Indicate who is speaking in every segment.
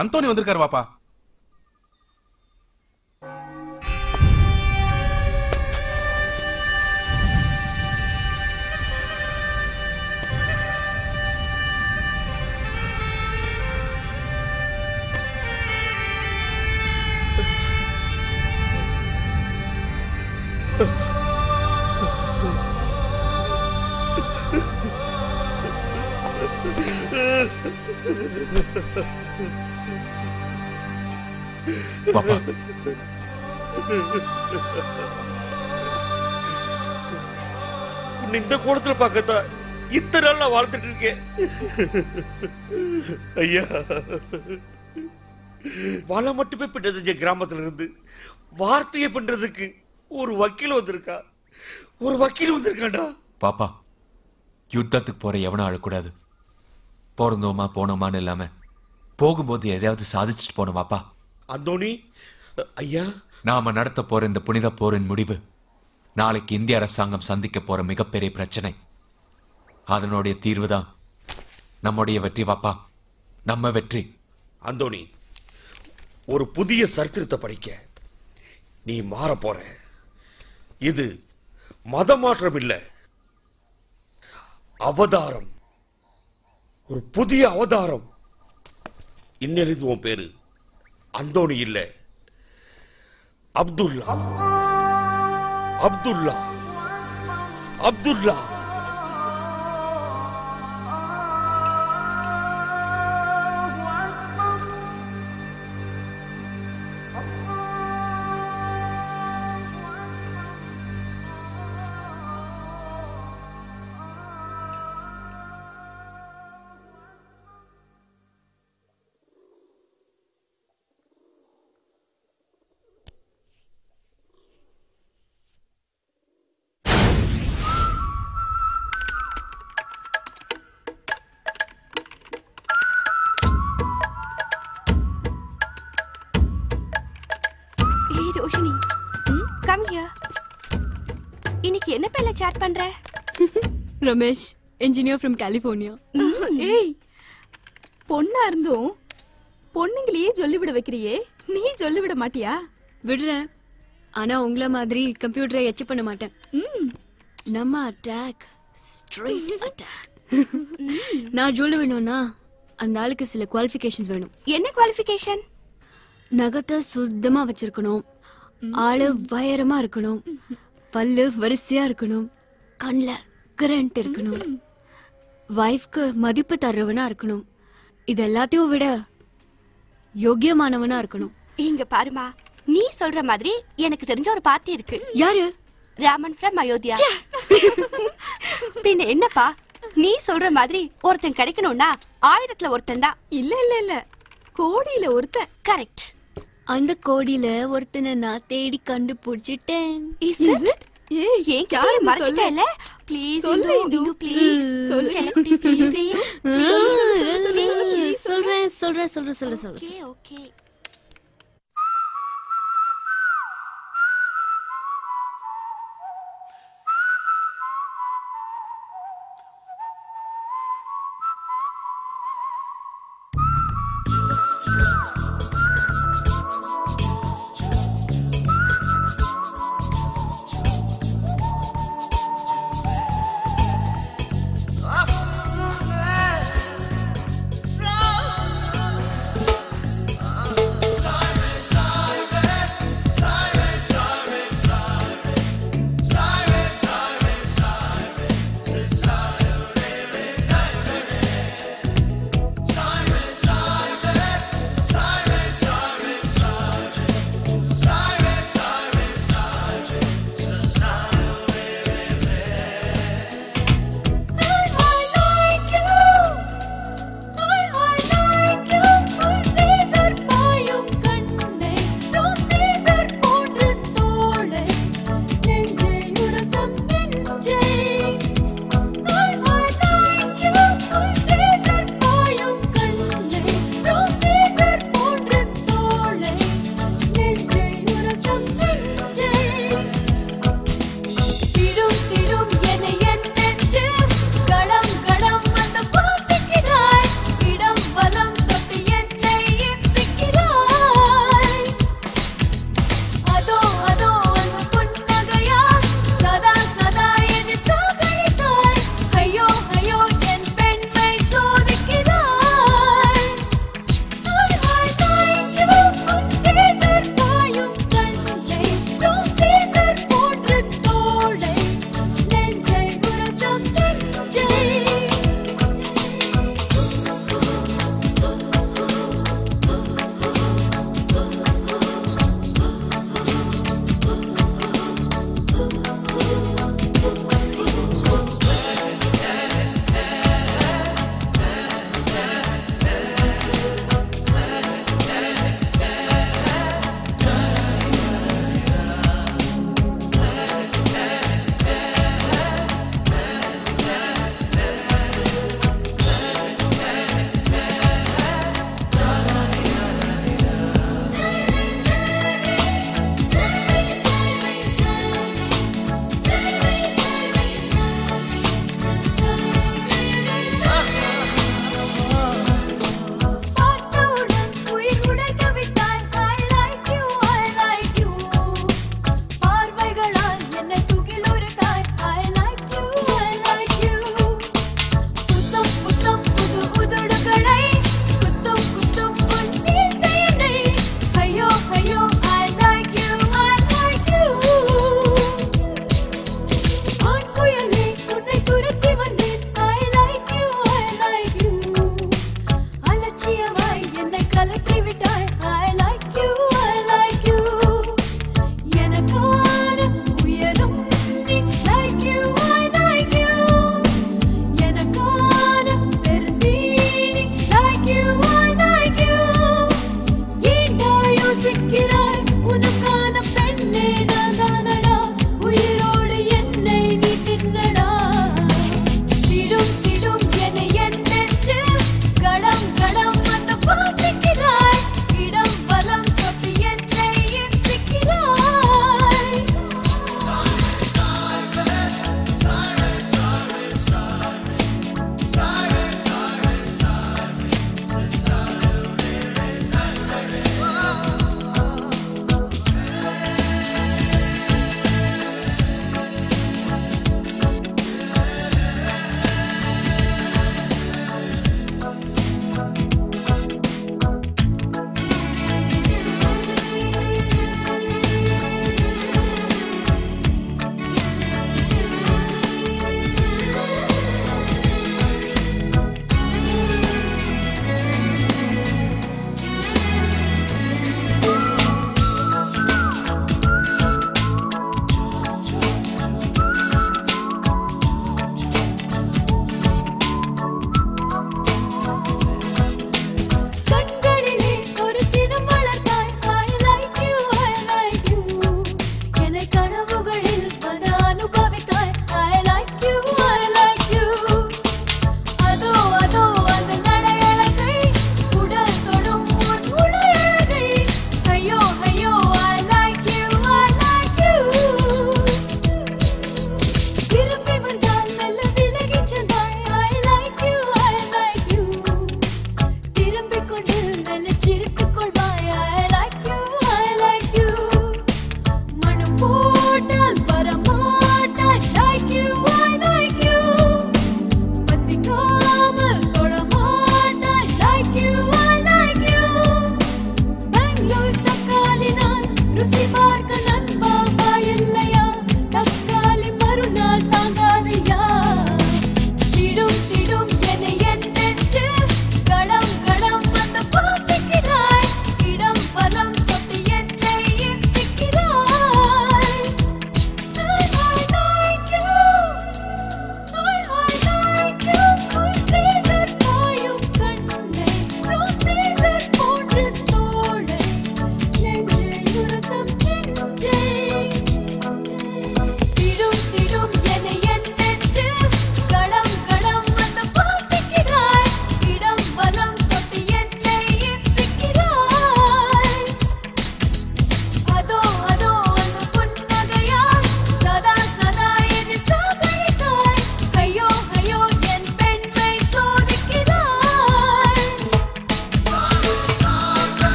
Speaker 1: Anthony வந்திருக்காரு வாப்பா
Speaker 2: பார்க்கத்தான் இத்தனை நாள் நான் வாழ்ந்துட்டு இருக்கேன். ஐயா. வாழ மட்டுமே பின்ன செஞ்ச கிராமத்துல இருந்து வார்த்தையை பண்றதுக்கு ஒரு வக்கீல் வந்திருக்கா. ஒரு வக்கீல் வந்திருக்காண்டா
Speaker 3: பாப்பா யுத்தத்துக்கு போற எவனும் அழக்கூடாது. பிறந்தோமா போனோமான்னு இல்லாம போகும்போது எதையாவது சாதிச்சுட்டு போனோம் வாப்பா
Speaker 2: அந்தோணி ஐயா.
Speaker 3: நாம நடத்த போற இந்த புனித போரின் முடிவு நாளைக்கு இந்திய அரசாங்கம் சந்திக்க போற மிகப்பெரிய பிரச்சனை. அதனுடைய தீர்வு தான் நம்முடைய வெற்றி வாப்பா. நம்ம வெற்றி.
Speaker 2: அந்தோணி ஒரு புதிய சரித்திரத்தை படிக்க. நீ மாற போற. இது மதமாற்றம் இல்ல. அவதாரம். ஒரு புதிய அவதாரம். இன்னெழுது உன் பேரு. அந்தோணி இல்ல. அப்துல்லா. அப்துல்லா. அப்துல்லா.
Speaker 4: சாட் பண்ற?
Speaker 5: ரமேஷ் என்ஜினியர் ஃப்ரம் கலிஃபோர்னியா
Speaker 6: ஏய் பொண்ணா இருந்தும் பொண்ணுங்களையே சொல்லிவிட வைக்கிறியே. நீ சொல்லிவிட மாட்டியா?
Speaker 5: விடுறேன். ஆனா உங்கள மாதிரி கம்ப்யூட்டரை எச்சு பண்ண மாட்டேன். நம்ம அட்டாக் ஸ்ட்ரெயிட் அட்டாக் நான் சொல்ல வேணும்னா அந்த ஆளுக்கு சில குவாலிஃபிகேஷன்ஸ் வேணும்.
Speaker 4: என்ன குவாலிஃபிகேஷன்
Speaker 5: நகத்தை சுத்தமா வச்சிருக்கணும். ஆளு வயரமா இருக்கணும். பல்லு வரிசையா இருக்கணும். கண்ணுல கரண்ட் இருக்கணும். வைஃப்க்கு மதிப்பு தர்றவனா இருக்கணும். இது எல்லாத்தையும் விட யோக்கியமானவனா இருக்கணும்.
Speaker 4: இங்க பாருமா நீ சொல்ற மாதிரி எனக்கு தெரிஞ்ச ஒரு பார்ட்டி இருக்கு.
Speaker 5: யாரு?
Speaker 4: ராமன் ஃப்ரம் அயோத்தியா பின்ன என்னப்பா நீ சொல்ற மாதிரி ஒருத்தன் கிடைக்கணும்னா ஆயிரத்துல ஒருத்தன் தான்.
Speaker 6: இல்ல இல்ல இல்ல. கோடியில ஒருத்தன்.
Speaker 4: கரெக்ட்
Speaker 5: அந்த கோடியில ஒருத்தனை நான் தேடி கண்டுபிடிச்சிட்டேன்.
Speaker 4: இஸ் இட்
Speaker 6: ஏய்
Speaker 4: ஏன்
Speaker 6: யாரு
Speaker 4: ப்ளீஸ்
Speaker 6: சொல்லு,
Speaker 4: இந்து ப்ளீஸ்
Speaker 6: சொல்லு.
Speaker 4: செல்லக்குட்டி ப்ளீஸ்
Speaker 5: சொல்றேன் சொல்றேன் சொல்றேன் சொல்ல
Speaker 4: ஓகே ஓகே.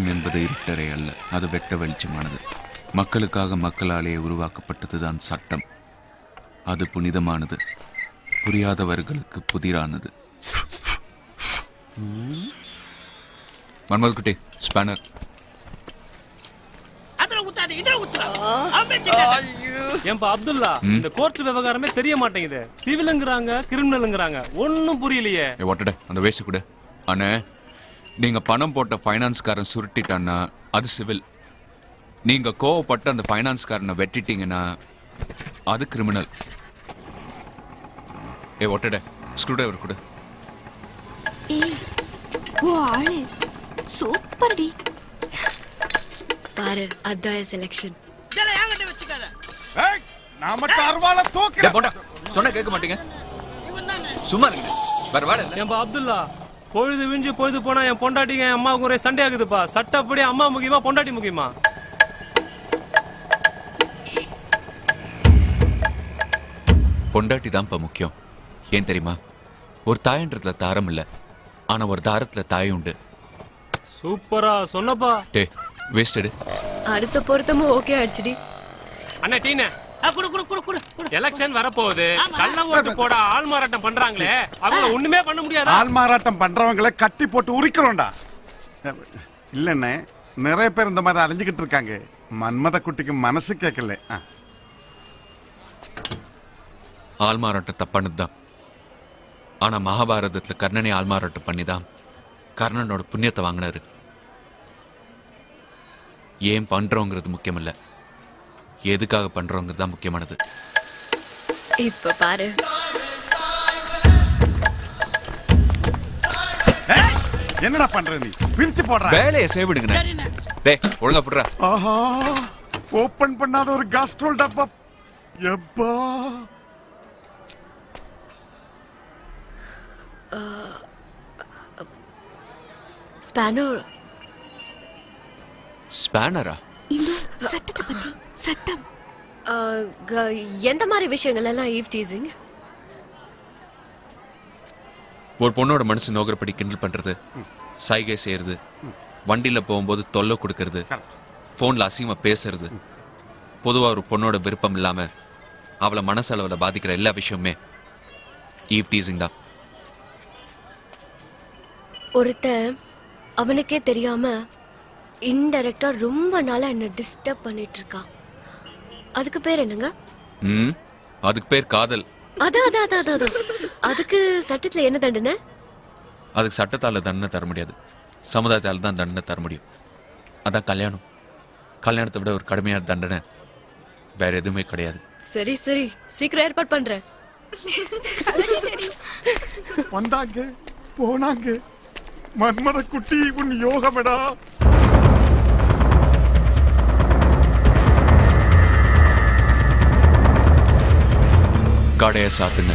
Speaker 7: சட்டம் என்பது இருட்டறை அல்ல அது வெட்ட வெளிச்சமானது. மக்களுக்காக மக்களாலேயே உருவாக்கப்பட்டதுதான் சட்டம். அது புனிதமானது புரியாதவர்களுக்கு புதிரானது. மன்மது குட்டி ஸ்பேனர்
Speaker 8: ஏன்பா அப்துல்லா இந்த கோர்ட் விவகாரமே தெரிய மாட்டேங்குது சிவிலுங்கிறாங்க கிரிமினலுங்கிறாங்க ஒன்னும் புரியலையே.
Speaker 7: அந்த வேஸ்ட் கூட. அண்ணே நீங்க பணம் போட்ட ஃபைனான்ஸ்காரன் சுருட்டிட்டான்னா அது சிவில் நீங்க கோவப்பட்டு அந்த ஃபைனான்ஸ்காரனை வெட்டிட்டீங்கன்னா அது கிரிமினல் ஏ ஒட்டட. ஸ்க்ரூ டிரைவர் கூட
Speaker 4: சூப்பர் டி
Speaker 5: பாரு அதான் செலெக்ஷன்
Speaker 1: நாம அருவால தூக்கு
Speaker 3: சொன்ன கேட்க மாட்டீங்க. சும்மா இருங்க. வேற வேலை
Speaker 8: அப்துல்லா. பொழுது விஞ்சு பொழுது போனா என் பொண்டாட்டிங்க என் அம்மாவுக்கு ஒரே சண்டை ஆகுதுப்பா. சட்டப்படி அம்மா முக்கியமா பொண்டாட்டி முக்கியமா?
Speaker 3: பொண்டாட்டி தான்ப்பா முக்கியம். ஏன் தெரியுமா? ஒரு தாயன்றதுல தாரம் இல்ல. ஆனா ஒரு தாரத்துல தாய் உண்டு.
Speaker 8: சூப்பரா சொன்னப்பா.
Speaker 3: டே வேஸ்டடு
Speaker 5: அடுத்த பொருத்தமும் ஓகே ஆயிடுச்சுடி.
Speaker 8: அண்ணா டீன எலெக்ஷன் வரப்போகுது. கள்ள ஓட்டு போட ஆள் மாறாட்டம் பண்றாங்களே. அவங்க ஒண்ணுமே பண்ண முடியாதா?
Speaker 1: ஆள் மாறாட்டம் பண்றவங்களை கட்டி போட்டு உரிக்கிறோம்டா. இல்லண்ணே நிறைய பேர் இந்த மாதிரி அலைஞ்சுக்கிட்டு இருக்காங்க. மன்மத குட்டிக்கு மனசு கேட்கல. ஆ.
Speaker 3: ஆள்மாறாட்டம் தப்பானதுதான் ஆனா மகாபாரதத்துல கர்ணனை ஆள்மாறாட்டம் பண்ணிதான் கர்ணனோட புண்ணியத்தை வாங்கினாரு. ஏன் பண்றோங்கிறது முக்கியம் இல்ல எதுக்காக பண்றோங்கிறது தான் முக்கியமானது.
Speaker 5: இப்ப பாரு.
Speaker 1: என்னடா பண்ற நீ? பிரிச்சு போடுற.
Speaker 3: வேலையை சேவிடுங்கண்ணே டேய் ஒழுங்கா போடுறா.
Speaker 1: ஆஹா ஓபன் பண்ணாத ஒரு காஸ்ட்ரோல் டப்பா. எப்பா.
Speaker 5: ஸ்பேனர்.
Speaker 3: ஸ்பேனரா?
Speaker 4: இந்த சட்டத்தை பத்தி. சட்டம்.
Speaker 5: எந்த மாதிரி விஷயங்கள் எல்லாம் ஈவ் டீசிங்
Speaker 3: ஒரு பொண்ணோட மனசு நோகிறபடி கிண்டல் பண்றது சைகை செய்யறது வண்டியில போகும்போது தொல்லை கொடுக்கறது ஃபோன்ல அசிங்கமா பேசுறது. பொதுவா ஒரு பொண்ணோட விருப்பம் இல்லாம அவளை மனசளவுல பாதிக்கிற எல்லா விஷயமுமே ஈவ் டீசிங் தான்.
Speaker 5: ஒருத்தன் அவனுக்கே தெரியாம இன்டைரக்டா ரொம்ப நாளா என்ன டிஸ்டர்ப் பண்ணிட்டு இருக்கான். அதுக்கு பேர் என்னங்க?
Speaker 3: ம் அதுக்கு பேர் காதல்.
Speaker 5: அதான் அதான் அதான் அதான், அதான் அதுக்கு சட்டத்துல என்ன தண்டனை?
Speaker 3: அதுக்கு சட்டத்தால தண்டனை தர முடியாது. சமுதாயத்தால தான் தண்டனை தர முடியும். அதான் கல்யாணம். கல்யாணத்தை விட ஒரு கடுமையான தண்டனை வேற எதுவுமே கிடையாது.
Speaker 5: சரி சரி. சீக்கிரம் ஏற்பாடு பண்றேன்.
Speaker 1: வந்தாங்க போனாங்க. மன்மத குட்டி உன் யோகமெடா.
Speaker 3: கடையை சாத்துங்க.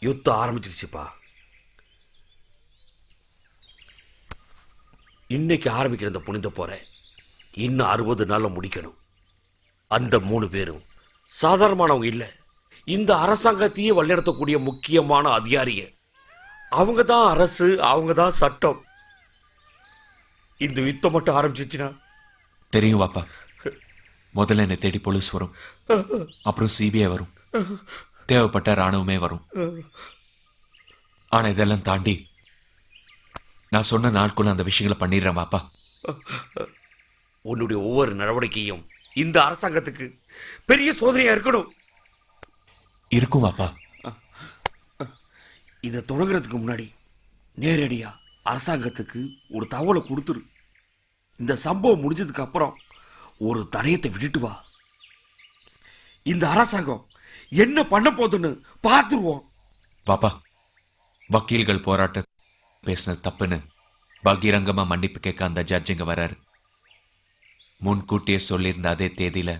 Speaker 2: யுத்தம் ஆரம்பிச்சிருச்சுப்பா. இன்னைக்கு ஆரம்பிக்கிற இந்த புனித போற இன்னும் அறுபது நாள்ல முடிக்கணும். அந்த மூணு பேரும் சாதாரணமானவங்க இல்ல. இந்த அரசாங்கத்தையே வழிநடத்தக்கூடிய முக்கியமான அதிகாரிய. அவங்க தான் அரசு அவங்க தான் சட்டம். இந்த யுத்தம் மட்டும் ஆரம்பிச்சிச்சுன்னா
Speaker 3: தெரியும் வாப்பா. முதல்ல என்னை தேடி போலீஸ் வரும். அப்புறம் சிபிஐ வரும். தேவைப்பட்ட ராணுவமே வரும். ஆனா இதெல்லாம் தாண்டி நான் சொன்ன நாட்குள்ள அந்த விஷயங்களை பண்ணிடுறேன் வாப்பா.
Speaker 2: உன்னுடைய ஒவ்வொரு நடவடிக்கையும் இந்த அரசாங்கத்துக்கு பெரிய சோதனையா இருக்கணும்.
Speaker 3: இருக்கும் வாப்பா
Speaker 2: இதை தொடங்குறதுக்கு முன்னாடி நேரடியா அரசாங்கத்துக்கு ஒரு தகவலை கொடுத்துரு. இந்த சம்பவம் முடிஞ்சதுக்கு அப்புறம் ஒரு தடயத்தை விட்டுட்டு வா. இந்த அரசாங்கம் என்ன பண்ண போகுதுன்னு பார்த்துருவோம்.
Speaker 3: வாப்பா வக்கீல்கள் போராட்ட பேசினது தப்புன்னு பகிரங்கமா மன்னிப்பு கேட்க அந்த ஜட்ஜ் இங்க வராரு. முன்கூட்டியே சொல்லியிருந்த அதே தேதியில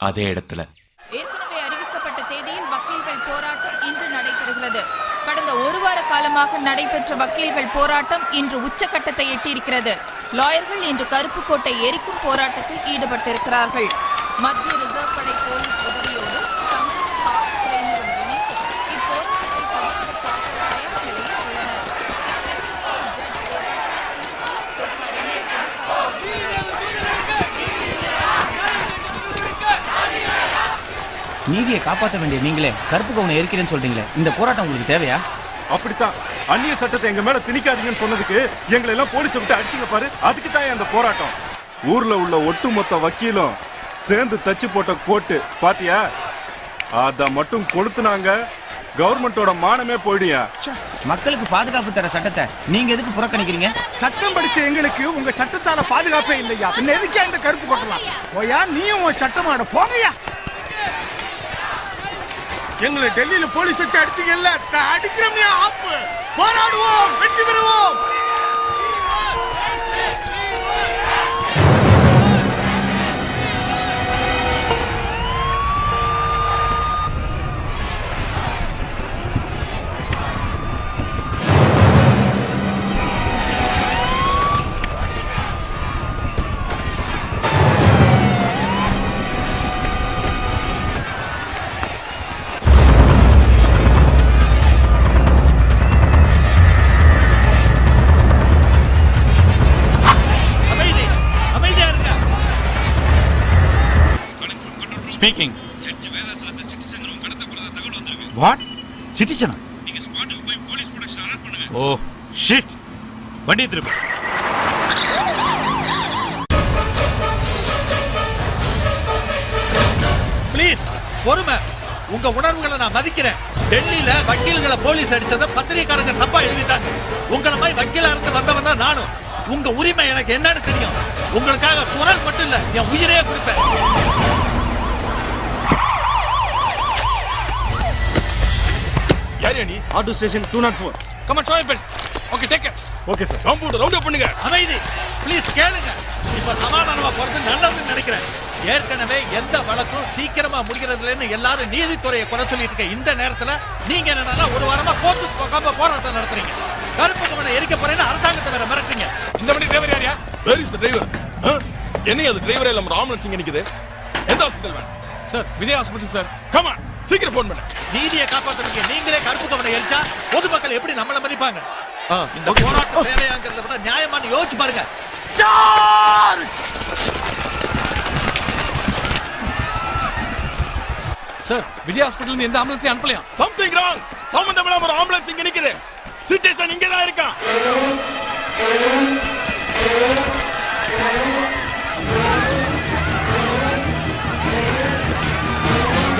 Speaker 3: அதே இடத்துல
Speaker 9: ஏற்கனவே அறிவிக்கப்பட்ட தேதியில் வக்கீல்கள் போராட்டம் இன்று நடைபெறுகிறது கடந்த ஒரு வார கால காலமாக நடைபெற்ற வக்கீல்கள் போராட்டம் இன்று உச்சக்கட்டத்தை எட்டியிருக்கிறது. லாயர்கள் இன்று கருப்பு கோட்டை எரிக்கும் போராட்டத்தில் ஈடுபட்டிருக்கிறார்கள். மத்திய ரிசர்வ் படை போலீஸ் உதவியோடு
Speaker 10: நீதியை காப்பாற்ற வேண்டிய நீங்களே கருப்பு கவுனை எரிக்கிறேன்னு சொல்றீங்களே இந்த போராட்டம் உங்களுக்கு தேவையா?
Speaker 11: அப்படித்தான். அந்நிய சட்டத்தை எங்க மேல திணிக்காதீங்கன்னு சொன்னதுக்கு எங்களை எல்லாம் போலீஸ் விட்டு அடிச்சுங்க பாரு. அதுக்கு தான் அந்த போராட்டம். ஊர்ல உள்ள ஒட்டுமொத்த வக்கீலும் சேர்ந்து தச்சு போட்ட கோட்டு பாத்தியா? அத மட்டும் கொளுத்துனாங்க. கவர்மெண்டோட மானமே போயிடுயா?
Speaker 10: மக்களுக்கு பாதுகாப்பு தர சட்டத்தை நீங்க எதுக்கு புறக்கணிக்கிறீங்க?
Speaker 12: சட்டம் படிச்ச எங்களுக்கு உங்க சட்டத்தால பாதுகாப்பே இல்லையா? பின்ன எதுக்கே இந்த கருப்பு கொட்டலாம் போயா நீயும் உன் சட்டமாட போங்கய்யா. எங்களை டெல்லியில போலீஸ் வச்சு அடிச்சீங்கல்ல? த- அடிக்கிறோமே ஆப்பு. போராடுவோம் வெற்றி பெறுவோம்.
Speaker 1: ஸ்பீக்கிங்
Speaker 13: வாட் சிட்டிசனா ஓ ஷிட் வண்டி திரும்ப.
Speaker 14: ப்ளீஸ் பொறுமை. உங்க உணர்வுகளை நான் மதிக்கிறேன். டெல்லியில வக்கீல்களை போலீஸ் அடிச்சத பத்திரிகைக்காரங்க தப்பா எழுதிட்டாங்க. உங்களை மாதிரி வக்கீலா இருந்து வந்தவன் தான் நானும். உங்க உரிமை எனக்கு என்னன்னு தெரியும். உங்களுக்காக குரல் மட்டும் இல்ல என் உயிரே கொடுப்பேன்.
Speaker 1: யார் நீ auto station two nought four come on show bell okay take
Speaker 11: okay sir
Speaker 1: round round up பண்ணுங்க.
Speaker 14: அமைதி. ப்ளீஸ் கேளுங்க. இப்ப சமாதானமா போறது நல்லதுன்னு நினைக்கிறேன். ஏற்கனவே எந்த வழக்கும் சீக்கிரமா முடிகிறதுலன்னு எல்லாரும் நீதித்துறையை குறை சொல்லிட்டு இருக்க இந்த நேரத்துல நீங்க என்னன்னா ஒரு வாரமா கோர்ட்டுக்கு போகாம போராட்டம் நடத்துறீங்க. கருப்பு கவனை எரிக்க போறேன்னு அரசாங்கத்தை வேற மிரட்டுறீங்க.
Speaker 1: இந்த வண்டி டிரைவர் யாரியா வேர் இஸ் தி டிரைவர் என்ன அது டிரைவரே இல்லாம ஒரு ஆம்புலன்ஸ் இங்க நிக்குது? எந்த hospital van sir Vijay hospital sir come on சீக்கிரம் ஃபோன் பண்ணு.
Speaker 14: நீதியை காப்பாத்துறதுக்கு நீங்களே கருப்பு கவனை எரிச்சா பொதுமக்கள் எப்படி நம்மள மதிப்பாங்க? இந்த போராட்டம் தேவையாங்கிறத விட நியாயமான யோசிச்சு பாருங்க.
Speaker 1: சார் விஜய் ஹாஸ்பிடல் எந்த ஆம்புலன்ஸையும் அனுப்பலையா? சம்திங் ராங் சம்பந்தம் இல்லாம ஒரு ஆம்புலன்ஸ் இங்க நிக்குது. சிட்டிசன் இங்க தான் இருக்கான்.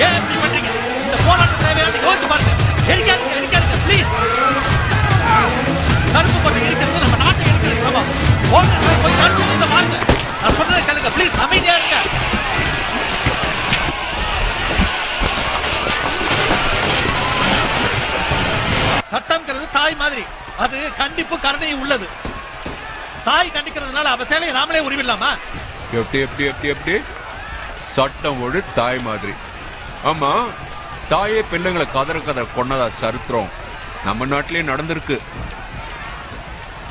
Speaker 14: ஏன் சமம் போய் கருப்பு கொட்டை வாங்க நான் சொல்றதை கேளுங்க ப்ளீஸ் அமைதியா இருங்க சட்டம்ங்கிறது தாய் மாதிரி அது கண்டிப்பு கருணை உள்ளது தாய் கண்டிக்கிறதுனால அவ சேலையை நாமளே உருவிடலாமா
Speaker 3: எப்படி எப்படி எப்படி எப்படி? சட்டம் ஒழு தாய் மாதிரி. ஆமா தாயே பிள்ளைங்களை கதற கதற கொன்னதா சரித்திரம். நம்ம நாட்டிலே நடந்திருக்கு.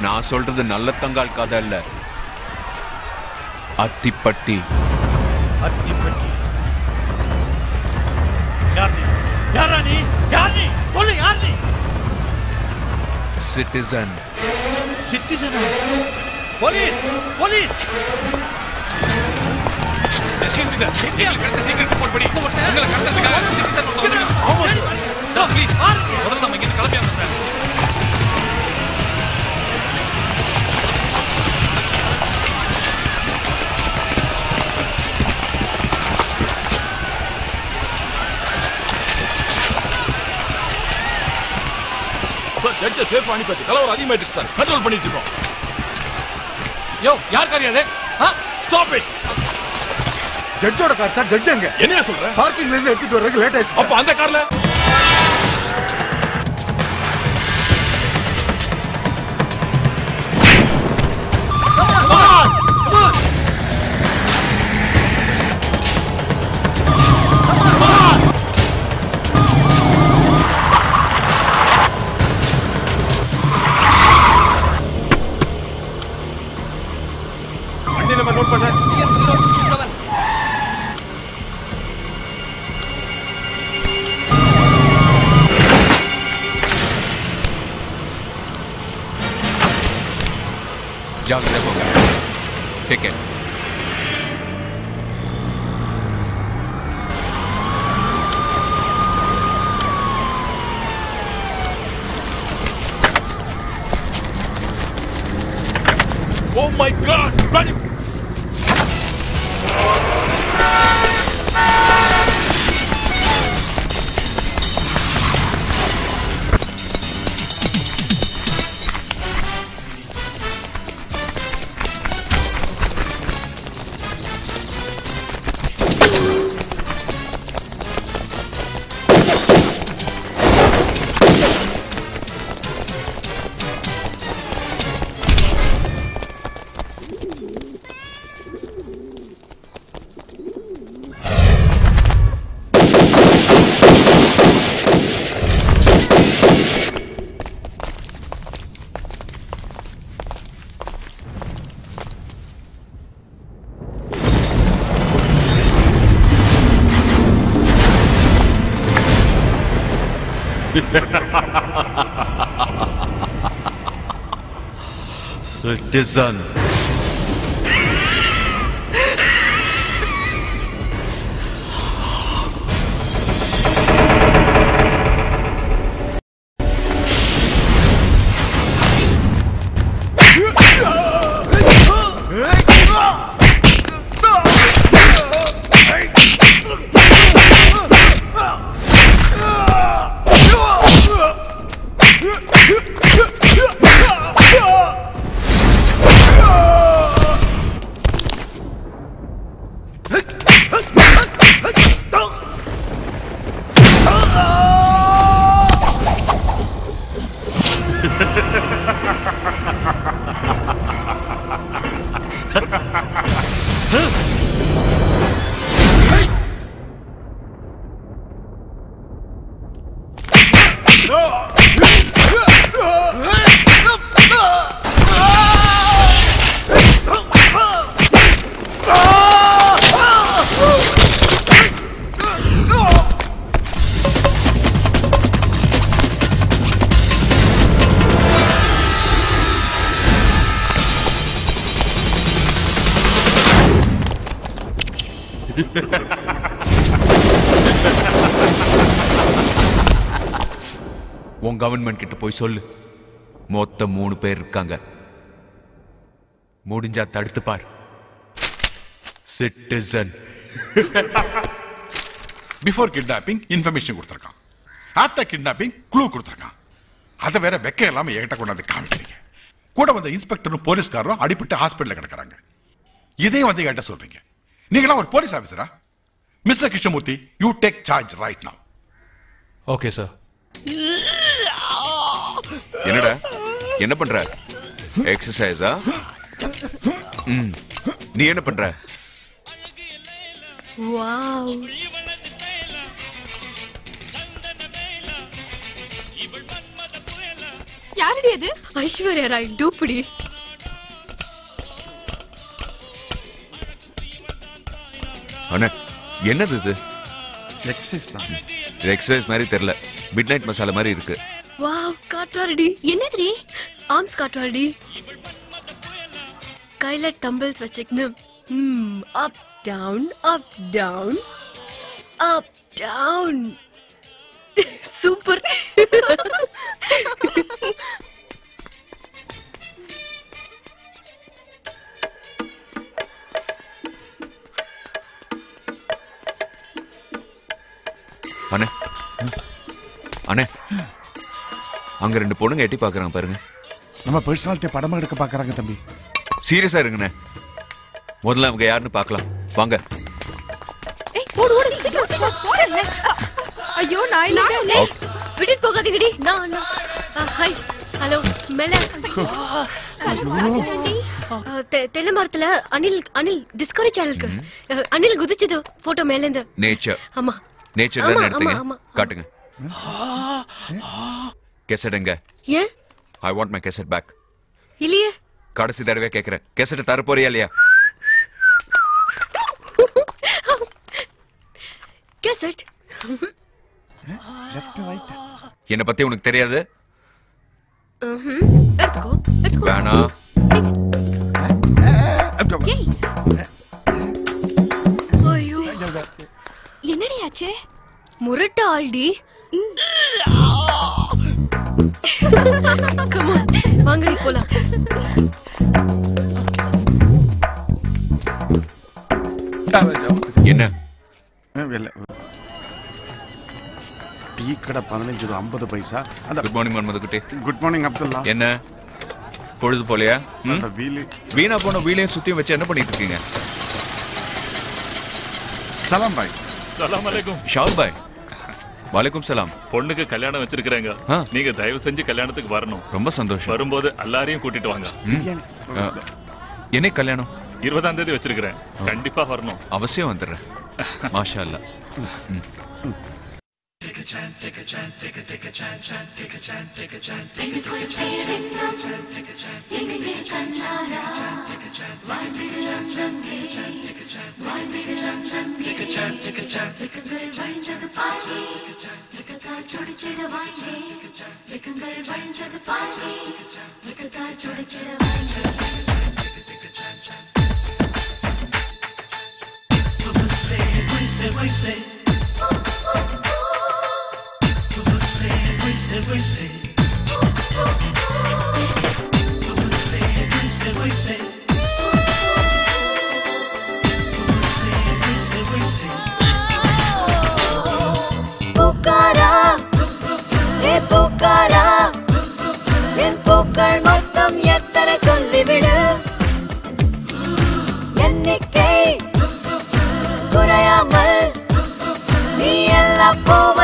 Speaker 3: நான் சொல்றது நல்ல தங்கால் கதை இல்ல அத்திப்பட்டி.
Speaker 14: அத்திப்பட்டி. யார் நீ யாரா நீ யார் நீ சொல்லு யார் நீ
Speaker 3: citizen.
Speaker 14: சிட்டிசனா? Police police.
Speaker 1: SKB sir எங்களுக்கு கிடைச்ச சீக்கிரம் ஜட்ஜை சேஃப் அனுப்பிச்சு கலவரம் அதிகமாயிட்டு சார். கண்ட்ரோல் பண்ணிட்டு இருக்கோம். யோ யார் காரியம் அது? ஸ்டாப் இட்
Speaker 12: ஜட்ஜோட கார் சார் ஜட்ஜ் எங்க
Speaker 1: என்ன சொல்ற?
Speaker 12: பார்க்கிங்ல இருந்து எடுத்துட்டு வர்றதுக்கு லேட் ஆயிடுச்சு
Speaker 1: அப்ப அந்த கார்ல?
Speaker 3: discern. போய் சொல்லு. மொத்தம் மூணு பேர் இருக்காங்க. முடிஞ்சா தடுத்து பார். சிட்டிசன்
Speaker 15: பிஃபோர் கிட்னாப்பிங் இன்ஃபர்மேஷன் கொடுத்துருக்கான். ஆஃப்டர் கிட்னாப்பிங் க்ளூ கொடுத்துருக்கான். அதை வேற வெக்க இல்லாம என்கிட்ட கொண்டாந்து காமிக்கிறீங்க. கூட வந்த இன்ஸ்பெக்டரும் போலீஸ்காரரும் அடிபட்டு ஹாஸ்பிட்டல்ல கிடக்குறாங்க. இதே வந்து என்கிட்ட சொல்றீங்க. நீங்களாம் ஒரு police ஆபீசரா mister Krishnamurthy you take charge right now
Speaker 16: okay sir
Speaker 3: என்னடா? என்ன பண்ற? எக்ஸசைஸா நீ என்ன பண்ற?
Speaker 5: வாவ்.
Speaker 4: யாரடி அது?
Speaker 5: ஐஸ்வர்யா ராய் டூப்புடி.
Speaker 3: அண்ணா என்னது இது?
Speaker 15: எக்ஸசைஸ்
Speaker 3: எக்ஸசைஸ் மாதிரி தெரியல. மிட் நைட் மசாலா மாதிரி இருக்கு.
Speaker 5: வாவ் காற்றாடி என்னதுடி ஆர்ம்ஸ் காற்றாடி கையில டம்பிள்ஸ் வச்சுக்கணும் ம் up down up down up down super
Speaker 3: அண்ணே. அண்ணே. அங்க ரெண்டு பொண்ணுங்க எட்டி பாக்குறாங்க பாருங்க.
Speaker 15: நம்ம பர்சனாலிட்டி படமா எடுக்க பாக்குறாங்க தம்பி.
Speaker 3: சீரியஸா இருங்கண்ணே. முதல்ல அவங்க யாருன்னு பார்க்கலாம் வாங்க.
Speaker 4: ஐயோ நான்
Speaker 5: விட்டுட்டு போகாதீங்கடி நான் ஹாய் ஹலோ மேல. தென்னை மரத்துல அனில் அனில் டிஸ்கவரி சேனலுக்கு அனில் குதிச்சது போட்டோ மேல இருந்து
Speaker 3: நேச்சர்
Speaker 5: ஆமா
Speaker 3: நேச்சர்
Speaker 5: ஆமா,
Speaker 3: தானே எடுத்தீங்க. காட்டுங்க. கெசட்
Speaker 5: ஏன்
Speaker 3: I want my cassette back
Speaker 5: இல்லையே.
Speaker 3: கடைசி தடவை கேக்குறேன். கெசட் தர போறியா இல்லையா?
Speaker 5: கெசட்
Speaker 3: என்ன பத்தி உனக்கு தெரியாது?
Speaker 5: எடுத்துக்கோ எடுத்துக்கோ. வேணா. என்னடி ஆச்சு? முரட்டு வாங்கடி போலாம்.
Speaker 3: என்ன?
Speaker 1: டீ கடை பதினஞ்சு ஐம்பது பைசா. அந்த
Speaker 3: குட் மார்னிங் மன்மத குட்டி
Speaker 1: குட் மார்னிங் அப்துல்லா.
Speaker 3: என்ன? பொழுது போலையா? வீணா போன வீலையும் சுத்தியும் வச்சு என்ன பண்ணிட்டு இருக்கீங்க?
Speaker 1: சலாம் பாய்.
Speaker 17: சலாம் அலைக்கும்.
Speaker 3: ஷால் பாய். வலைக்கும் சலாம்.
Speaker 17: பொண்ணுக்கு கல்யாணம் வச்சிருக்கிறேங்க. நீங்க தயவு செஞ்சு கல்யாணத்துக்கு வரணும்.
Speaker 3: ரொம்ப சந்தோஷம்.
Speaker 17: வரும்போது எல்லாரையும் கூட்டிட்டு வாங்க.
Speaker 3: என்னைக்கு கல்யாணம்?
Speaker 17: இருபதாம் தேதி வச்சிருக்கிறேன். கண்டிப்பா வரணும்.
Speaker 3: அவசியம் வந்துடுறேன். மாஷா அல்லா
Speaker 18: Take a chance, take a chance, take a take a
Speaker 19: chance, chance, take a chance, take a chance, take a take a chance, take a
Speaker 18: chance, take a chance, take a take a chant, chance, take a chance, take a chance, chant, chant, take a chance, take a chance, take a chance, chant, chant, take a
Speaker 19: chance, take a chance, take a chance, take a bind to the chance, take a chance, take a chance, take a girl chance, take a chance, take
Speaker 18: a chance, take a take a chance,
Speaker 19: chance, take a chance, take a chance, take
Speaker 18: a take a chance, chance, take a chance, take a chance, take a take a chance, chance, take a chance, take a chance, take a take a chance, chance, take a chance, take a chance, take a take a chance, chance, take a chance,
Speaker 20: take a chance, take a take a chance, chance, take a chance, take a chance, take a take a chance, chance, take a chance, take a chance, take a take
Speaker 18: a chance, chance, tar chodi chida bindi. What
Speaker 20: we say, we say, we say. ம்.
Speaker 18: பூக்காரா ஏ பூக்காரா என் பூக்கள் மொத்தம் எத்தனை சொல்லிவிடு எண்ணிக்கை குறையாமல் நீ எல்லா பூவை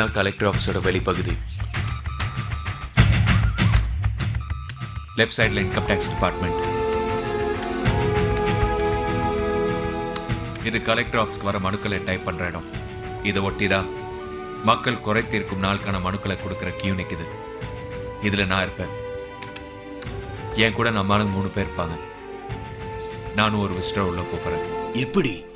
Speaker 3: இதுதான் கலெக்டர் ஆஃபீஸோட வெளிப்பகுதி. லெஃப்ட் சைடுல இன்கம் டேக்ஸ் டிபார்ட்மெண்ட் இது கலெக்டர் ஆஃபீஸ்க்கு வர மனுக்களை டைப் பண்ற இடம். இதை ஒட்டிதான் மக்கள் குறை தீர்க்கும் நாளுக்கான மனுக்களை கொடுக்கிற கியூ நிக்குது. இதுல நான் இருப்பேன். என் கூட நம்மளும் மூணு பேர் இருப்பாங்க. நானும் ஒரு விசிட்டர் உள்ள கூப்பிடுறேன்.
Speaker 21: எப்படி?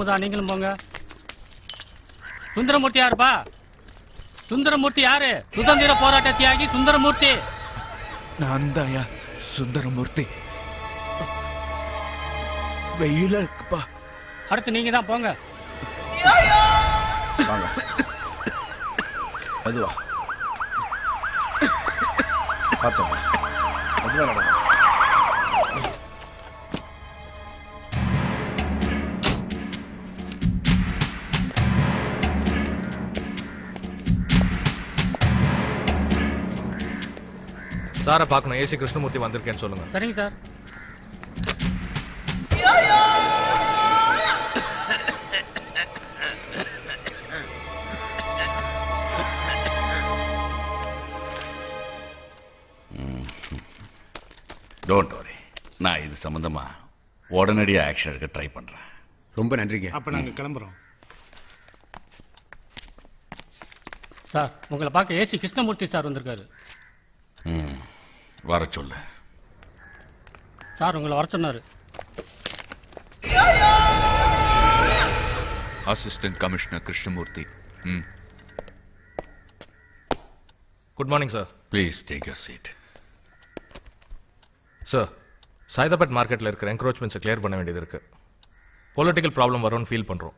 Speaker 22: குமுதா நீங்களும் போங்க. சுந்தரமூர்த்தி யாருப்பா? சுந்தரமூர்த்தி யாரு? சுதந்திர போராட்ட தியாகி சுந்தரமூர்த்தி.
Speaker 23: நான் தாயா சுந்தரமூர்த்தி. வெயில இருக்குப்பா.
Speaker 22: அடுத்து நீங்க தான் போங்க.
Speaker 23: அதுவா. பார்த்தோம் அதுவா நடக்கும்.
Speaker 16: சாரை பார்க்கணும். ஏசி கிருஷ்ணமூர்த்தி வந்திருக்கேன்னு சொல்லுங்க.
Speaker 22: சரிங்க சார்.
Speaker 21: டோன்ட் வரி நான் இது சம்பந்தமா உடனடியாக ஆக்ஷன் எடுக்க ட்ரை பண்றேன்.
Speaker 24: ரொம்ப நன்றிங்க.
Speaker 25: அப்ப நாங்க கிளம்புறோம்.
Speaker 22: சார் உங்களை பார்க்க ஏசி கிருஷ்ணமூர்த்தி சார் வந்திருக்காரு.
Speaker 21: வர சொல்லு.
Speaker 22: சார் உங்களை வர சொன்னாரு.
Speaker 3: அசிஸ்டன்ட் கமிஷனர் கிருஷ்ணமூர்த்தி ம்.
Speaker 16: Good morning sir
Speaker 21: please take your seat
Speaker 16: sir Saidapet மார்க்கெட்டில் இருக்கிற என்க்ரோச்மெண்ட்ஸை கிளியர் பண்ண வேண்டியது இருக்கு. பொலிட்டிக்கல் ப்ராப்ளம் வரும்னு ஃபீல் பண்ணுறோம்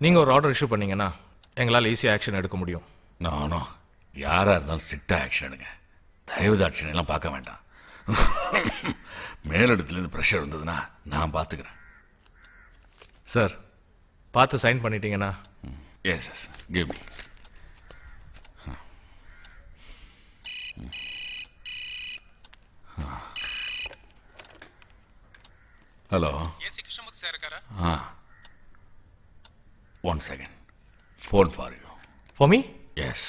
Speaker 16: நீங்கள் ஒரு ஆர்டர் இஷ்யூ பண்ணீங்கன்னா எங்களால் ஈஸியாக ஆக்ஷன் எடுக்க முடியும்.
Speaker 21: நானும் யாரா இருந்தாலும் ஸ்ட்ரிக்டா ஆக்ஷன் எடுங்க. தயவு ஆக்ஷன் எல்லாம் பார்க்க வேண்டாம். மேலிடத்துலேருந்து ப்ரெஷர் வந்ததுன்னா நான் பார்த்துக்கிறேன்.
Speaker 16: சார் பார்த்து சைன் பண்ணிட்டீங்கன்னா?
Speaker 21: Yes yes give me hello
Speaker 26: AC Krishnamurthy sir இருக்காரா?
Speaker 21: ஆ. One second phone for you
Speaker 16: for me
Speaker 21: yes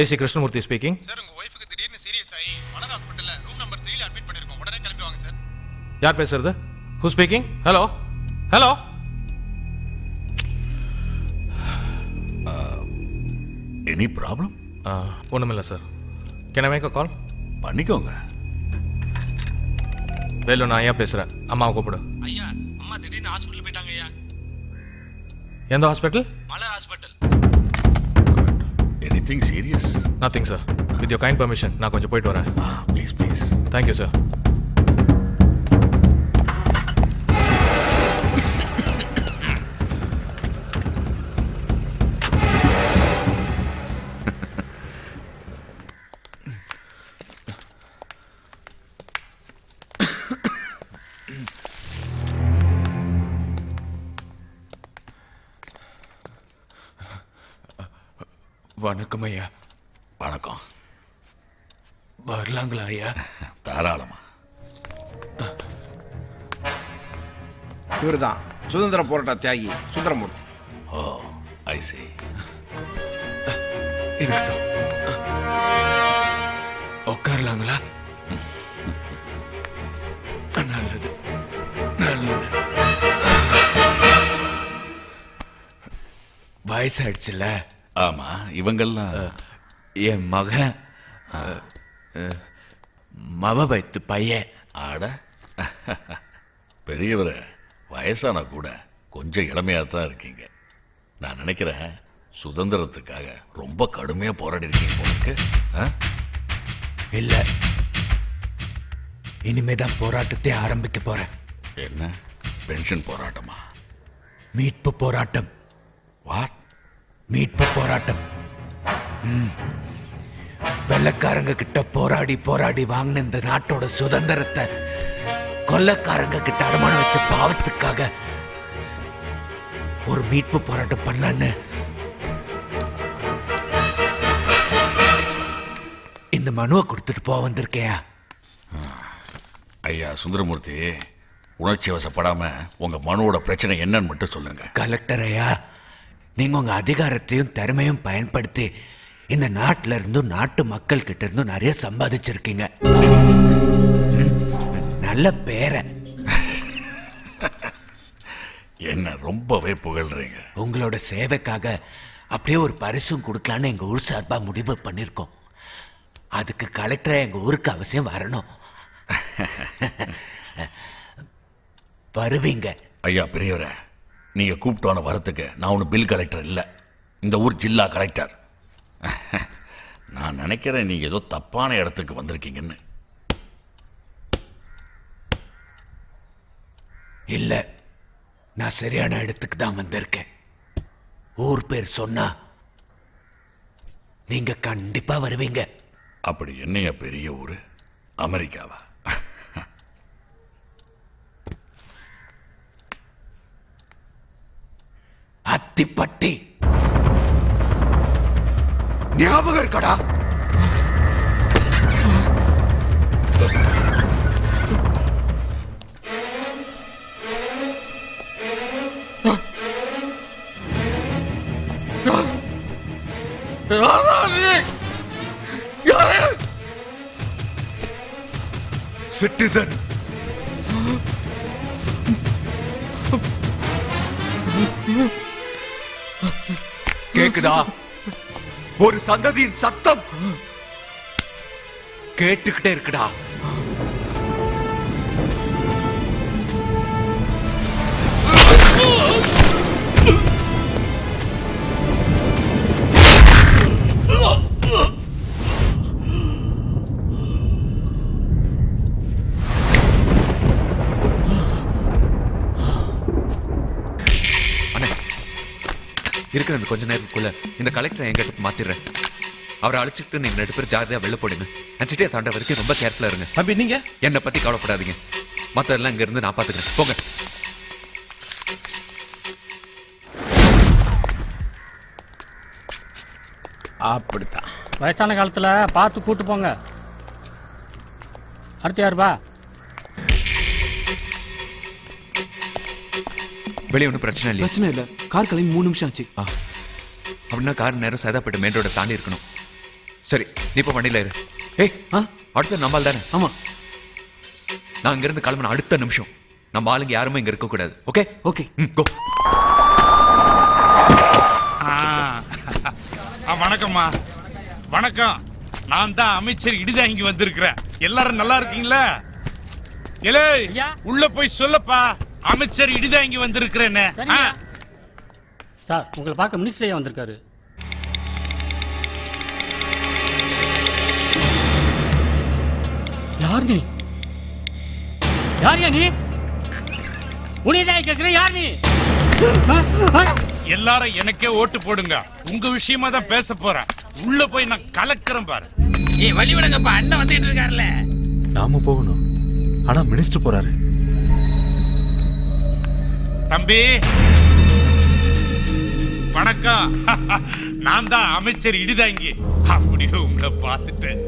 Speaker 16: AC Krishnamurthy speaking
Speaker 26: sir உங்க ஒய்ஃபுக்கு திடீர்னு சீரியஸ் ஆகி மலர் ஹாஸ்பிட்டல்ல ரூம் நம்பர் த்ரீல அட்மிட் பண்ணிருக்கோம். உடனே கிளம்பி வாங்க சார்.
Speaker 16: யார் பேசுறது? Who speaking hello hello
Speaker 21: any problem
Speaker 16: ஒன்றுமில்லை sir can I make a call
Speaker 21: பண்ணிக்கோங்க.
Speaker 16: வேலு நான் ஐயா பேசுகிறேன் அம்மாவை கூப்பிடு.
Speaker 26: ஐயா அம்மா திடீர்னு ஹாஸ்பிட்டல் போயிட்டாங்க ஐயா.
Speaker 16: எந்த hospital
Speaker 26: Malar hospital
Speaker 21: anything serious
Speaker 16: nothing sir with your kind permission நான் கொஞ்சம் போயிட்டு வரேன்.
Speaker 21: ப்ளீஸ் ப்ளீஸ்
Speaker 16: தேங்க்யூ சார்
Speaker 23: வணக்கம் ஐயா.
Speaker 21: வணக்கம்.
Speaker 23: வரலாங்களா ஐயா?
Speaker 21: தாராளமா.
Speaker 1: இவர்தான். சுதந்திர போராட்ட தியாகி சுந்தரமூர்த்தி.
Speaker 21: ஓ ஐ see.
Speaker 23: இருக்கட்டும். உட்காரலாங்களா? நல்லது. நல்லது. வயசாயிடுச்சுல
Speaker 21: ஆமா இவங்கெல்லாம்
Speaker 23: என் மகன் மவ வைத்து பையன்.
Speaker 21: ஆட. பெரியவர் வயசானா கூட கொஞ்சம் இளமையாக தான் இருக்கீங்க. நான் நினைக்கிறேன் சுதந்திரத்துக்காக ரொம்ப கடுமையாக போராடி இருக்கீங்க ஆ?
Speaker 23: இல்ல. இனிமேதான் போராட்டத்தை ஆரம்பிக்க போறேன்.
Speaker 21: என்ன? பென்ஷன் போராட்டமா?
Speaker 23: மீட்பு போராட்டம்.
Speaker 21: வாட்
Speaker 23: மீட்பு போராட்டம். வெள்ளைக்காரங்க கிட்ட போராடி போராடி வாங்கின இந்த நாட்டோட சுதந்திரத்தை கொள்ளக்காரங்க கிட்ட அடமானம் வச்ச பாவத்துக்காக ஒரு மீட்பு போராட்டம் பண்ணலான்னு இந்த மனுவை கொடுத்துட்டு போக வந்திருக்கேயா
Speaker 21: ஐயா சுந்தரமூர்த்தி உணர்ச்சி வசப்படாம உங்க மனுவோட பிரச்சனை என்னன்னு மட்டும் சொல்லுங்க.
Speaker 23: கலெக்டர் ஐயா நீங்க உங்க அதிகாரத்தையும் திறமையும் பயன்படுத்தி இந்த நாட்டுல இருந்தும் நாட்டு மக்கள் கிட்ட இருந்தும் நிறைய சம்பாதிச்சிருக்கீங்க. நல்ல பேரை.
Speaker 21: என்ன ரொம்பவே புகழ்றீங்க.
Speaker 23: உங்களோட சேவைக்காக அப்படியே ஒரு பரிசும் கொடுக்கலான்னு எங்க ஊர் சார்பா முடிவு பண்ணிருக்கோம். அதுக்கு கலெக்டர் எங்க ஊருக்கு அவசியம் வரணும். வருவீங்க.
Speaker 21: ஐயா பெரியவரே. நீங்க கூப்பிட்டோன வரத்துக்கு நான் ஒன்றும் பில் கலெக்டர் இல்லை. இந்த ஊர் ஜில்லா கலெக்டர் நான் நினைக்கிறேன் நீங்க ஏதோ தப்பான இடத்துக்கு வந்திருக்கீங்கன்னு.
Speaker 23: இல்ல. நான் சரியான இடத்துக்கு தான் வந்திருக்கேன். ஊர் பேர் சொன்னா நீங்க கண்டிப்பா வருவீங்க.
Speaker 21: அப்படி என்னையா பெரிய ஊரு? அமெரிக்காவா?
Speaker 23: அத்திப்பட்டி. ஞாபகம் இருக்கடா. சிட்டிசன். கேக்குதா? ஒரு சந்ததியின் சத்தம் கேட்டுக்கிட்டே இருக்குடா.
Speaker 3: இருக்கிற அந்த கொஞ்ச நேரத்துக்குள்ள இந்த கலெக்டரை என்கிட்ட மாத்திடுறேன். அவரை அழைச்சிக்கிட்டு நீங்க ரெண்டு பேரும் ஜாகிரதையா வெளில போடுங்க அஞ்சிட்டே தாண்ட வரைக்கும் ரொம்ப கேர்ஃபுல்லா இருங்க.
Speaker 27: தம்பி நீங்க?
Speaker 3: என்னை பத்தி கவலைப்படாதீங்க. மத்ததெல்லாம் இங்க இருந்து நான் பாத்துக்கிறேன். போங்க.
Speaker 23: அப்படித்தான்.
Speaker 14: வயசான காலத்துல பார்த்து கூட்டு போங்க. அடுத்து யாருப்பா
Speaker 3: வெளியே ஒன்றும் பிரச்சனை இல்லையா.
Speaker 28: பிரச்சனை இல்ல. கார் கிளம்பி மூணு நிமிஷம் ஆச்சு.
Speaker 3: ஆ. அப்படின்னா கார் நேரம் சைதாப்பேட்டு மெயின் ரோட தாண்டி இருக்கணும். சரி நீ இப்போ வண்டியில இரு. ஏய் அடுத்த நம்மால் தானே?
Speaker 28: ஆமா.
Speaker 3: நான் இங்கிருந்து கிளம்பின அடுத்த நிமிஷம். நம்ம ஆளுங்க யாருமே இங்க இருக்க கூடாது. ஓகே?
Speaker 28: ஓகே.
Speaker 3: ம் கோ.
Speaker 29: ஆ, வணக்கம்மா. வணக்கம். நான் தான் அமைச்சர் இடிதாங்கி வந்திருக்கிறேன். எல்லாரும் நல்லா இருக்கீங்களா? எலே உள்ள போய் சொல்லப்பா. அமைச்சர் இடிதாங்கி வந்திருக்கிறேன்னு.
Speaker 14: சார் உங்களை பார்க்க மினிஸ்டர் வந்திருக்காரு. யார் நீ? யார் நீ? உனிதான் கேட்கிறேன் யார் நீ?
Speaker 29: எல்லாரும் எனக்கே ஓட்டு போடுங்க. உங்க விஷயமா தான் பேச போறேன். உள்ள போய் நான் கலக்கிறேன் பாரு.
Speaker 30: ஏய் வழி விடுங்கப்பா. அண்ணன் வந்துட்டு இருக்காருல்ல.
Speaker 1: நாம போகணும். ஆனா மினிஸ்டர் போறாரு.
Speaker 29: தம்பி. வணக்கம். நான் தான் அமைச்சர் இடிதாங்கி. அப்படியே உங்களை பார்த்துட்டேன்.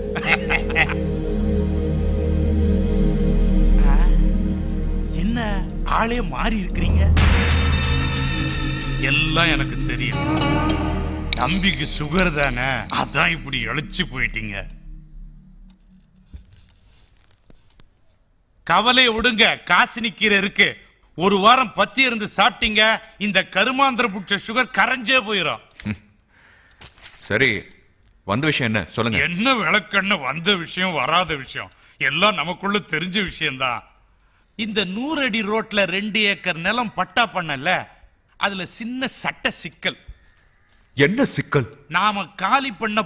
Speaker 29: என்ன ஆளே மாறி இருக்கிறீங்க? எல்லாம் எனக்கு தெரியும். தம்பிக்கு சுகர் தானே. அதான் இப்படி இழைச்சு போயிட்டீங்க. கவலை விடுங்க. காசு நிக்கிற இருக்கு. ஒரு வாரம் பத்தி இருந்து சாப்பிட்டீங்க இந்த கருமாந்திர புடிச்ச சுகர் கரைஞ்சே போயிடும்
Speaker 3: சரி வந்த விஷயம் என்ன? சொல்லுங்க.
Speaker 29: என்ன விளக்கண்ணு வந்த விஷயம் வராத விஷயம் எல்லாம் நமக்குள்ள தெரிஞ்ச விஷயம்தான். இந்த நூறு அடி ரோட்ல ரெண்டு ஏக்கர் நிலம் பட்டா பண்ணல அதுல சின்ன சட்ட சிக்கல்.
Speaker 3: என்ன சிக்கல்?
Speaker 29: நாம காலி பண்ண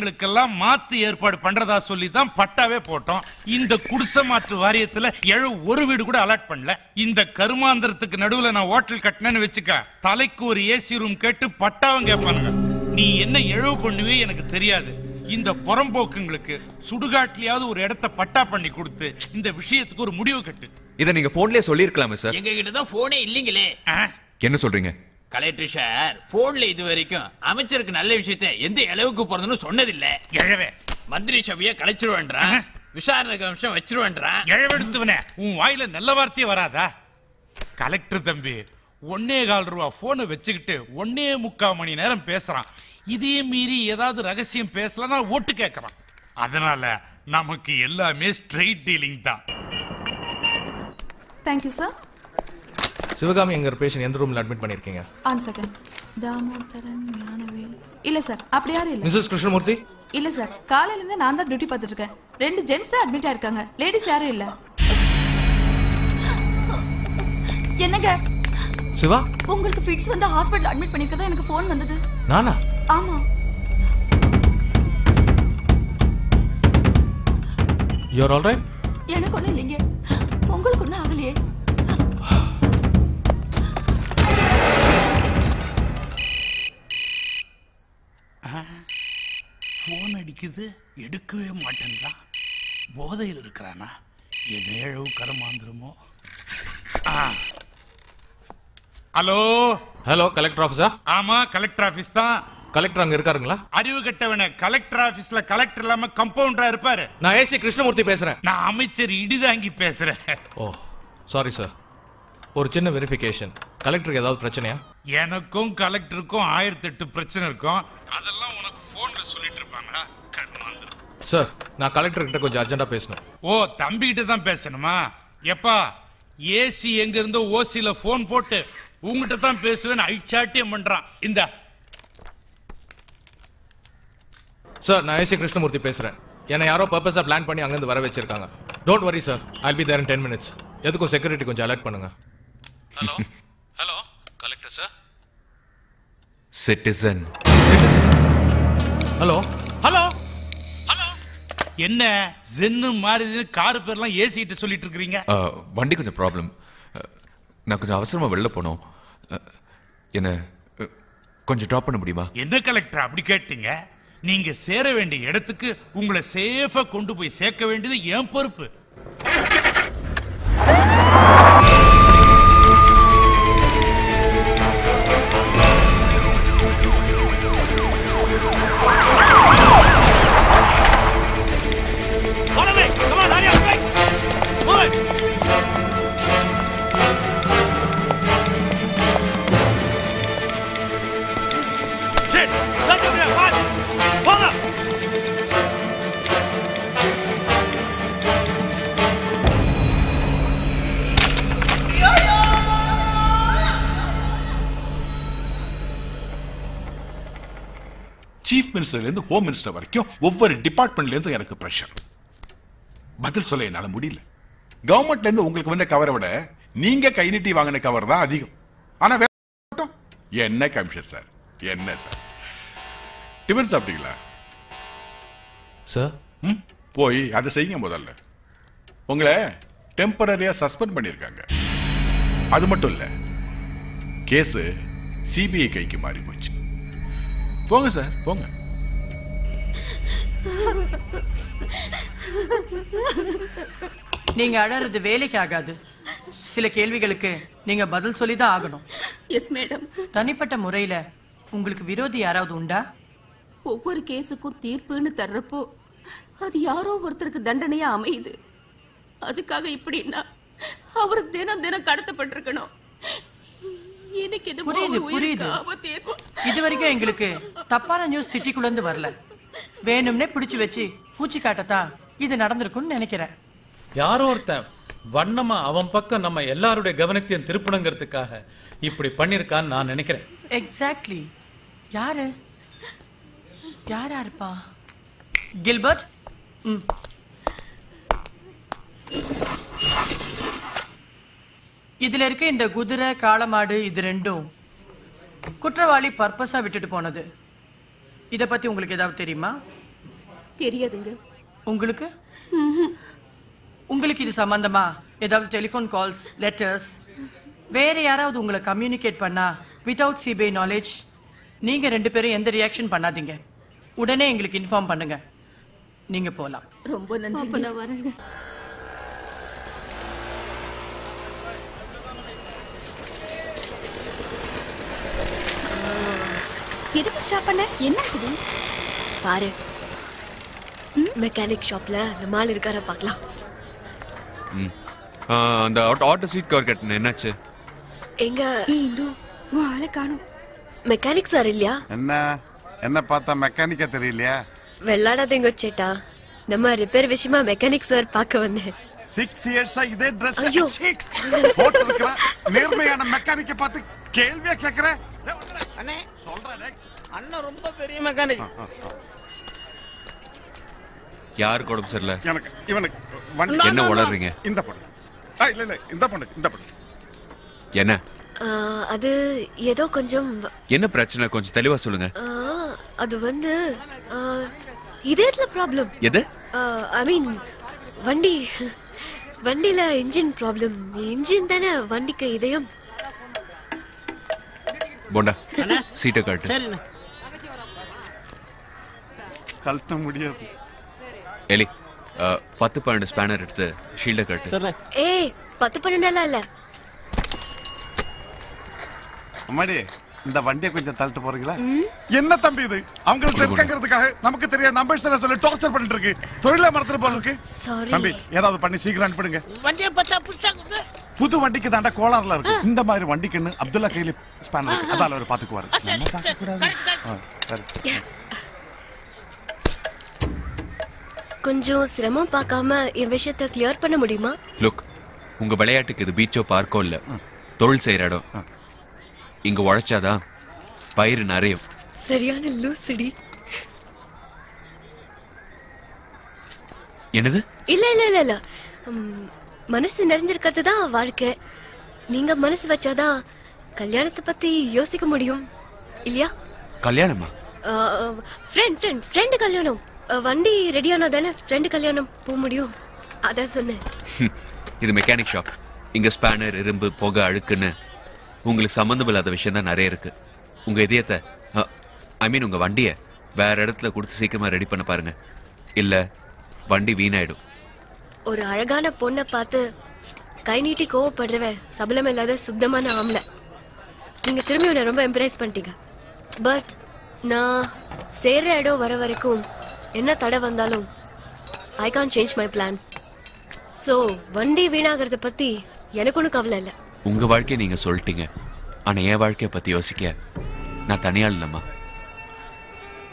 Speaker 29: புறம்போக்குங்களுக்கெல்லாம் மாத்து ஏற்பாடு பண்றதா சொல்லி தான் பட்டாவே போட்டோம். இந்த குடிசை மாற்று வாரியத்துல எழு ஒரு வீடு கூட அலாட் பண்ணல. இந்த கருமாந்திரத்துக்கு நடுவுல நான் ஹோட்டல் கட்டினேன்னு வச்சுக்க தலைக்கு ஒரு ஏசி ரூம் கேட்டு பட்டாவும் கேட்பானுங்க. நீ என்ன எழவு பண்ணுவே எனக்கு தெரியாது. இந்த புறம்போக்குங்களுக்கு சுடுகாட்லயாவது ஒரு இடத்த பட்டா பண்ணி கொடுத்து இந்த விஷயத்துக்கு ஒரு முடிவு கட்டு.
Speaker 3: இதை நீங்க போன்லயே சொல்லியிருக்கலாமே சார்
Speaker 30: எங்க கிட்ட தான் போனே இல்லீங்களே
Speaker 3: என்ன சொல்றீங்க?
Speaker 30: கலெக்டர் சார் போன்ல இது வரைக்கும் அமைச்சருக்கு நல்ல விஷயத்தை எந்த அளவுக்கு போறதுன்னு சொன்னதில்ல.
Speaker 29: எழவே
Speaker 30: மந்திரி சபையை கலைச்சிருவேன்றான் விசாரணை கமிஷன் வச்சிருவேன்றான்
Speaker 29: எழவெடுத்துவனே உன் வாயில நல்ல வார்த்தையே வராதா? கலெக்டர் தம்பி ஒன்னே கால் ரூபா போனை வச்சுக்கிட்டு ஒன்னே முக்கால் மணி நேரம் பேசுறான். இதே மீறி ஏதாவது ரகசியம் பேசலன்னா ஓட்டு கேட்கறான் அதனால நமக்கு எல்லாமே ஸ்ட்ரெயிட் டீலிங் தான்.
Speaker 4: தேங்க்யூ சார்
Speaker 16: சிவகாமி எங்க பேஷண்ட் எந்த ரூம்ல அட்மிட் பண்ணிருக்கீங்க?
Speaker 4: One second Damodaran Gnanavel. இல்ல சார் அப்படி யாரும் இல்ல.
Speaker 16: மிஸ்ஸஸ் கிருஷ்ணமூர்த்தி?
Speaker 4: இல்ல சார் காலையில இருந்து நான் தான் டியூட்டி பார்த்துட்டு இருக்கேன் ரெண்டு ஜென்ட்ஸ் தான் அட்மிட் ஆயிருக்காங்க. லேடிஸ் யாரும் இல்ல. என்னங்க?
Speaker 16: சிவா?
Speaker 4: உங்களுக்கு ஃபிட்ஸ் வந்து ஹாஸ்பிடல் அட்மிட் பண்ணிருக்கதா எனக்கு ஃபோன் வந்தது.
Speaker 16: நானா?
Speaker 4: ஆமா.
Speaker 16: யூஆர் ஆல் ரைட்
Speaker 4: எனக்கு ஒண்ணும் இல்லைங்க. உங்களுக்கு ஒண்ணும் ஆகலையே.
Speaker 29: போன் அடிக்குது எடுக்கவே மாட்டேன்றான் போதையில் இருக்கிறானா? என் ஏழவு கரமாந்திரமோ? ஹலோ?
Speaker 16: ஹலோ கலெக்டர் ஆஃபீஸா
Speaker 29: ஆமா கலெக்டர் ஆபீஸ் தான்.
Speaker 16: கலெக்டர் அங்க இருக்காருங்களா?
Speaker 29: அறிவு கட்டவன கலெக்டர் ஆபீஸ்ல கலெக்டர் இல்லாம கம்பவுண்டரா இருப்பாரு.
Speaker 16: நான் ஏசி கிருஷ்ணமூர்த்தி பேசுறேன்.
Speaker 29: நான் அமைச்சர் இடிதாங்கி பேசுறேன்.
Speaker 16: ஓ சாரி சார் ஒரு சின்ன வெரிஃபிகேஷன் கலெக்டருக்கு ஏதாவது பிரச்சனையா?
Speaker 29: எனக்கும் கலெக்டருக்கும் ஆயிரத்தி எட்டு பிரச்சனை இருக்கும். அதெல்லாம் உனக்கு போன்ல சொல்லிட்டு இருப்பாங்களா கர்மாந்திரம்
Speaker 16: சார் நான் கலெக்டர் கிட்ட கொஞ்சம் அர்ஜென்ட்டா பேசணும்.
Speaker 29: ஓ தம்பிகிட்ட தான் பேசணுமா? எப்பா ஏசி எங்க இருந்தோ ஓசில போன் போட்டு உங்ககிட்ட தான் பேசுவேன் ஐச்சாட்டியம் பண்றான். இந்த.
Speaker 16: சார் நான் ஏசி கிருஷ்ணமூர்த்தி பேசுறேன். என்னை யாரோ பர்பஸா பிளான் பண்ணி அங்கிருந்து வர வச்சிருக்காங்க. Don't worry sir I'll be there in ten minutes எதுக்கும் செக்யூரிட்டி கொஞ்சம் அலர்ட் பண்ணுங்க. Hello hello collector sir
Speaker 3: citizen
Speaker 16: hello
Speaker 29: hello hello என்ன ஜென்னு மாறி கார் பேர்லாம் ஏசிட்டு சொல்லிட்டு இருக்கிறீங்க
Speaker 3: வண்டி கொஞ்சம் ப்ராப்ளம். நான் கொஞ்சம் அவசரமா வெளில போனோம். என்ன கொஞ்சம் ட்ராப் பண்ண முடியுமா?
Speaker 29: என்ன கலெக்டர் அப்படி கேட்டீங்க? நீங்க சேர வேண்டிய இடத்துக்கு உங்களை சேஃபா கொண்டு போய் சேர்க்க வேண்டியது என் பொறுப்பு.
Speaker 15: சீஃப் மினிஸ்டர்ல இருந்து ஹோம் மினிஸ்டர் வரைக்கும் ஒவ்வொரு டிபார்ட்மெண்ட்ல இருந்து எனக்கு பிரஷர் பதில் சொல்ல என்னால முடியல. கவர்மெண்ட்ல இருந்து உங்களுக்கு வந்த கவரை விட நீங்க கை நீட்டி வாங்கின கவர் தான் அதிகம். ஆனா வேற மட்டும். என்ன கமிஷன் சார் என்ன சார் டிஃபன் சாப்பிட்டீங்களா?
Speaker 16: சார்
Speaker 15: ம்? போய் அதை செய்யுங்க முதல்ல. உங்களை டெம்பரரியா சஸ்பெண்ட் பண்ணியிருக்காங்க. அது மட்டும் இல்ல கேஸ் சிபிஐ கைக்கு மாறி போச்சு. போங்க சார். போங்க.
Speaker 31: நீங்க அழறது வேலைக்கு ஆகாது சில கேள்விகளுக்கு நீங்க பதில் சொல்லி தான் ஆகணும்.
Speaker 4: எஸ் மேடம்
Speaker 31: தனிப்பட்ட முறையில உங்களுக்கு விரோதி யாராவது உண்டா?
Speaker 4: ஒவ்வொரு கேஸுக்கும் தீர்ப்புன்னு தர்றப்போ அது யாரோ ஒருத்தருக்கு தண்டனையா அமையுது. அதுக்காக இப்படின்னா அவரு தினம் தினம் கடத்தப்பட்டிருக்கணும்.
Speaker 31: புரியுது புரியுது. இது வரைக்கும் எங்களுக்கு தப்பான நியூஸ் சிட்டிக்குள்ள இருந்து வரல. வேணும்னே பிடிச்சு வச்சு பூச்சி காட்டத்தான் இது நடந்திருக்கும்னு நினைக்கிறேன்.
Speaker 27: யாரோ ஒருத்தன் வண்ணமா அவன் பக்கம் நம்ம எல்லாருடைய கவனத்தையும் திருப்பணுங்கிறதுக்காக இப்படி பண்ணிருக்கான்னு நான் நினைக்கிறேன்.
Speaker 31: எக்ஸாக்ட்லி யாரு? யாரா இருப்பா? கில்பர்ட் ம். இதுல இருக்க இந்த குதிரை காளமாடு இது ரெண்டும் குற்றவாளி பர்பஸா விட்டுட்டு போனது. இத பத்தி உங்களுக்கு ஏதாவது தெரியுமா?
Speaker 4: தெரியாதுங்க.
Speaker 31: உங்களுக்கு? உங்களுக்கு இது சம்பந்தமா? ஏதாவது டெலிஃபோன் கால்ஸ் லெட்டர்ஸ் வேற யாராவது உங்களை கம்யூனிகேட் பண்ணா வித்தவுட் சிபிஐ நாலேஜ் நீங்க ரெண்டு பேரும் எந்த ரியாக்ஷன் பண்ணாதீங்க. உடனே எங்களுக்கு இன்ஃபார்ம் பண்ணுங்க. நீங்க போலாம்.
Speaker 4: ரொம்ப நன்றி வரேங்க.
Speaker 32: எதுக்கு ஸ்டாப் பண்ண? என்னாச்சுடி
Speaker 5: பாரு. மெக்கானிக் ஷாப்ல நம்ம ஆள் இருக்கார பார்க்கலாம்.
Speaker 3: அந்த ஆட்டோ சீட் கவர் கட்டின என்னாச்சு?
Speaker 5: எங்க?
Speaker 32: இந்து ஆளை காணும்.
Speaker 5: மெக்கானிக் சார் இல்லையா?
Speaker 1: என்ன? என்ன பார்த்தா மெக்கானிக்கா தெரியலையா?
Speaker 5: வெள்ளாடாதீங்க சேட்டா நம்ம ரிப்பேர் விஷயமா மெக்கானிக் சார் பார்க்க வந்தேன்.
Speaker 1: சிக்ஸ் இயர்ஸா இதே ட்ரெஸ். போட்டு நேர்மையான மெக்கானிக்க பார்த்து கேள்வியா கேக்குற?
Speaker 33: அண்ணே சொல்றேன். அண்ணன் ரொம்ப பெரிய மெக்கானிக்
Speaker 3: யாருக்கு உடம்பு சரியில்லை?
Speaker 1: எனக்கு இவனுக்கு வண்டி.
Speaker 3: என்ன உளறீங்க?
Speaker 1: இந்த பொண்ணு. ஆ, இல்ல இல்ல இந்த பொண்ணு இந்த பொண்ணு.
Speaker 3: என்ன?
Speaker 5: அது ஏதோ கொஞ்சம்
Speaker 3: என்ன பிரச்சனை? கொஞ்சம் தெளிவா சொல்லுங்க.
Speaker 5: அது வந்து இதயத்துல ப்ராப்ளம்
Speaker 3: எது?
Speaker 5: ஐ மீன் வண்டி வண்டியில இன்ஜின் ப்ராப்ளம் இன்ஜின் தானே வண்டிக்கு இதயம்.
Speaker 3: போண்டா சீட்டை காட்டு.
Speaker 33: சரிண்ணே.
Speaker 1: கழட்ட முடியாது.
Speaker 3: எலி பத்து பன்னெண்டு ஸ்பேனர் எடுத்து ஷீல்டை காட்டு
Speaker 5: ஏய் பத்து பன்னெண்டெல்லாம் இல்ல.
Speaker 1: அம்மாடி இந்த வண்டியை கொஞ்சம் தள்ளிட்டு போறீங்களா? என்ன தம்பி இது? அவங்களுக்கு இருக்கங்கிறதுக்காக நமக்கு தெரியாத நம்பர்ஸ் எல்லாம் சொல்லி டார்ச்சர் பண்ணிட்டு இருக்கு தொழில மரத்துல போல இருக்கு
Speaker 5: சாரி
Speaker 1: தம்பி ஏதாவது பண்ணி சீக்கிரம் அனுப்பிடுங்க.
Speaker 33: வண்டியை பார்த்தா புதுசா.
Speaker 1: புது வண்டிக்கு தாண்டா கோளாறுல இருக்கு. இந்த மாதிரி வண்டிக்குன்னு அப்துல்லா கையில ஸ்பேன் இருக்கு. அதால அவர் பாத்துக்குவாரு. நம்ம பார்க்க கூடாது ஆ, சரி
Speaker 5: கொஞ்சம் சிரமம் பார்க்காம என் விஷயத்த கிளியர் பண்ண முடியுமா?
Speaker 3: லுக் உங்க விளையாட்டுக்கு இது பீச்சோ பார்க்கோ இல்ல. தொழில் செய்யற இடம். இங்க உழைச்சாதான் பயிர் நிறையும்.
Speaker 5: சரியான லூசுடி.
Speaker 3: என்னது?
Speaker 5: இல்ல இல்ல இல்ல இல்ல. மனசு நிறைஞ்சிருக்கிறது தான் வாழ்க்கை. நீங்க மனசு வச்சாதான் கல்யாணத்தை பத்தி யோசிக்க முடியும். இல்லையா?
Speaker 3: கல்யாணமா?
Speaker 5: ஃப்ரெண்ட் ஃப்ரெண்ட் ஃப்ரெண்டு கல்யாணம். வண்டி ரெடியானா தானே ஃப்ரெண்டு கல்யாணம் போக முடியும்? அதான் சொன்னேன்.
Speaker 3: இது மெக்கானிக் ஷாப் இங்க ஸ்பேனர் இரும்பு புகை அழுக்குன்னு உங்களுக்கு சம்மந்தம் இல்லாத விஷயம் தான் நிறைய இருக்கு. உங்க இதயத்தை ஐ மீன் உங்க வண்டியை வேற இடத்துல கொடுத்து சீக்கிரமா ரெடி பண்ண பாருங்க. இல்ல வண்டி வீணாயிடும்.
Speaker 34: ஒரு அழகான பொண்ணை பார்த்து கை நீட்டி கோவப்படுறவன் சபலம் இல்லாத சுத்தமான ஆம்பளை. நீங்க திரும்பி உன்னை ரொம்ப இம்ப்ரெஸ் பண்ணிட்டீங்க. பட் நான் சேர்ற இடம் வர வரைக்கும் என்ன தடை வந்தாலும் I can't change my plan so வண்டி வீணாகிறத பத்தி எனக்கு ஒன்றும் கவலை இல்லை.
Speaker 3: உங்க வாழ்க்கையை நீங்க சொல்லிட்டீங்க. ஆனா என் வாழ்க்கைய பத்தி யோசிக்க நான் தனியாள் இல்லம்மா.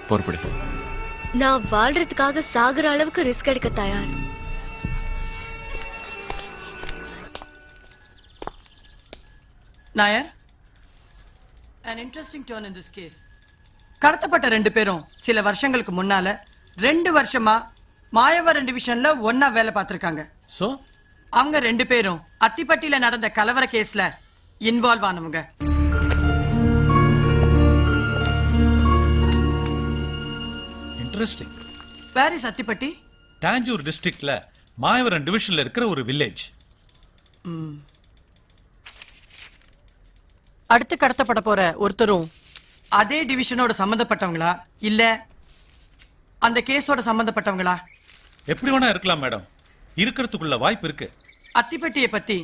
Speaker 3: பொறுப்படு.
Speaker 34: நான் வாழ்றதுக்காக சாகுற அளவுக்கு ரிஸ்க் எடுக்க தயார்.
Speaker 31: Nair an interesting turn in this case. கடத்தப்பட்ட ரெண்டு பேரும் சில வருஷங்களுக்கு முன்னால ரெண்டு வருஷமா மாயவரம் டிவிஷன்ல ஒன்னா வேலை பார்த்திருக்காங்க.
Speaker 14: சோ
Speaker 31: அவங்க ரெண்டு பேரும் அத்திப்பட்டியில நடந்த கலவர கேஸ்ல இன்வால்வ் ஆனவங்க.
Speaker 14: Interesting
Speaker 31: where is Attippatti?
Speaker 14: Tanjore டிஸ்ட்ரிக்ட்ல மாயவரம் டிவிஷன்ல இருக்கிற ஒரு வில்லேஜ்.
Speaker 31: அடுத்து கடத்தப்பட போற ஒருத்தரும் அதே டிவிஷனோட சம்பந்தப்பட்டவங்களா? இல்ல அந்த கேஸோட சம்பந்தப்பட்டவங்களா?
Speaker 14: எப்படி வேணா இருக்கலாம் மேடம். இருக்கிறதுக்குள்ள வாய்ப்பு இருக்கு.
Speaker 31: அத்திப்பட்டியை பத்தி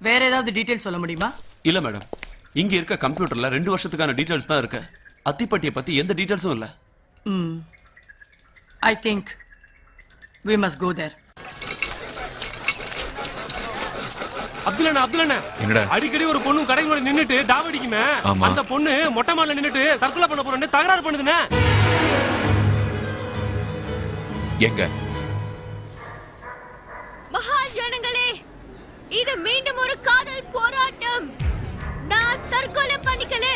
Speaker 31: வேற ஏதாவது டீடைல் சொல்ல முடியுமா?
Speaker 8: இல்ல மேடம். இங்க இருக்க கம்ப்யூட்டர்ல ரெண்டு வருஷத்துக்கான டீடைல்ஸ் தான் இருக்கு. அத்திப்பட்டியை பத்தி எந்த டீடைல்ஸும் இல்ல.
Speaker 31: ம். I think we must go there
Speaker 8: அப்துல்லண்ணா அப்துல்லண்ணா
Speaker 3: என்னடா?
Speaker 8: அடிக்கடி ஒரு பொண்ணு கடைக்கு நின்னுட்டு தாவடிக்குமே. அந்த பொண்ணு மொட்டை மாடல நின்னுட்டு தற்கொலை பண்ண போறேன்னு தகராறு பண்ணுதுண்ணே
Speaker 3: எங்க?
Speaker 34: மகாஜனங்களே இது மீண்டும் ஒரு காதல் போராட்டம். நான் தற்கொலை பண்ணிக்கல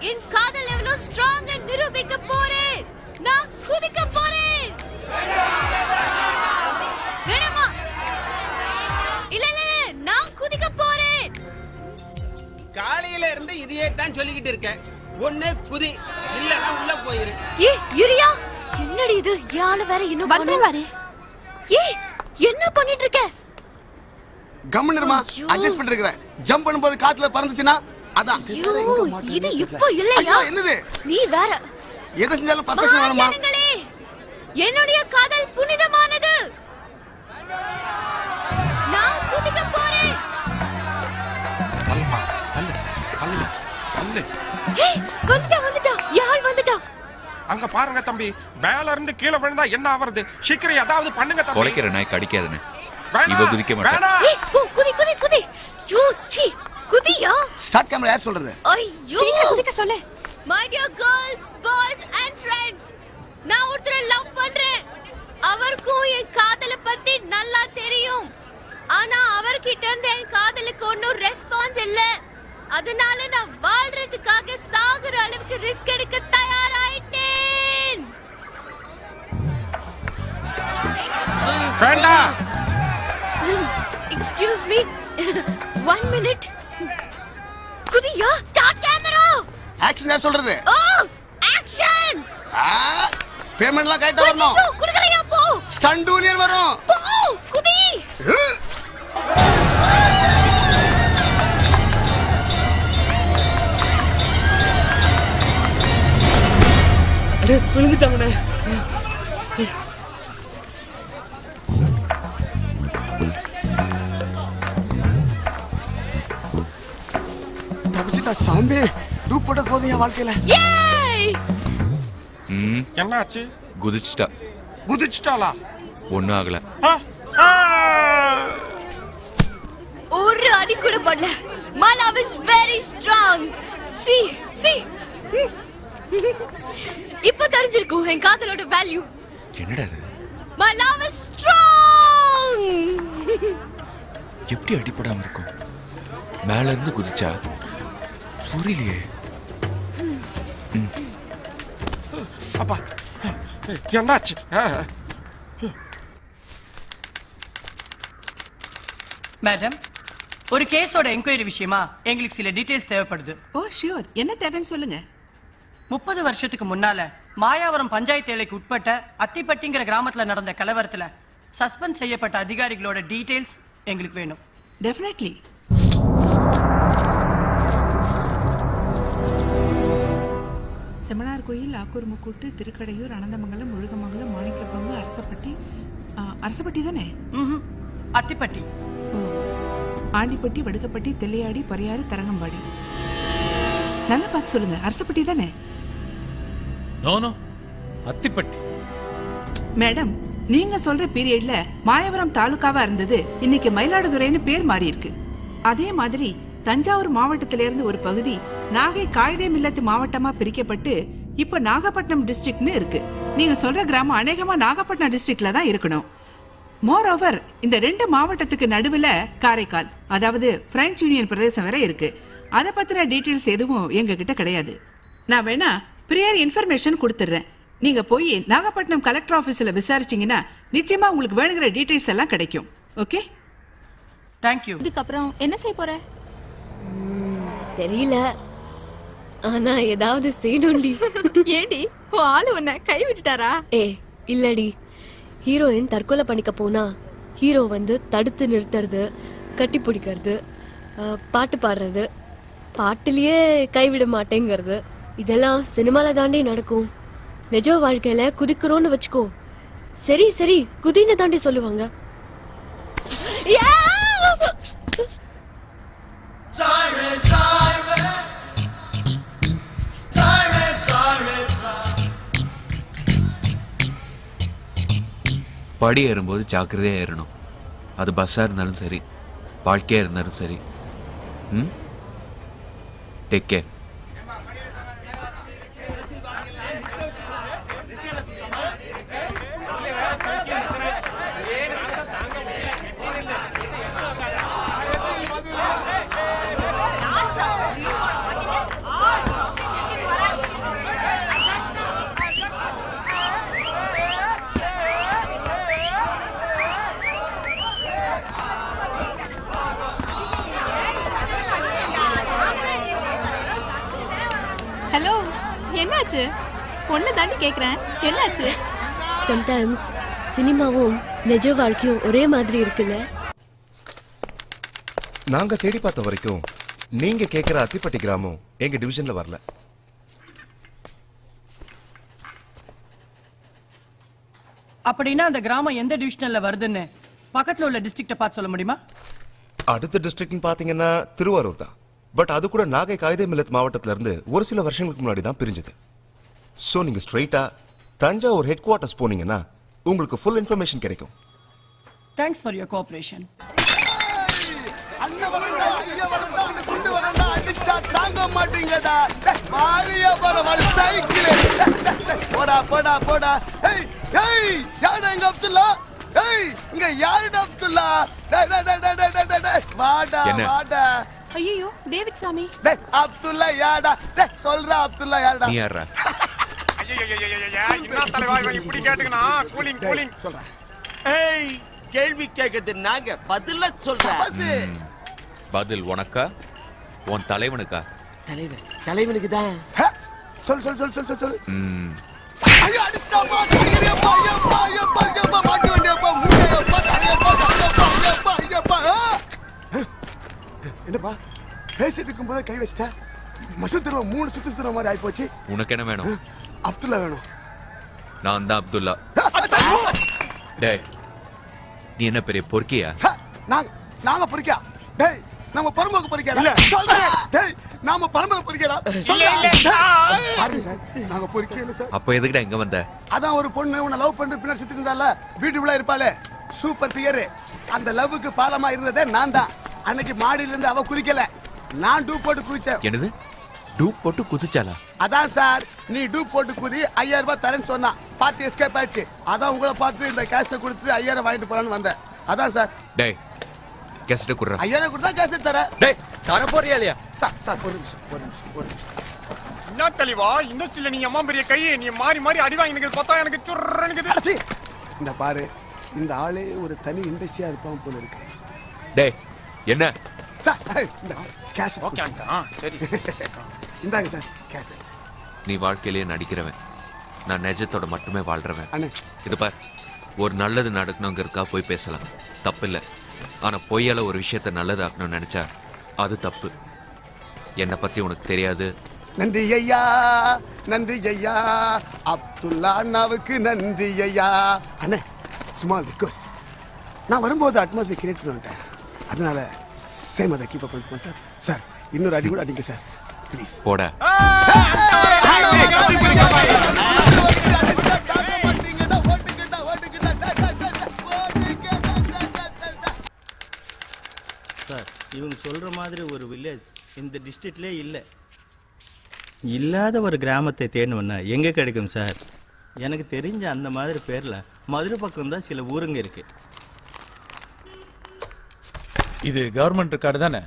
Speaker 34: என் காதல் எவ்வளவு ஸ்ட்ராங் நிரூபிக்க போறேன். நான் குதிக்க போறேன். வேணாமா? இல்ல இல்ல நான் குதிக்க போறேன்.
Speaker 35: காலையில இருந்து இதையே தான் சொல்லிக்கிட்டு இருக்கேன். ஒண்ணு குதி. இல்லன்னா உள்ள போயிரு.
Speaker 34: ஏ இரியா என்னடி இது? யாழ வேற இன்னும்
Speaker 4: வந்துடுறேன்
Speaker 34: வரே ஏ என்ன பண்ணிட்டு இருக்க
Speaker 36: கம்முன்னுமா அட்ஜஸ்ட் பண்ணிருக்கிறேன் ஜம்ப் பண்ணும்போது காத்துல பறந்துச்சுன்னா அதான்.
Speaker 34: இது இப்போ இல்லையா?
Speaker 36: என்னது?
Speaker 34: நீ வேற.
Speaker 36: எதை செஞ்சாலும் பர்ஃபெக்ஷன் வேணுமா?
Speaker 34: என்னுடைய காதல் புனிதமானது. நான் குதிக்க போறேன்.
Speaker 37: தள்ளுமா தள்ளு தள்ளு. தள்ளு
Speaker 34: ஏய் வந்துட்டா வந்துட்டா யாழ் வந்துட்டா
Speaker 1: அங்க பாருங்க தம்பி மேல இருந்து கீழே விழுந்தா என்ன ஆவறது? சீக்கிரம் ஏதாவது பண்ணுங்க தம்பி.
Speaker 3: குலைக்கிற நாய் கடிக்காதுன்னு. இவ குதிக்க மாட்டா.
Speaker 34: ஏய் போ குதி குதி குதி. யூ சி குதியா?
Speaker 36: ஸ்டார்ட் கேமரா யார் சொல்றது?
Speaker 34: ஐயோ. குதிக்க சொல்லு. My dear girls boys and friends நான் ஒருத்தரை லவ் பண்றேன். அவருக்கும் என் காதல பத்தி நல்லா தெரியும். ஆனா அவர்கிட்ட இருந்து என் காதலுக்கு ஒன்னும் ரெஸ்பான்ஸ் இல்ல. அதனால நான் வாழ்றதுக்காக சாகுற அளவுக்கு ரிஸ்க் எடுக்க தயாராயிட்டேன்.
Speaker 1: வேண்டாம்
Speaker 34: எக்ஸ்கியூஸ் மீ ஒன் மினிட் குதியா ஸ்டார்ட் கேமரா
Speaker 36: ஆக்ஷன் யார் சொல்றது?
Speaker 34: ஓ ஆக்ஷன்
Speaker 36: பேமெண்ட்லாம் கரெக்டா வரணும்.
Speaker 34: குடுக்கறியா போ.
Speaker 36: ஸ்டண்ட் யூனியன் வரும்.
Speaker 34: போ குதி.
Speaker 35: விழுந்துட்டாங்கண்ணே.
Speaker 36: தப்பிச்சுட்டா சாமி டூப் போட்டது போதும் என் வாழ்க்கையில.
Speaker 34: ஏய்!
Speaker 3: ம்.
Speaker 1: என்னாச்சு?
Speaker 3: குதிச்சுட்டா.
Speaker 1: குதிச்சுட்டாளா?
Speaker 3: ஒண்ணும் ஆகல.
Speaker 34: ஒரு அடி கூட படல. My love is very strong. See see. இப்ப தெரிஞ்சிருக்கும் என் காதலோட வேல்யூ
Speaker 3: என்னடா இது?
Speaker 34: My love is strong.
Speaker 3: எப்படி அடிப்படாம இருக்கும்? மேல இருந்து குதிச்சா? புரியலையே.
Speaker 1: அப்பா. என்னாச்சு.
Speaker 31: மேடம் ஒரு கேஸோட என்கொயரி விஷயமா எங்களுக்கு சில டீடைல்ஸ் தேவைப்படுது.
Speaker 38: ஓ ஷியோர் என்ன தேவைன்னு சொல்லுங்க.
Speaker 31: முப்பது வருஷத்துக்கு முன்னால மாயாவரம் பஞ்சாயத்து எல்லைக்கு உட்பட்ட அத்திப்பட்டிங்கிற கிராமத்துல நடந்த கலவரத்துல சஸ்பெண்ட் செய்யப்பட்ட அதிகாரிகளோட டீடைல்ஸ் எங்களுக்கு வேணும்.
Speaker 38: டெஃபினெட்லி செமனார் கோயில் ஆக்கூர் முக்கூட்டு திருக்கடையூர் அனந்தமங்கலம் முழுகமங்கலம் மாணிக்கப்பங்கு அரசப்பட்டி. அரசப்பட்டி தானே?
Speaker 31: அத்திப்பட்டி.
Speaker 38: ஆண்டிப்பட்டி வடுக்கப்பட்டி தெல்லையாடி பரியாறு தரங்கம்பாடி. நல்லா பார்த்து சொல்லுங்க. அரசப்பட்டி தானே?
Speaker 27: No no Athipatti.
Speaker 38: மேடம் நீங்க சொல்ற பீரியட்ல மாயவரம் தாலுகாவா இருந்தது இன்னைக்கு மயிலாடுதுறைன்னு பேர் மாறி இருக்கு அதே மாதிரி தஞ்சாவூர் மாவட்டத்தில இருந்து ஒரு பகுதி நாகை காயிதே மில்லத்து மாவட்டமா பிரிக்கப்பட்டு இப்ப நாகப்பட்டினம் டிஸ்ட்ரிக்ட்னு இருக்கு. நீங்க சொல்ற கிராமம் அநேகமா நாகப்பட்டினம் டிஸ்ட்ரிக்ட்ல தான் இருக்கணும். மோர் ஓவர் இந்த ரெண்டு மாவட்டத்துக்கு நடுவுல காரைக்கால் அதாவது பிரெஞ்சு யூனியன் பிரதேசம் வேற இருக்கு. அதை பத்தின டீட்டெயில்ஸ் எதுவும் எங்ககிட்ட கிடையாது. நான் வேணா ப்ரியர் இன்ஃபர்மேஷன் கொடுத்துட்றேன். நீங்க போய் நாகப்பட்டினம் கலெக்டர் ஆபீஸ்ல விசாரிச்சீங்கன்னா நிச்சயமா உங்களுக்கு வேணுங்கிற டீடைல்ஸ் எல்லாம் கிடைக்கும். ஓகே
Speaker 31: தேங்க்யூ
Speaker 4: இதுக்கப்புறம் என்ன செய்ய போற?
Speaker 5: தெரியல. ஆனா ஏதாவது செய்யணும்டி.
Speaker 4: ஏண்டி உன் ஆளு உன்னை கை விட்டுட்டாரா?
Speaker 5: ஏ இல்லடி. ஹீரோயின் தற்கொலை பண்ணிக்க போனா ஹீரோ வந்து தடுத்து நிறுத்துறது கட்டி பிடிக்கிறது பாட்டு பாடுறது பாட்டுலயே கைவிட மாட்டேங்கிறது. இதெல்லாம் சினிமால தாண்டி நடக்கும். நிஜ வாழ்க்கையில குதிக்கிறோன்னு வச்சுக்கோ. சரி சரி குதின்னு தாண்டி சொல்லுவாங்க.
Speaker 3: படி ஏறும்போது ஜாக்கிரதையாக ஏறணும். அது பஸ்ஸாக இருந்தாலும் சரி வாழ்க்கையாக இருந்தாலும் சரி. ம்? டேக் கேர்
Speaker 4: ஒன்னு தாண்டி கேக்குறேன். என்னாச்சு?
Speaker 5: சம்டைம்ஸ் சினிமாவும் நிஜ வாழ்க்கையும் ஒரே மாதிரி இருக்குல்ல?
Speaker 35: நாங்க தேடி பார்த்த வரைக்கும் நீங்க கேக்குற அத்திப்பட்டி கிராமம் எங்க டிவிஷன்ல வரல.
Speaker 31: அப்படின்னா அந்த கிராமம் எந்த டிவிஷனல்ல வருதுன்னு பக்கத்துல உள்ள டிஸ்ட்ரிக்ட பார்த்து சொல்ல முடியுமா?
Speaker 35: அடுத்த டிஸ்ட்ரிக்ட்னு பாத்தீங்கன்னா திருவாரூர் தான். பட் அது கூட நாகை காகிதே மில்லத் மாவட்டத்துல இருந்து ஒரு சில வருஷங்களுக்கு முன்னாடி தான் பிரிஞ்சது. சோ நீங்க ஸ்ட்ரைட்டா தஞ்சாவூர் ஹெட் குவார்ட்டர்ஸ் போனீங்கன்னா உங்களுக்கு ஃபுல் இன்ஃபர்மேஷன் கிடைக்கும்.
Speaker 31: தேங்க்ஸ் ஃபார் யுவர் கோஆபரேஷன்
Speaker 36: தாங்க மாட்டீங்கடா போற வாலி சைக்கிள் போடா போடா போடா ஏய் ஏய் யாரா இங்க அப்துல்லா ஏய் இங்க யாருடா அப்துல்லா டேய் டேய் டேய் டேய் டேய், டேய் வாடா? வாடா
Speaker 4: ஐயோ டேவிட் சாமி.
Speaker 36: டேய் அப்துல்லா யாடா டேய் சொல்றா அப்துல்லா யாடா
Speaker 3: நீ யாரா
Speaker 39: என்ன தலைவா இவன் இப்படி கேட்டுக்கணும் கூலிங் கூலிங்
Speaker 36: சொல்றேன்
Speaker 40: ஏய் கேள்வி கேட்கறது நாங்க பதில சொல்றேன்
Speaker 3: பதில் உனக்கா உன் தலைவனுக்கா
Speaker 40: தலைவன் தலைவனுக்கு தான்
Speaker 36: சொல் சொல் சொல் சொல் சொல் சொல்
Speaker 3: ம்
Speaker 36: ஐயோ அடிச்சாமா ஐயப்பா ஐயப்பா ஐயப்பா ஐயப்பா மாட்டி வண்டியப்பா மூளையப்பா தலையப்பா தலையப்பா ஐயப்பா ஐயப்பா என்னப்பா பேசிட்டு இருக்கும்போது கை வச்சிட்ட மசூத் திரும்ப மூணு சுத்து சுத்துற மாதிரி ஆயிப்போச்சு
Speaker 3: உனக்கு என்ன வேணும்
Speaker 36: அப்துல்லா வேணும்.
Speaker 3: நான் தான் அப்துல்லா. டேய் நீ என்ன பெரிய பொறுக்கியா?
Speaker 36: சார் நாங்க நாங்க பொறிக்கா டேய் நம்ம பரம்போக்கு பொறிக்கடா சொல்றேன். டேய் நாம பரம்பரை பொறிக்கடா சொல்றேன். பாருங்க சார் நாங்க பொறிக்கே இல்ல சார்.
Speaker 3: அப்ப எதுக்குடா இங்க வந்த?
Speaker 36: அதான் ஒரு பொண்ணு உன்னை லவ் பண்ணிட்டு பின்னாடி சுத்திட்டு இருந்தால. வீட்டுக்குள்ள இருப்பாளே. சூப்பர் பிகர் அந்த லவ்வுக்கு பாலமா இருந்ததே நான் தான். அன்னைக்கு மாடியில இருந்து அவ குதிக்கல நான் டூ போட்டு குதிச்சேன்
Speaker 3: என்னது? டூப் போட்டு குதிச்சாலா
Speaker 36: அதான் சார் நீ டூ போட்டு குதி ஐயாயிரம் ரூபாய் தரேன்னு சொன்னா பார்த்து எஸ்கேப் ஆயிடுச்சு. அதான் உங்களை பார்த்து இந்த கேஷை கொடுத்து ஐயாயிரம் வாங்கிட்டு போலான்னு வந்தேன். அதான் சார்.
Speaker 3: டேய் கெஸ்ட் குடுறா.
Speaker 36: ஐயாயிரம் கொடுத்தா கேஷ் தரேன்.
Speaker 3: டேய் தர போறியா இல்லையா?
Speaker 36: சார் சார் ஒரு நிமிஷம் ஒரு நிமிஷம் ஒரு நிமிஷம்.
Speaker 39: என்ன தெளிவா? இண்டஸ்ட்ரியில நீ அம்மா பெரிய கை நீ மாறி மாறி அடி வாங்கி பார்த்தா எனக்கு
Speaker 36: அரசி இந்த பாரு இந்த ஆளே ஒரு தனி இண்டஸ்ட்ரியா இருப்பான் போல இருக்கு.
Speaker 3: டேய் என்ன?
Speaker 36: சார் இந்த கேஷ்
Speaker 39: ஓகே சரி.
Speaker 36: இந்தாங்க சார் கேஷ்
Speaker 3: நீ வாழ்க்கையிலேயே நடிக்கிறவன். நான் நிஜத்தோட மட்டுமே வாழ்றவன்.
Speaker 36: அண்ணே.
Speaker 3: இது பார் ஒரு நல்லது நடக்கணுங்கிறதுக்கா போய் பேசலாம். தப்பு இல்லை ஆனா பொய்யால ஒரு விஷயத்த நல்லதாக்கணும்னு நினைச்சா அது தப்பு. என்னை பத்தி உனக்கு தெரியாது?
Speaker 36: நன்றி ஐயா நன்றி ஐயா. அப்துல்லா அண்ணாவுக்கு நன்றி ஐயா. அண்ணே சும்மா ரிக்வஸ்ட் நான் வரும்போது அட்மாஸ்பியர் கிரியேட் பண்ண வந்துட்டேன் அதனால சேம் அதை கீப் அப் பண்ணிப்போம் சார். சார் இன்னொரு அடி கூட அடிங்க சார். ப்ளீஸ்
Speaker 3: போட.
Speaker 41: சார் இவங்க சொல்ற மாதிரி ஒரு வில்லேஜ் இந்த டிஸ்ட்ரிக்ட்லே இல்லை. இல்லாத ஒரு கிராமத்தை தேடணும்னா எங்கே கிடைக்கும் சார்? எனக்கு தெரிஞ்ச அந்த மாதிரி பேரில் மதுரை பக்கம் தான் சில ஊருங்க இருக்கு.
Speaker 27: இது கவர்மெண்ட் ரெக்கார்டு தானே?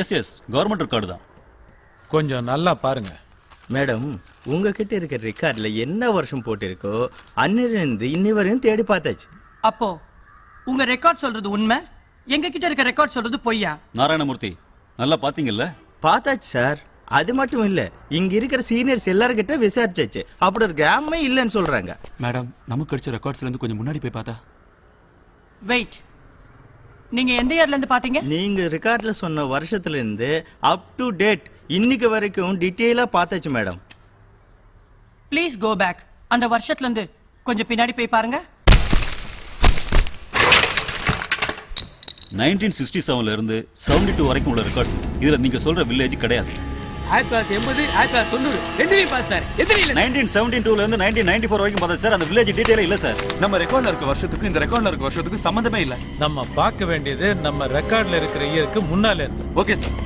Speaker 42: எஸ் எஸ் கவர்மெண்ட் ரெக்கார்டு தான்.
Speaker 27: கொஞ்சம் நல்லா பாருங்க.
Speaker 41: மேடம் உங்ககிட்ட இருக்கிற ரெக்கார்டில் என்ன வருஷம் போட்டிருக்கோ அன்னிலிருந்து இன்னி வரையும் தேடி பார்த்தாச்சு.
Speaker 31: அப்போ உங்க ரெக்கார்ட் சொல்றது உண்மை? எங்க கிட்ட இருக்க ரெக்கார்ட் சொல்றது பொய்யா?
Speaker 42: நாராயணமூர்த்தி நல்லா பாத்தீங்கல்ல
Speaker 41: பார்த்தாச்சு சார் அது மட்டும் இல்லை இங்க இருக்கிற சீனியர்ஸ் எல்லார்கிட்ட விசாரிச்சாச்சு. அப்படி ஒரு கிராமமே இல்லைன்னு சொல்றாங்க.
Speaker 28: மேடம் நமக்கு கிடைச்ச ரெக்கார்ட்ஸ்ல இருந்து கொஞ்சம் முன்னாடி போய் பார்த்தா.
Speaker 31: வெயிட் நீங்க எந்த இயர்ல இருந்து பாத்தீங்க
Speaker 41: நீங்க ரெக்கார்ட்ல சொன்ன வருஷத்துல இருந்து அப் டு டேட் இன்னைக்கு வரைக்கும் டீட்டெயிலா பார்த்தாச்சு மேடம்.
Speaker 31: ப்ளீஸ் கோ பேக் அந்த வருஷத்துல இருந்து கொஞ்சம் பின்னாடி போய் பாருங்க.
Speaker 42: நைன்டீன் சிக்ஸ்டி செவன்ல இருந்து செவன்டி டூ வரைக்கும் உள்ள ரெக்கார்ட்ஸ் இதுல நீங்க சொல்ற வில்லேஜ் கிடையாது.
Speaker 14: ஆயிரத்தி தொள்ளாயிரத்தி எண்பது ஆயிரத்தி தொள்ளாயிரத்தி தொண்ணூறு ரெண்டுலையும் பார்த்தார் எத்தனை இல்லை
Speaker 42: நைன்டீன் செவன்டீன் டூல இருந்து நைன்டீன் நைன்டி ஃபோர் வரைக்கும் பார்த்தா சார். அந்த வில்லேஜ் டீடைலே இல்ல சார்.
Speaker 28: நம்ம ரெக்கார்ட்ல இருக்க வருஷத்துக்கு இந்த ரெக்கார்ட்ல இருக்க வருஷத்துக்கு சம்பந்தமே இல்ல.
Speaker 27: நம்ம பார்க்க வேண்டியது நம்ம ரெக்கார்ட்ல இருக்கிற இயருக்கு முன்னால இருந்து.
Speaker 28: Okay sir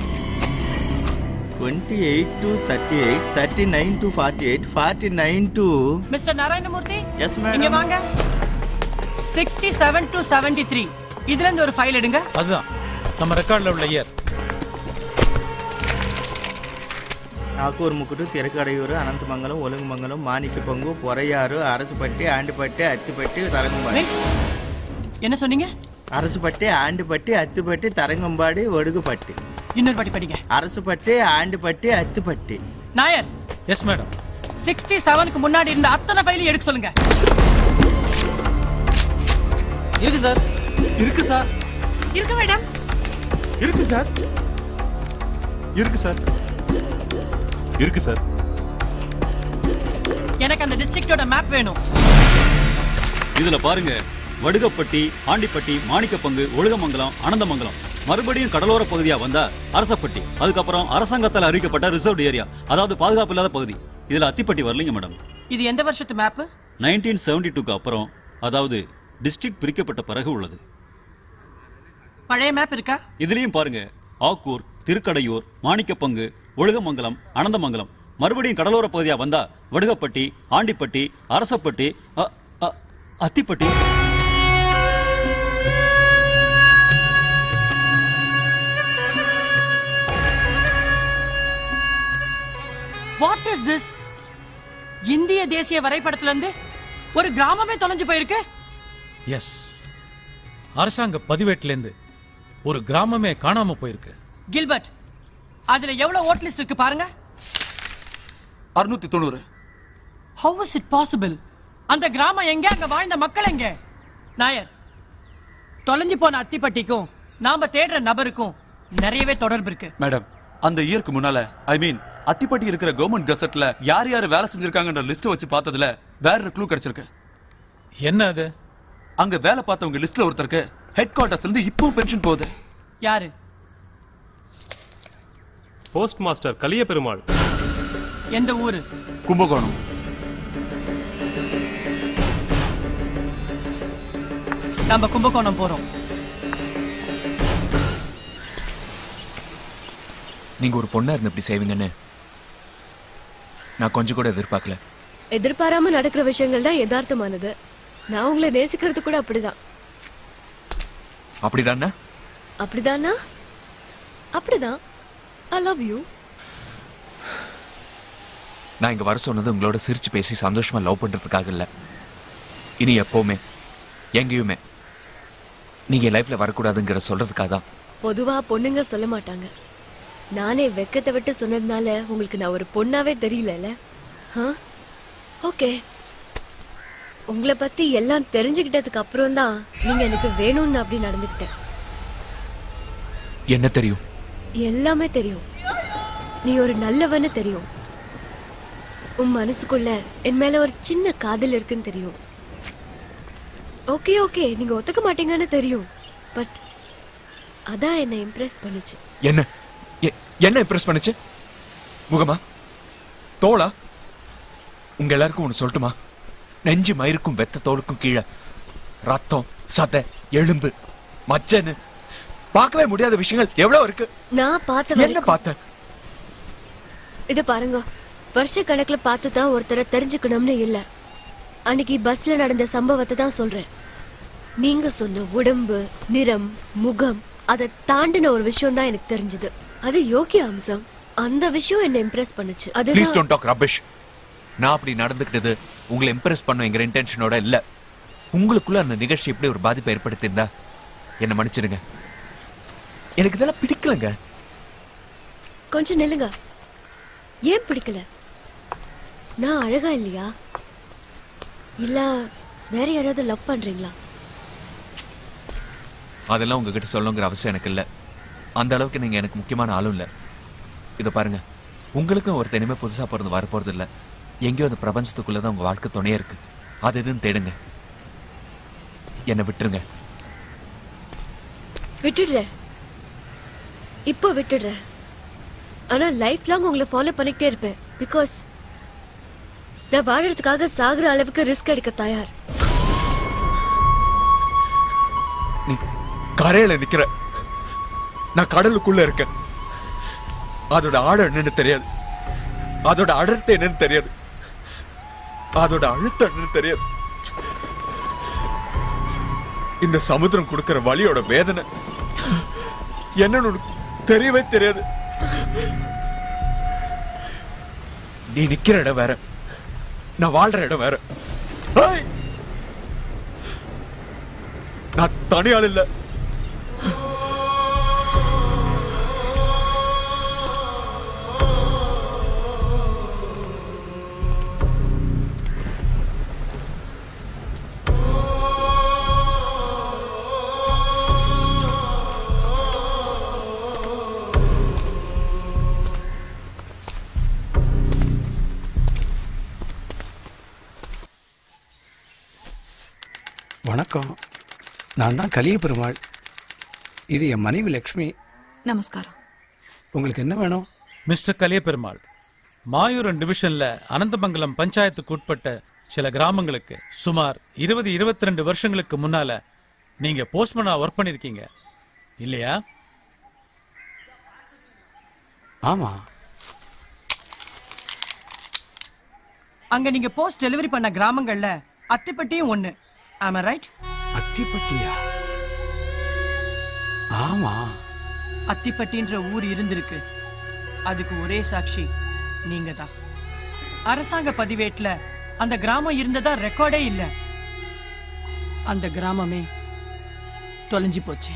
Speaker 41: twenty eight to thirty eight thirty nine to forty eight forty nine to
Speaker 31: mister Narayanamurthy
Speaker 41: yes madam
Speaker 31: இங்க வாங்க. Sixty seven to seventy three இதுல இருந்து ஒரு ஃபைல் எடுங்க.
Speaker 27: அதுதான். நம்ம ரெக்கார்ட்ல உள்ள இயர்
Speaker 41: நாக்கூர் முக்குட்டு திருக்கடையூர் அனந்தமங்கலம் ஒழுங்குமங்கலம் மாணிக்க பங்கு பொறையாறு அரசுப்பட்டி ஆண்டுப்பட்டி அத்திப்பட்டி தரங்கம்பாடி.
Speaker 31: என்ன சொன்னீங்க?
Speaker 41: அரசுப்பட்டி ஆண்டுப்பட்டி அத்துப்பட்டி தரங்கம்பாடி ஒடுகுப்பட்டி
Speaker 31: இன்னொரு வாட்டி படிங்க.
Speaker 41: Arasuppatti Andupatti Athuppatti
Speaker 31: Nair.
Speaker 27: Yes madam
Speaker 31: sixty செவனுக்கு முன்னாடி இருந்த அத்தனை ஃபைலையும் எடுக்க சொல்லுங்க.
Speaker 14: இருக்கு சார் இருக்கு சார்
Speaker 4: இருக்கு மேடம்
Speaker 1: இருக்கு சார் இருக்கு சார் இருக்கு சார்
Speaker 31: எனக்கு அந்த டிஸ்ட்ரிக்டோட மேப் வேணும்.
Speaker 42: இதுல பாருங்க. வடுகப்பட்டி ஆண்டிப்பட்டி மாணிக்கப்பங்கு ஒழுகமங்கலம் அனந்தமங்கலம். மறுபடியும் கடலோர பகுதியா வந்தா அரசப்பட்டி அதுக்கப்புறம் அரசாங்கத்தால் அறிவிக்கப்பட்ட ரிசர்வ் ஏரியா அதாவது பாதுகாப்பு இல்லாத பகுதி. இதுல அத்திப்பட்டி வரலீங்க மேடம்.
Speaker 31: இது எந்த வருஷத்து மேப்
Speaker 42: நைன்டீன் செவன்டி டூக்கு அப்புறம் அதாவது டிஸ்ட்ரிக்ட் பிரிக்கப்பட்ட பிறகு உள்ளது.
Speaker 31: பழைய மேப் இருக்கா?
Speaker 42: இதுலயும் பாருங்க. ஆக்கூர் திருக்கடையூர் மாணிக்கப்பங்கு ஒழுகமங்கலம் அனந்தமங்கலம். மறுபடியும் கடலோர பகுதியா வந்தா வடுகப்பட்டி ஆண்டிப்பட்டி அரசப்பட்டி அத்திப்பட்டி.
Speaker 31: இஸ் திஸ் இந்திய தேசிய வரைபடத்துல இருந்து ஒரு கிராமமே தொலைஞ்சு போயிருக்கு.
Speaker 27: எஸ் அரசாங்க பதிவேட்டுல இருந்து ஒரு கிராமமே காணாம போயிருக்கு.
Speaker 31: கில்பர்ட் அதுல எவ்வளவு ஓட் லிஸ்ட் இருக்கு பாருங்க.
Speaker 28: அறுநூத்தி தொண்ணூறு.
Speaker 31: ஹவ் இஸ் இட் பாசிபிள் அந்த கிராமம் எங்க? அங்க வாழ்ந்த மக்கள் எங்க? நாயர் தொலைஞ்சு போன அத்திப்பட்டிக்கும் நாம தேடுற நபருக்கும் நிறையவே தொடர்பு இருக்கு.
Speaker 28: மேடம் அந்த இயருக்கு முன்னால ஐ மீன் அத்திப்பட்டி இருக்கிற கவர்மெண்ட் கசட்ல யார் யார் வேலை செஞ்சிருக்காங்கன்ற லிஸ்ட் வச்சு பார்த்ததுல வேற க்ளூ கிடைச்சிருக்கு.
Speaker 27: என்ன அது?
Speaker 28: அங்க வேலை பார்த்தவங்க லிஸ்ட்ல ஒருத்தருக்கு ஹெட் குவார்டர்ஸ்ல இருந்து இப்போ பென்ஷன் போகுது.
Speaker 31: யாரு?
Speaker 43: போஸ்ட் மாஸ்டர் கலிய பெருமாள்
Speaker 31: எந்த ஊரு?
Speaker 28: கும்பகோணம்.
Speaker 31: நம்ம கும்பகோணம் போறோம்.
Speaker 3: நீங்க ஒரு பொண்ணா இருந்து இப்படி செய்வீங்கன்னு நான் கொஞ்சம் கூட எதிர்பார்க்கல.
Speaker 5: எதிர்பாராம நடக்கிற விஷயங்கள் தான் யதார்த்தமானது. நான் உங்களை நேசிக்கிறது கூட அப்படிதான்.
Speaker 3: அப்படிதானே?
Speaker 5: அப்படிதானா? அப்படிதான். ஐ லவ் யூ
Speaker 3: நான் இங்க வர சொன்னது உங்களோட சிரிச்சு பேசி சந்தோஷமா லவ் பண்றதுக்காக இல்ல. இனி எப்பவுமே எங்கேயுமே நீங்க லைஃப்ல வரக்கூடாதுங்கிற சொல்றதுக்காக தான்
Speaker 5: பொதுவா பொண்ணுங்க சொல்ல மாட்டாங்க. நானே வெக்கத்தை விட்டு சொன்னதுனால உங்களுக்கு நான் ஒரு பொண்ணாவே தெரியலல? ஓகே. உங்களை பத்தி எல்லாம் தெரிஞ்சுக்கிட்டதுக்கு அப்புறம் தான் நீங்க எனக்கு வேணும்னு அப்படி நடந்துக்கிட்டேன்.
Speaker 3: என்ன தெரியும்?
Speaker 5: எல்லாமே தெரியும். நீ ஒரு நல்லவன்னு தெரியும். உன் மனசுக்குள்ள என் மேல ஒரு சின்ன காதல் இருக்குன்னு தெரியும். Okay okay. நீங்க ஒத்துக்க மாட்டீங்கன்னு தெரியும். பட் அதான் என்னை இம்ப்ரெஸ் பண்ணுச்சு.
Speaker 3: என்ன? என்ன இம்ப்ரெஸ் பண்ணுச்சு? முகமா? தோளா? உங்க எல்லாருக்கும் ஒண்ணு சொல்லட்டுமா? நெஞ்சு மயிருக்கும் வெத்த தோலுக்கும் கீழே. ரத்தம் சதை எலும்பு மச்சன்னு. பார்க்கவே முடியாத விஷயங்கள் எவ்வளவு இருக்கு?
Speaker 5: நான் பார்த்த
Speaker 3: என்ன பார்த்த?
Speaker 5: இத பாருங்க. வருஷ கணக்குல பார்த்து தான் ஒருத்தரை தெரிஞ்சுக்கணும்னு இல்ல. அன்னைக்கு பஸ்ல நடந்த சம்பவத்தை தான் சொல்றேன். நீங்க சொன்ன உடம்பு நிறம் முகம் அதை தாண்டின ஒரு விஷயம் தான் எனக்கு தெரிஞ்சது. அது யோகிய அம்சம். அந்த விஷயம் என்ன இம்ப்ரெஸ் பண்ணுச்சு.
Speaker 3: ப்ளீஸ்
Speaker 5: அதுதான்
Speaker 3: டோன்ட் டாக் ரபிஷ் நான் அப்படி நடந்துக்கிட்டது உங்களை இம்ப்ரெஸ் பண்ணுங்கிற இன்டென்ஷனோட இல்ல. உங்களுக்குள்ள அந்த நிகழ்ச்சி எப்படி ஒரு பாதிப்பை ஏற்படுத்தியிருந்தா என்ன மன்னிச்சிடுங்க. எனக்கு இதெல்லாம் பிடிக்கலங்க.
Speaker 5: கொஞ்சம் நில்லுங்க. ஏன் பிடிக்கல? நான் அழகா இல்லையா? இல்ல வேற யாராவது லவ் பண்றீங்களா?
Speaker 3: அதெல்லாம் உங்ககிட்ட சொல்லணுங்கிற அவசியம் எனக்கு இல்ல. அந்த அளவுக்கு நீங்க எனக்கு முக்கியமான ஆளும் இல்ல. இதை பாருங்க. உங்களுக்கும் ஒரு தனிமை புதுசா பிறந்து வரப்போறது இல்ல. எங்கேயோ அந்த பிரபஞ்சத்துக்குள்ளதான் உங்க வாழ்க்கை துணையா இருக்கு. அது எதுன்னு தேடுங்க. என்னை விட்டுருங்க.
Speaker 5: விட்டுடுறேன் இப்போ விட்டுடுறேன் ஆனா லைஃப் லாங் உங்களை ஃபாலோ பண்ணிக்கிட்டே இருப்பேன். பிகாஸ் நான் வாழறதுக்காக சாகுற அளவுக்கு ரிஸ்க் எடுக்க தயார்.
Speaker 3: கரையில நிக்கிற. நான் கடலுக்குள்ள இருக்கேன். அதோட ஆழம் என்னன்னு தெரியாது. அதோட அடர்த்தி என்னன்னு தெரியாது. அதோட அழுத்தம் என்னன்னு தெரியாது. இந்த சமுத்திரம் கொடுக்கிற வழியோட வேதனை என்னன்னு தெரியவே தெரியாது. நீ நிக்கிற இடம் வேற. நான் வாழ்ற இடம் வேற. நான் தனியாள் இல்லை.
Speaker 44: நான் தான் கலிய பெருமாள் இது என் மனைவி லக்ஷ்மி.
Speaker 4: நமஸ்காரம்.
Speaker 44: உங்களுக்கு என்ன வேணும்?
Speaker 14: மிஸ்டர் கலியபெருமாள் மாயூரன் டிவிஷன்ல அனந்தமங்கலம் பஞ்சாயத்துக்கு உட்பட்ட சில கிராமங்களுக்கு சுமார் இருபது இருபத்தி ரெண்டு வருஷங்களுக்கு முன்னால நீங்க போஸ்ட்மேனா ஒர்க் பண்ணிருக்கீங்க. இல்லையா?
Speaker 44: ஆமா.
Speaker 31: அங்க நீங்க போஸ்ட் டெலிவரி பண்ண கிராமங்கள்ல அத்திப்பட்டியும் ஒண்ணு. ஆமா ரைட்
Speaker 44: அத்திப்பட்டியா? ஆமா.
Speaker 31: அத்திப்பட்டின்ற ஊர் இருந்திருக்கு. அதுக்கு ஒரே சாட்சி நீங்க தான் அரசாங்க பதிவேட்ல அந்த கிராமம் இருந்ததா ரெக்கார்டே இல்ல. அந்த கிராமமே தொலைஞ்சு போச்சு.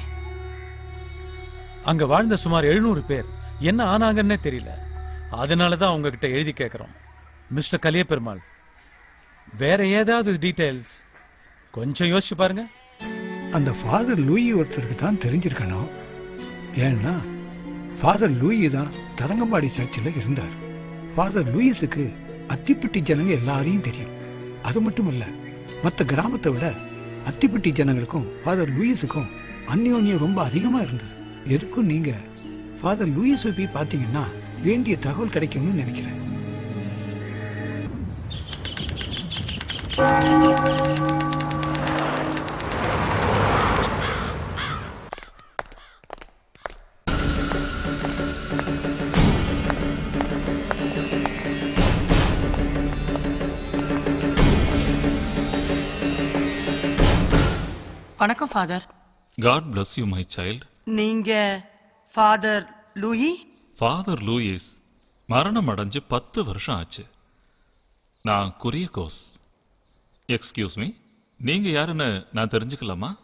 Speaker 14: அங்க வாழ்ந்த சுமார் எழுநூறு பேர். என்ன ஆனாங்கன்னே தெரியல. அதனால தான் உங்ககிட்ட எழுதி கேட்குறோம் மிஸ்டர் கலியபெருமாள் வேற ஏதாவது டீடைல்ஸ்? கொஞ்சம் யோசிச்சு பாருங்க.
Speaker 44: அந்த ஃபாதர் லூயி ஒருத்தருக்கு தான் தெரிஞ்சிருக்கணும். ஏன்னா ஃபாதர் லூயி தான் தரங்கம்பாடி சர்ச்சில் இருந்தார். ஃபாதர் லூயிஸுக்கு அத்திப்பட்டி ஜனங்க எல்லாரையும் தெரியும். அது மட்டும் இல்ல மற்ற கிராமத்தை விட அத்திப்பட்டி ஜனங்களுக்கும் ஃபாதர் லூயிஸுக்கும் அந்யோன்யம் ரொம்ப அதிகமா இருந்தது. எதுக்கும் நீங்க ஃபாதர் லூயிஸை போய் பார்த்தீங்கன்னா வேண்டிய தகவல் கிடைக்கும்னு நினைக்கிறேன்.
Speaker 31: வணக்கம் father
Speaker 17: God bless you, my child.
Speaker 31: நீங்க ஃபாதர் லூயி
Speaker 17: ஃபாதர் லூயிஸ் மரணம் அடைஞ்சு பத்து வருஷம் ஆச்சு. நான் குரியகோஸ் எக்ஸ்கியூஸ் மீ நீங்க யாருன்னு நான் தெரிஞ்சுக்கலாமா?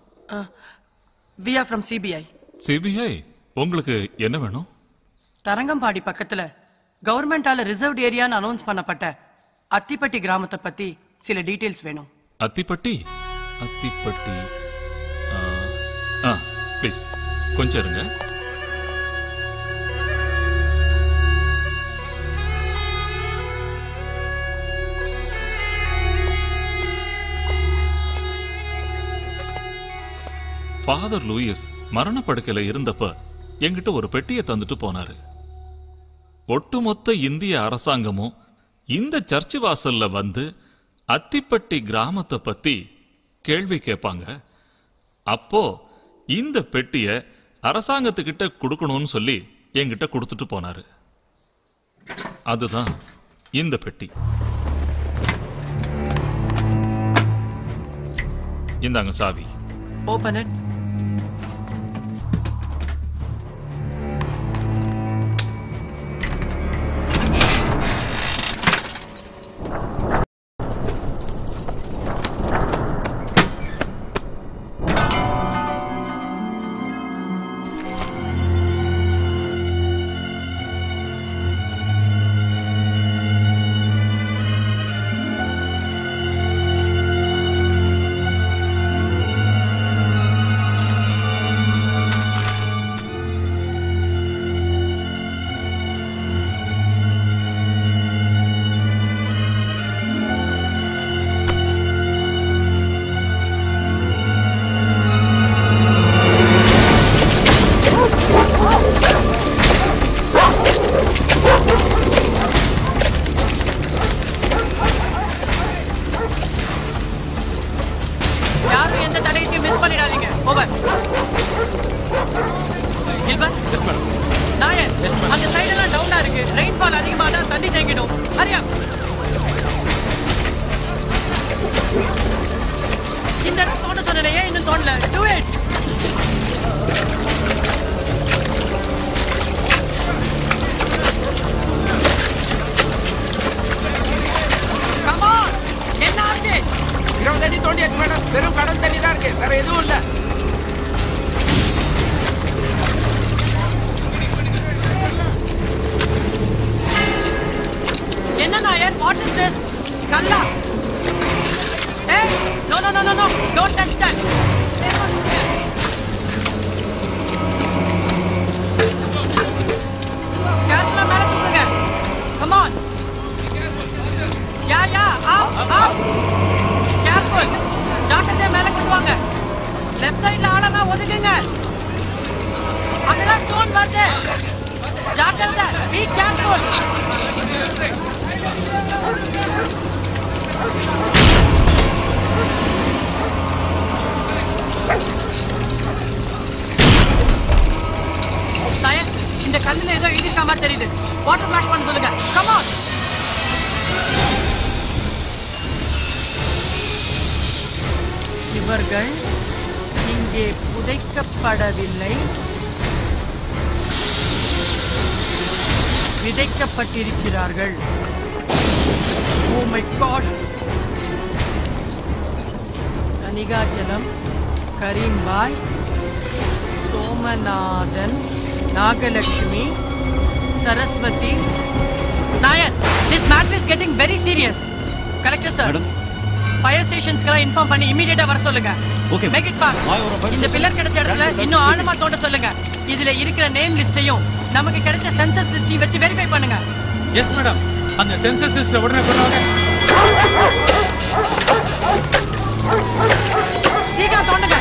Speaker 31: We are from CBI
Speaker 17: CBI உங்களுக்கு என்ன வேணும்?
Speaker 31: தரங்கம்பாடி பக்கத்துல கவர்மெண்டால ரிசர்வ்ட் ஏரியான்னு அனௌன்ஸ் பண்ணப்பட்ட அத்திப்பட்டி கிராமத்தை பத்தி சில டீடைல்ஸ் வேணும்.
Speaker 17: அத்திப்பட்டி? அத்திப்பட்டி. ஆ ப்ளீஸ் கொஞ்சம் இருங்க. ஃபாதர் லூயிஸ் மரணப்படுக்கையில் இருந்தப்ப எங்கிட்ட ஒரு பெட்டியை தந்துட்டு போனாரு. ஒட்டுமொத்த இந்திய அரசாங்கமும் இந்த சர்ச்சு வாசல்ல வந்து அத்திப்பட்டி கிராமத்தை பத்தி கேள்வி கேட்பாங்க. அப்போ இந்த பெட்டிய அரசாங்கத்துக்கிட்ட கொடுக்கணும்னு சொல்லி என்கிட்ட கொடுத்துட்டு போனாரு. அதுதான் இந்த பெட்டி. இந்தாங்க சாவி.
Speaker 31: ஓபன் இட் இந்த கல்லுல ஏதோ எழுதிருக்க மாதிரி தெரியுது. வாட்டர் ஃபிளாஷ் பண்ண சொல்லுங்க. கமான் இவர்கள் இங்கே புதைக்கப்படவில்லை. விதைக்கப்பட்டிருக்கிறார்கள். ஓ my god Kanikachalam Karimbhai Somanathan Nagalakshmi Saraswati. Nair this matter is getting very serious collector sir fire ஸ்டேஷன்ஸ்க்கெல்லாம் inform பண்ணி இமீடியட்டா வர சொல்லுங்க.
Speaker 42: Okay.
Speaker 31: மேக் இட் ஃபாஸ்ட் இந்த பில்லர் கிடைச்ச இடத்துல இன்னும் ஆழமா தோண்ட சொல்லுங்க. இதுல இருக்கிற நேம் லிஸ்டையும் நமக்கு கிடைச்ச சென்சஸ் லிஸ்டையும் வச்சு வெரிஃபை பண்ணுங்க.
Speaker 14: எஸ் மேடம் அந்த சென்சஸ் லிஸ்ட் உடனே பண்ணுவாங்க
Speaker 31: சீக்கிரம் தோண்டுங்க.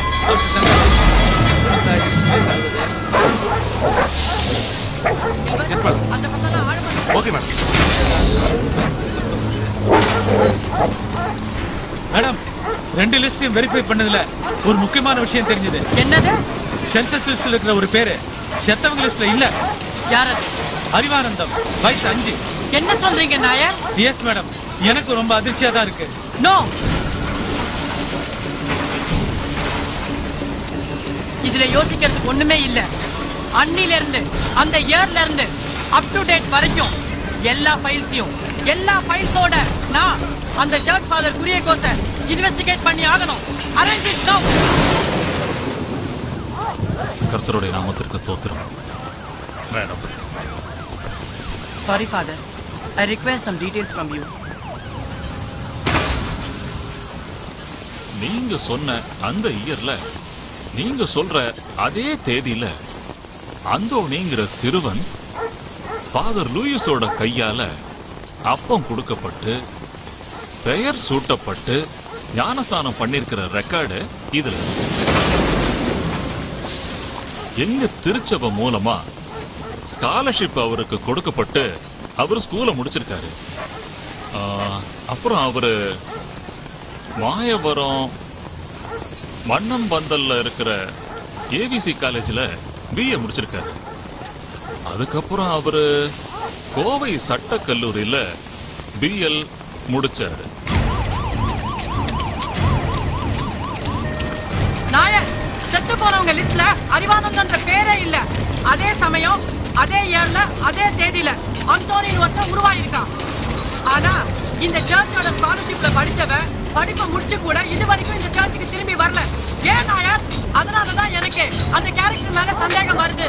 Speaker 15: ஓகே மேம்
Speaker 14: மேடம் ரெண்டு லிஸ்டையும் வெரிஃபை பண்ணதுல ஒரு முக்கியமான விஷயம் தெரிஞ்சது.
Speaker 31: என்னது?
Speaker 14: சென்சஸ் லிஸ்ட்ல இருக்கிற ஒரு பேரு. செத்தவங்க லிஸ்ட்ல இல்ல.
Speaker 31: யார்
Speaker 14: அறிவானந்தம் வயசு அஞ்சு.
Speaker 31: என்ன சொல்றீங்க நாயர்
Speaker 14: எஸ் மேடம் எனக்கு ரொம்ப அதிர்ச்சியா தான் இருக்கு.
Speaker 31: நோ இதுல யோசிக்கிறதுக்கு ஒண்ணுமே இல்ல. அன்னில இருந்து அந்த இயர்ல இருந்து அப் டு டேட் வரைக்கும் எல்லா ஃபைல்ஸையும் எல்லா ஃபைல்ஸோட நான் அந்த சர்ச் ஃபாதர் குரியகோஸ இன்வெஸ்டிகேட் பண்ணி ஆகணும். அரேஞ்ச் இட் நவ
Speaker 17: கர்த்தருடைய நாமத்திற்கு தோத்திரம் madam
Speaker 31: sorry father I require some details from you
Speaker 17: நீங்க சொன்ன அந்த இயர்ல நீங்க சொல்ற அதே தேதியில அந்தோணிங்கிற சிறுவன் ஃபாதர் லூயிஸோட கையால அப்பம் கொடுக்கப்பட்டு பெயர் சூட்டப்பட்டு ஞானஸ்நானம் பண்ணிருக்கிற ரெக்கார்டு இதுல. எங்க திருச்சபை மூலமா ஸ்காலர்ஷிப் அவருக்கு கொடுக்கப்பட்டு அவர் ஸ்கூலை முடிச்சிருக்காரு. அப்புறம் அவரு மாயவரம் மன்னம்பந்தல்ல இருக்கிற ஏவிசி காலேஜ்ல பிஏ முடிச்சிருக்காரு. அதுக்கப்புறம் அவரு கோவை சட்ட கல்லூரியில பிஎல் முடிச்சாரு.
Speaker 31: போனவங்க லிஸ்ட்ல அறிவானந்தன்ற பேரே இல்ல. அதே சமயம் அதே ஏர்ல அதே தேதியில அந்தோனின்னு ஒருத்தன் உருவாயிருக்கான். ஆனா இந்த சர்ச்சோட ஸ்காலர்ஷிப்ல படிச்சவன் படிப்பை முடிச்சு கூட இது வரைக்கும் இந்த சர்ச்சுக்கு திரும்பி வரல. ஏன் நாயர்? அதனாலதான் எனக்கு அந்த கேரக்டர் மேல சந்தேகம் வருது.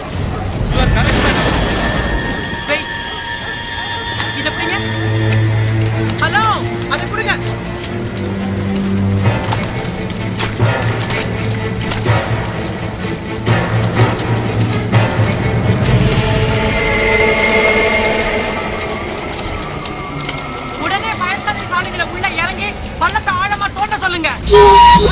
Speaker 31: இது இத ஹலோ அதை கொடுங்க. தோண்ட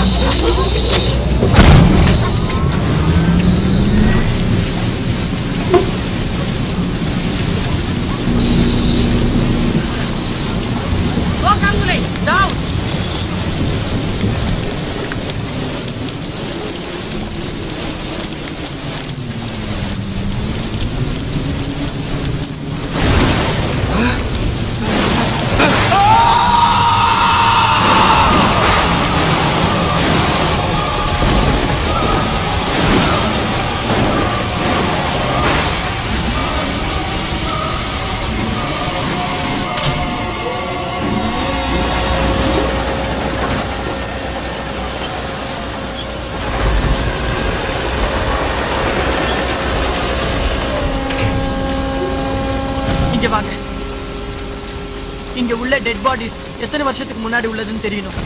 Speaker 31: முன்னாடி உள்ளதுன்னு தெரியணும்.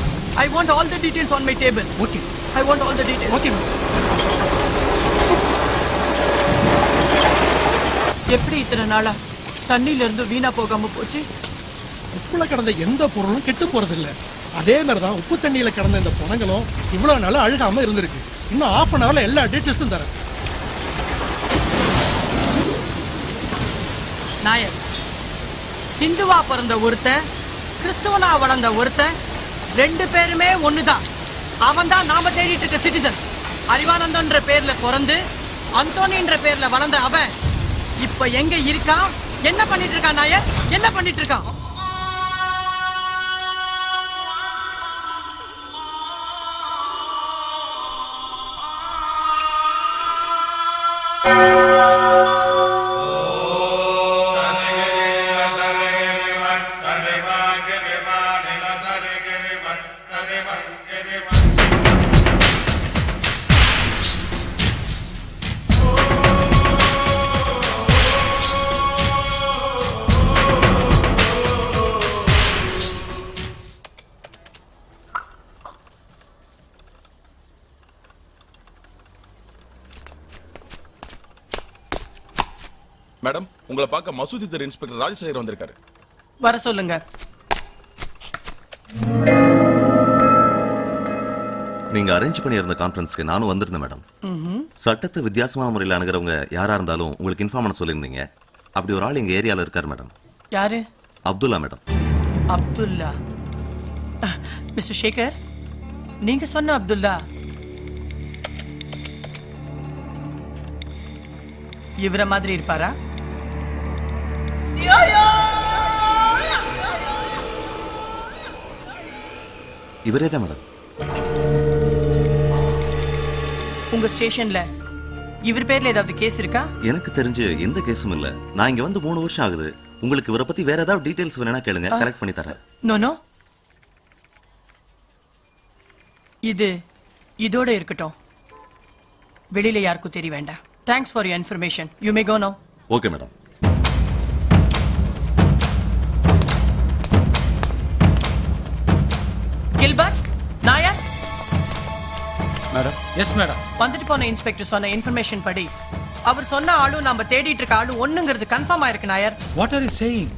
Speaker 31: I want all the details on my table okay I want all the details okay எப்படி இத்தனை நாளா? தண்ணியில இருந்து வீணா போகாம போச்சு?
Speaker 45: உப்புல கிடந்த எந்த பொருளும் கெட்டு போறதில்ல. அதே மாதிரி தான் உப்பு தண்ணியில கிடந்த இந்த பணங்களும் இவ்வளவு நாள் அழுகாம இருந்திருக்கு. இன்னும் ஆஃப் அன் ஹவர்ல எல்லா டீட்டெயில்ஸும் தரேன்.
Speaker 31: நாயர் ஹிந்துவா பிறந்த ஒருத்தன் கிறிஸ்துவனா வளர்ந்த ஒருத்தன் ரெண்டு பேருமே ஒண்ணுதான். அவன் தான் நாம தேடிட்டு இருக்க சிட்டிசன் அறிவானந்தன்ற பேர்ல பிறந்து அந்தோனின்ற பேர்ல வளர்ந்த அவன். இப்ப எங்க இருக்கான்? என்ன பண்ணிட்டு இருக்கான் நாயர்? என்ன பண்ணிட்டு இருக்கான்?
Speaker 15: மேடம் உங்களை பார்க்க மசூதி தெரு இன்ஸ்பெக்டர் ராஜசேகர் வந்திருக்காரு.
Speaker 31: வர சொல்லுங்க.
Speaker 46: நீங்க அரேஞ்ச் பண்ணியிருந்த கான்ஃபரன்ஸ்க்கு நானும் வந்திருந்தேன் மேடம். சட்டத்தை வித்தியாசமான முறையில் அணுகிறவங்க யாரா இருந்தாலும் உங்களுக்கு இன்ஃபார்ம் பண்ண சொல்லியிருந்தீங்க. அப்படி ஒரு ஆள் எங்க ஏரியால இருக்காரு மேடம்
Speaker 31: யாரு?
Speaker 46: அப்துல்லா மேடம்
Speaker 31: அப்துல்லா. மிஸ்டர் சேகர் நீங்க சொன்ன அப்துல்லா. இவர மாதிரி இருப்பாரா?
Speaker 46: இவரே தான் மேடம்.
Speaker 31: உங்க ஸ்டேஷன்ல இவர் பேர்ல ஏதாவது கேஸ் இருக்கா?
Speaker 46: எனக்கு தெரிஞ்சு எந்த கேஸும் இல்ல. நான் இங்க வந்து மூணு வருஷம் ஆகுது. உங்களுக்கு இவரை பத்தி வேற ஏதாவது டீடைல்ஸ் வேணும்னா கேளுங்க. கரெக்ட் பண்ணி தரேன்.
Speaker 31: நோ நோ இது இதோட இருக்கட்டும். வெளியில யாருக்கும் தெரிய வேண்டாம். Thanks for your information you may go no
Speaker 46: okay madam
Speaker 31: Gilbert Nair?
Speaker 14: Madam. Yes madam.
Speaker 31: வந்துட்டு போன இன்ஸ்பெக்டர் சொன்ன இன்ஃபர்மேஷன் படி அவர் சொன்ன ஆளும் நம்ம தேடிட்டு இருக்க ஆளும் ஒண்ணுங்கிறது கன்ஃபார்ம் ஆயிருக்கு Nair.
Speaker 14: What are you saying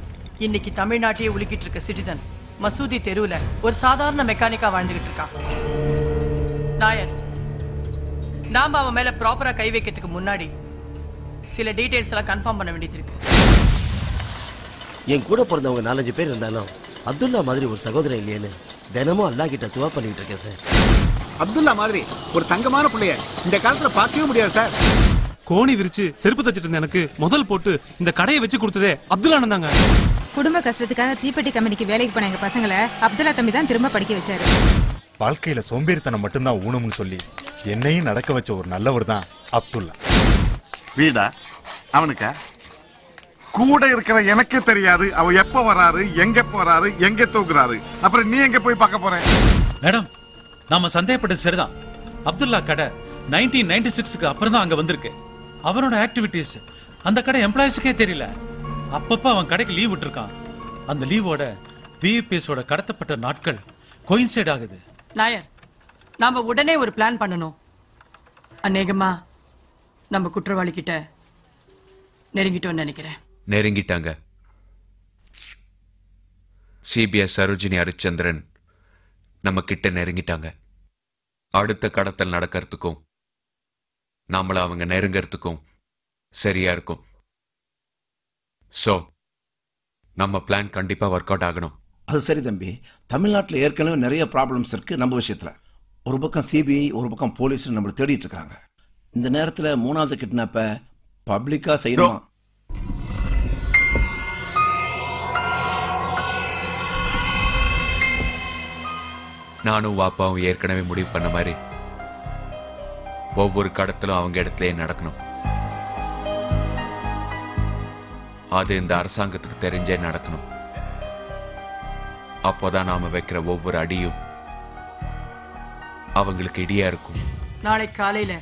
Speaker 31: இன்னைக்கு தமிழ்நாட்டையே உலுக்கிட்டு இருக்க சிட்டிசன் மசூதி தெருவுல ஒரு சாதாரண மெக்கானிக்கா வாழ்ந்துகிட்டு இருக்கான். நாயர் நாம அவன் மேல ப்ராப்பரா கை வைக்கிறதுக்கு முன்னாடி சில டீடைல்ஸ் எல்லாம் கன்ஃபார்ம் பண்ண வேண்டியது இருக்கு.
Speaker 47: என் கூட பிறந்தவங்க நாலஞ்சு பேர் இருந்தாலும் அப்துல்லா மாதிரி ஒரு சகோதரன் இல்லையேன்னு தினமும் அல்லா கிட்ட துவா பண்ணிட்டு இருக்கேன் சார்.
Speaker 48: அப்துல்லா மாதிரி ஒரு தங்கமான பிள்ளைய இந்த காலத்துல பார்க்கவே முடியாது சார்.
Speaker 43: கோணி விரிச்சு செருப்பு தச்சிட்டு இருந்த எனக்கு முதல் போட்டு இந்த கடையை வச்சு கொடுத்ததே அப்துல்லா தாங்க.
Speaker 49: குடும்ப கஷ்டத்துக்காக தீப்பெட்டி கம்பெனிக்கு வேலைக்கு போன எங்க பசங்களை அப்துல்லா தம்பி தான் திரும்ப படிக்க வச்சாரு.
Speaker 50: வாழ்க்கையில சோம்பேறித்தனம் மட்டும்தான் ஊனம்னு சொல்லி என்னையும் நடக்க வச்ச ஒரு நல்லவர் தான் அப்துல்லா.
Speaker 1: வீடா? அவனுக்கா? கூட இருக்கிற எனக்கே தெரியாது. அவ எப்ப வராரு எங்க போறாரு எங்க தூக்குறாரு அப்புறம் நீ எங்க போய் பார்க்க போற?
Speaker 14: மேடம் நாம சந்தேகப்பட்டது சரிதான். அப்துல்லா கடை நைன்டீன் நைன்டி சிக்ஸ்க்கு அப்புறம் தான் அங்க வந்திருக்கு. அவனோட ஆக்டிவிட்டீஸ் அந்த கடை எம்ப்ளாயிஸுக்கே தெரியல. அப்பப்ப அவன் கடைக்கு லீவ் விட்டுருக்கான். அந்த லீவோட பிஎப்பிஎஸோட கடத்தப்பட்ட நாட்கள் கோயின்சைட் ஆகுது.
Speaker 31: நாயர் நாம உடனே ஒரு பிளான் பண்ணணும். அநேகமா நம்ம குற்றவாளி கிட்ட நெருங்கிட்டோம்னு நினைக்கிறேன்.
Speaker 3: நெருங்கிட்டாங்க. சிபிஎஸ் சரோஜினி ஹரிச்சந்திரன் நம்ம கிட்ட நெருங்கிட்டாங்க. அடுத்த கடத்தல் நடக்கிறதுக்கும் நம்மள அவங்க நெருங்கறதுக்கும் சரியா இருக்கும். சோ நம்ம பிளான் கண்டிப்பா ஒர்க் அவுட் ஆகணும்.
Speaker 51: அது சரி தம்பி. தமிழ்நாட்டில் ஏற்கனவே நிறைய ப்ராப்ளம்ஸ் இருக்கு நம்ம விஷயத்துல. ஒரு பக்கம் சிபிஐ ஒரு பக்கம் போலீஸ் நம்மளை தேடிட்டு இருக்காங்க. இந்த நேரத்தில் மூணாவது கிட்னாப்ப பப்ளிக்கா செய்யணும்?
Speaker 3: நானும் வாப்பாவும் ஏற்கனவே முடிவு பண்ண மாதிரி ஒவ்வொரு கடத்தலும் அவங்க இடத்துலயே நடக்கணும். அது இந்த அரசாங்கத்துக்கு தெரிஞ்சே நடக்கணும். அப்போதான் நாம வைக்கிற ஒவ்வொரு அடியும் அவங்களுக்கு இடியா இருக்கும்.
Speaker 31: நாளைக்கு காலையில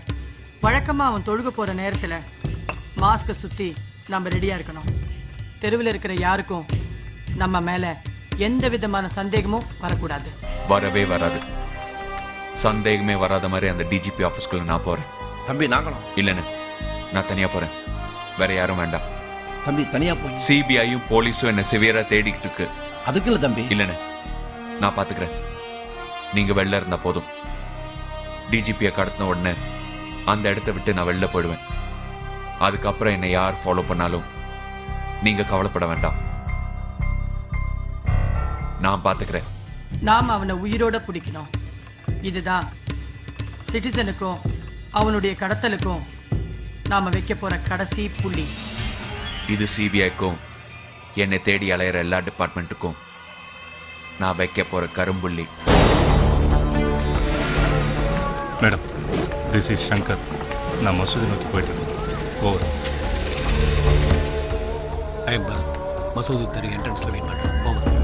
Speaker 31: வழக்கமா அவன் தொழுக போற நேரத்துல மாஸ்க சுத்தி நம்ம ரெடியா இருக்கணும். தெருவில் இருக்கிற யாருக்கும் நம்ம மேல எந்த விதமான சந்தேகமும் வரக்கூடாது.
Speaker 3: வரவே வராது. சந்தேகமே வராத மாதிரி அந்த டிஜிபி ஆபீஸ்க்குள்ள நான் போறேன்.
Speaker 51: தம்பி நாங்களும்.
Speaker 3: இல்லைன்னு நான் தனியா போறேன். வேற யாரும் வேண்டாம்.
Speaker 51: தம்பி தனியா போய்.
Speaker 3: சிபிஐயும் போலீஸும் என்ன சிவியரா தேடிக்கிட்டு இருக்கு.
Speaker 51: அதுக்கு இல்ல தம்பி.
Speaker 3: இல்லைன்னு நான் பாத்துக்கிறேன். நீங்க வெளில இருந்தா போதும். டிஜிபியை கடத்தின உடனே அந்த இடத்த விட்டு நான் வெளில போயிடுவேன். அதுக்கப்புறம் என்னை யார் ஃபாலோ பண்ணாலும் நீங்க கவலைப்பட வேண்டாம். நான் பாத்துக்கிறேன்.
Speaker 31: நாம அவனை உயிரோட பிடிக்கணும். இதுதான் சிட்டிசனுக்கும் அவனுடைய கடத்தலுக்கும் நாம வைக்க போற கடைசி புள்ளி.
Speaker 3: இது சிபிஐக்கும் என்னை தேடி அலையிற எல்லா டிபார்ட்மெண்ட்டுக்கும் நான் வைக்க போற கரும்புள்ளி.
Speaker 43: மேடம் திஸ் இஸ் சங்கர் நான் மசூதி நோக்கி போயிட்டு ஓவர்
Speaker 52: ஐ பரத் மசூதி தெரு என்ட்ரன்ஸ்ல வெயிட் பண்றேன். ஓவர்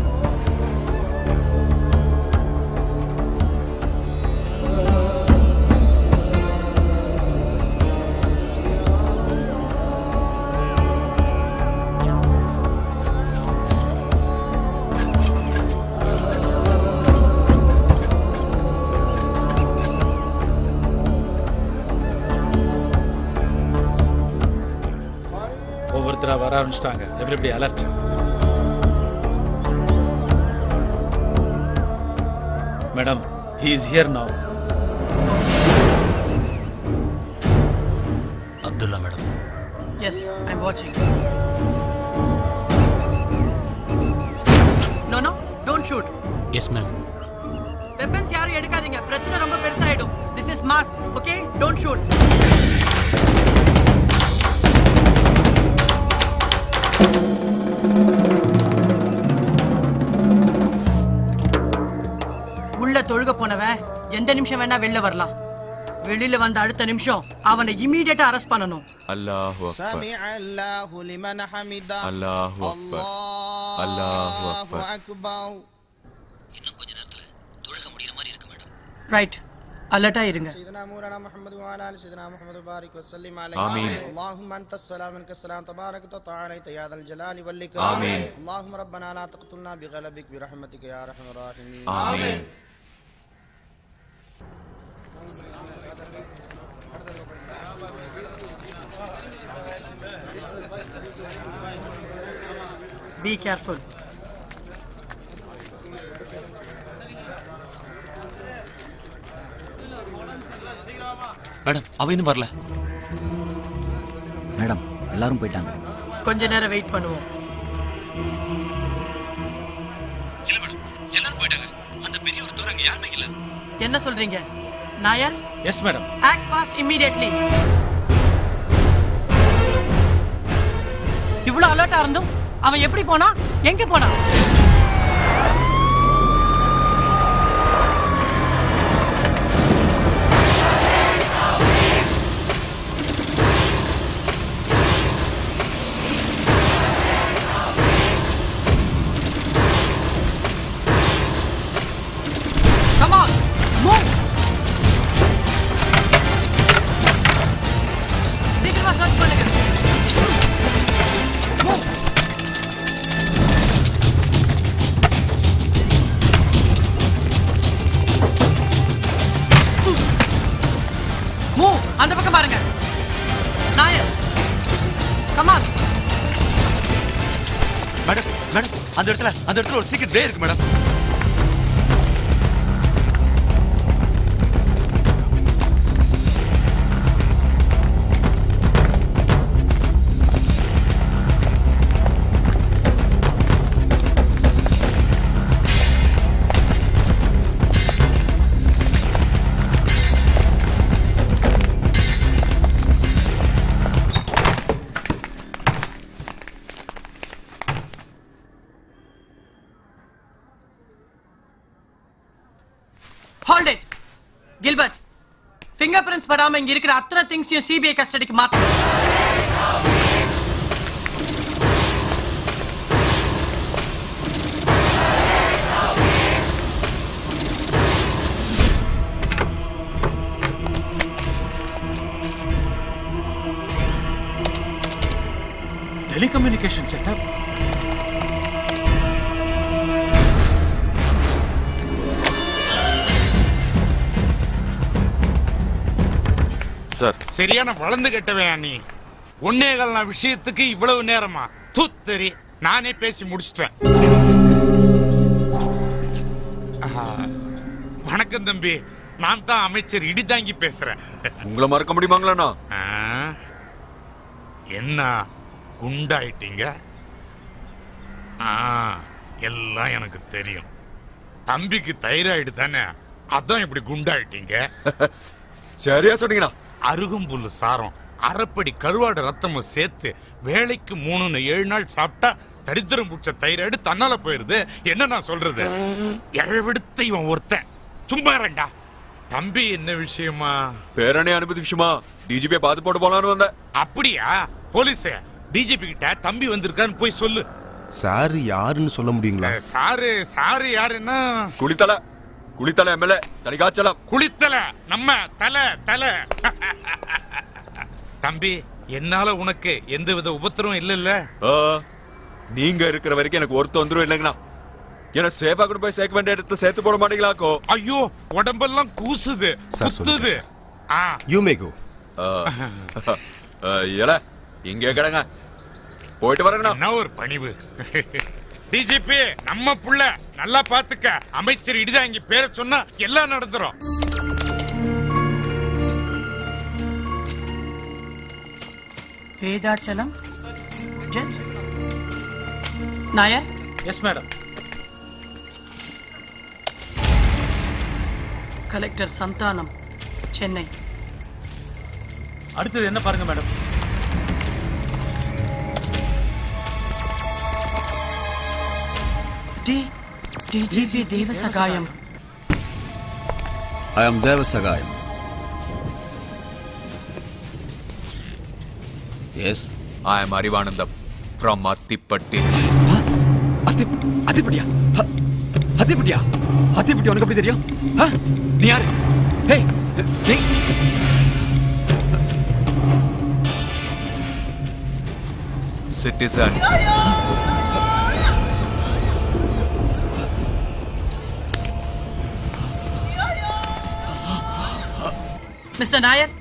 Speaker 14: வர ஆரம்பிச்சிட்டாங்க. Everybody alert madam he is here now
Speaker 52: Abdullah madam
Speaker 31: yes I am வாட்சிங் no no don't shoot
Speaker 52: yes ma'am
Speaker 31: weapons யாரும் எடுக்காதீங்க. பிரச்சனை ரொம்ப பெருசாயிடும். This is mask okay don't shoot எந்த நிமிஷம் வேணா வெளில வரலாம் வெளியில வந்த அடுத்த நிமிஷம் அவனை இமீடியட்டா அரெஸ்ட் பண்ணணும்
Speaker 3: அல்லாஹு அக்பர்
Speaker 40: الله لمن حمده
Speaker 3: அல்லாஹு அக்பர் அல்லாஹு அக்பர்
Speaker 40: أكبر
Speaker 31: ரைட் அலர்ட்டா இருங்க
Speaker 40: سيدنا مولانا محمد وعلى ال سيدنا محمد وبارك وسلم عليه
Speaker 3: آمين.
Speaker 40: اللهم انت السلام منك السلام تبارك وتعالى يا ذا الجلال والاكرام
Speaker 3: آمين.
Speaker 40: اللهم ربنا لا تقتلنا بغلبك برحمتك يا ارحم الراحمين
Speaker 3: آمين.
Speaker 31: பி கேர்ஃபுல்
Speaker 28: மேடம் அவ இன்னும் வரல.
Speaker 53: மேடம் எல்லாரும் போயிட்டாங்க.
Speaker 31: கொஞ்ச நேரம் வெயிட் பண்ணுவோம்.
Speaker 28: எல்லாரும் போயிட்டாங்க. அந்த பெரிய ஒருத்தர் அங்க யாருமே இல்ல.
Speaker 31: என்ன சொல்றீங்க? Nair
Speaker 14: yes madam
Speaker 31: act fast immediately இவ்வளவு அலர்ட்டா இருந்தும் அவன் எப்படி போனா எங்க போனா அந்த
Speaker 28: இடத்துல ஒரு சீக்கிரம் டே இருக்கு மேடம்
Speaker 31: ஃபிங்கர் இங்க இருக்கிற அத்தனை திங்ஸையும் சிபிஐ கஸ்டடிக்கு மாத்த
Speaker 29: சரியான வளர்ந்து கட்டவேன் நீ ஒன்னேகால் நான் விஷயத்துக்கு இவ்வளவு நேரமா? தூத்தரி நானே பேசி முடிச்சிட்டேன். வணக்கம் தம்பி. நான் தான் அமைச்சர் இடிதாங்கி பேசுறேன்.
Speaker 3: உங்களை மறக்க முடியுமாங்களாண்ணா
Speaker 29: ஆ? என்ன குண்டாயிட்டீங்க? ஆ, எல்லாம் எனக்கு தெரியும். தம்பிக்கு தைராய்டு தானே? அதான் இப்படி குண்டாயிட்டீங்க.
Speaker 3: சரியா சொன்னீங்கண்ணா.
Speaker 29: அருகம்புல்லு சாரம். அரைப்படி கருவாடு ரத்தமும் சேர்த்து வேலைக்கு மூணுன்னு ஏழு நாள் சாப்பிட்டா தரித்திரம் பிடிச்ச தைராய்டு தன்னால போயிருது. என்ன நான் சொல்றது? எழவெடுத்த இவன் ஒருத்தன். சும்மா ரெண்டா தம்பி என்ன விஷயமா?
Speaker 3: பேரணி அனுமதி விஷயமா? டிஜிபியை பார்த்து போட்டு போலான்னு வந்தேன்.
Speaker 29: அப்படியா? போலீஸ் டிஜிபி கிட்ட தம்பி வந்திருக்கான்னு போய் சொல்லு.
Speaker 1: சார் யாருன்னு சொல்ல முடியுங்களா?
Speaker 29: சாரு சாரு யாருன்னா?
Speaker 3: குளித்தல. குளித்தல எம்எல்ஏ தலிகாச்சலம்.
Speaker 29: குளித்தல. நம்ம தல தல. தம்பி என்னால உனக்கு எந்த வித உபத்திரம் இல்லல்ல?
Speaker 3: ஆ, நீங்க இருக்கிற வரைக்கும் எனக்கு ஒருத்த வந்துரும் இல்லைங்கண்ணா. என்ன சேஃபா கொண்டு போய் சேர்க்க வேண்டிய இடத்துல சேர்த்து போட மாட்டீங்களாக்கோ?
Speaker 29: ஐயோ உடம்பெல்லாம் கூசுது
Speaker 3: சொல்லுங்க
Speaker 29: குத்துது. ஆ.
Speaker 1: யூ மே கோ
Speaker 3: இல இங்கே கிடங்க. போயிட்டு வரேங்கண்ணா.
Speaker 29: என்ன ஒரு பணிவு? டிஜிபி நம்ம புள்ள. நல்லா பாத்துக்க. அமைச்சர் இடிதாங்கி பேரை சொன்னா எல்லாம் நடந்துரும்.
Speaker 31: Vedachalam. Nair?
Speaker 14: Yes madam
Speaker 31: collector Santhanam Chennai.
Speaker 14: அடுத்தது என்ன பாருங்க madam
Speaker 31: D DGP Devasagayam
Speaker 54: I am Devasagayam. Yes.
Speaker 3: I am Arivanandham from Attippatti
Speaker 55: அதிபடியா அதிபடியா அதிபடி உனக்கு எப்படி தெரியும்? நீ யாரு ஹே நீ
Speaker 3: சிட்டிசன்
Speaker 31: மிஸ்டர் நாயர்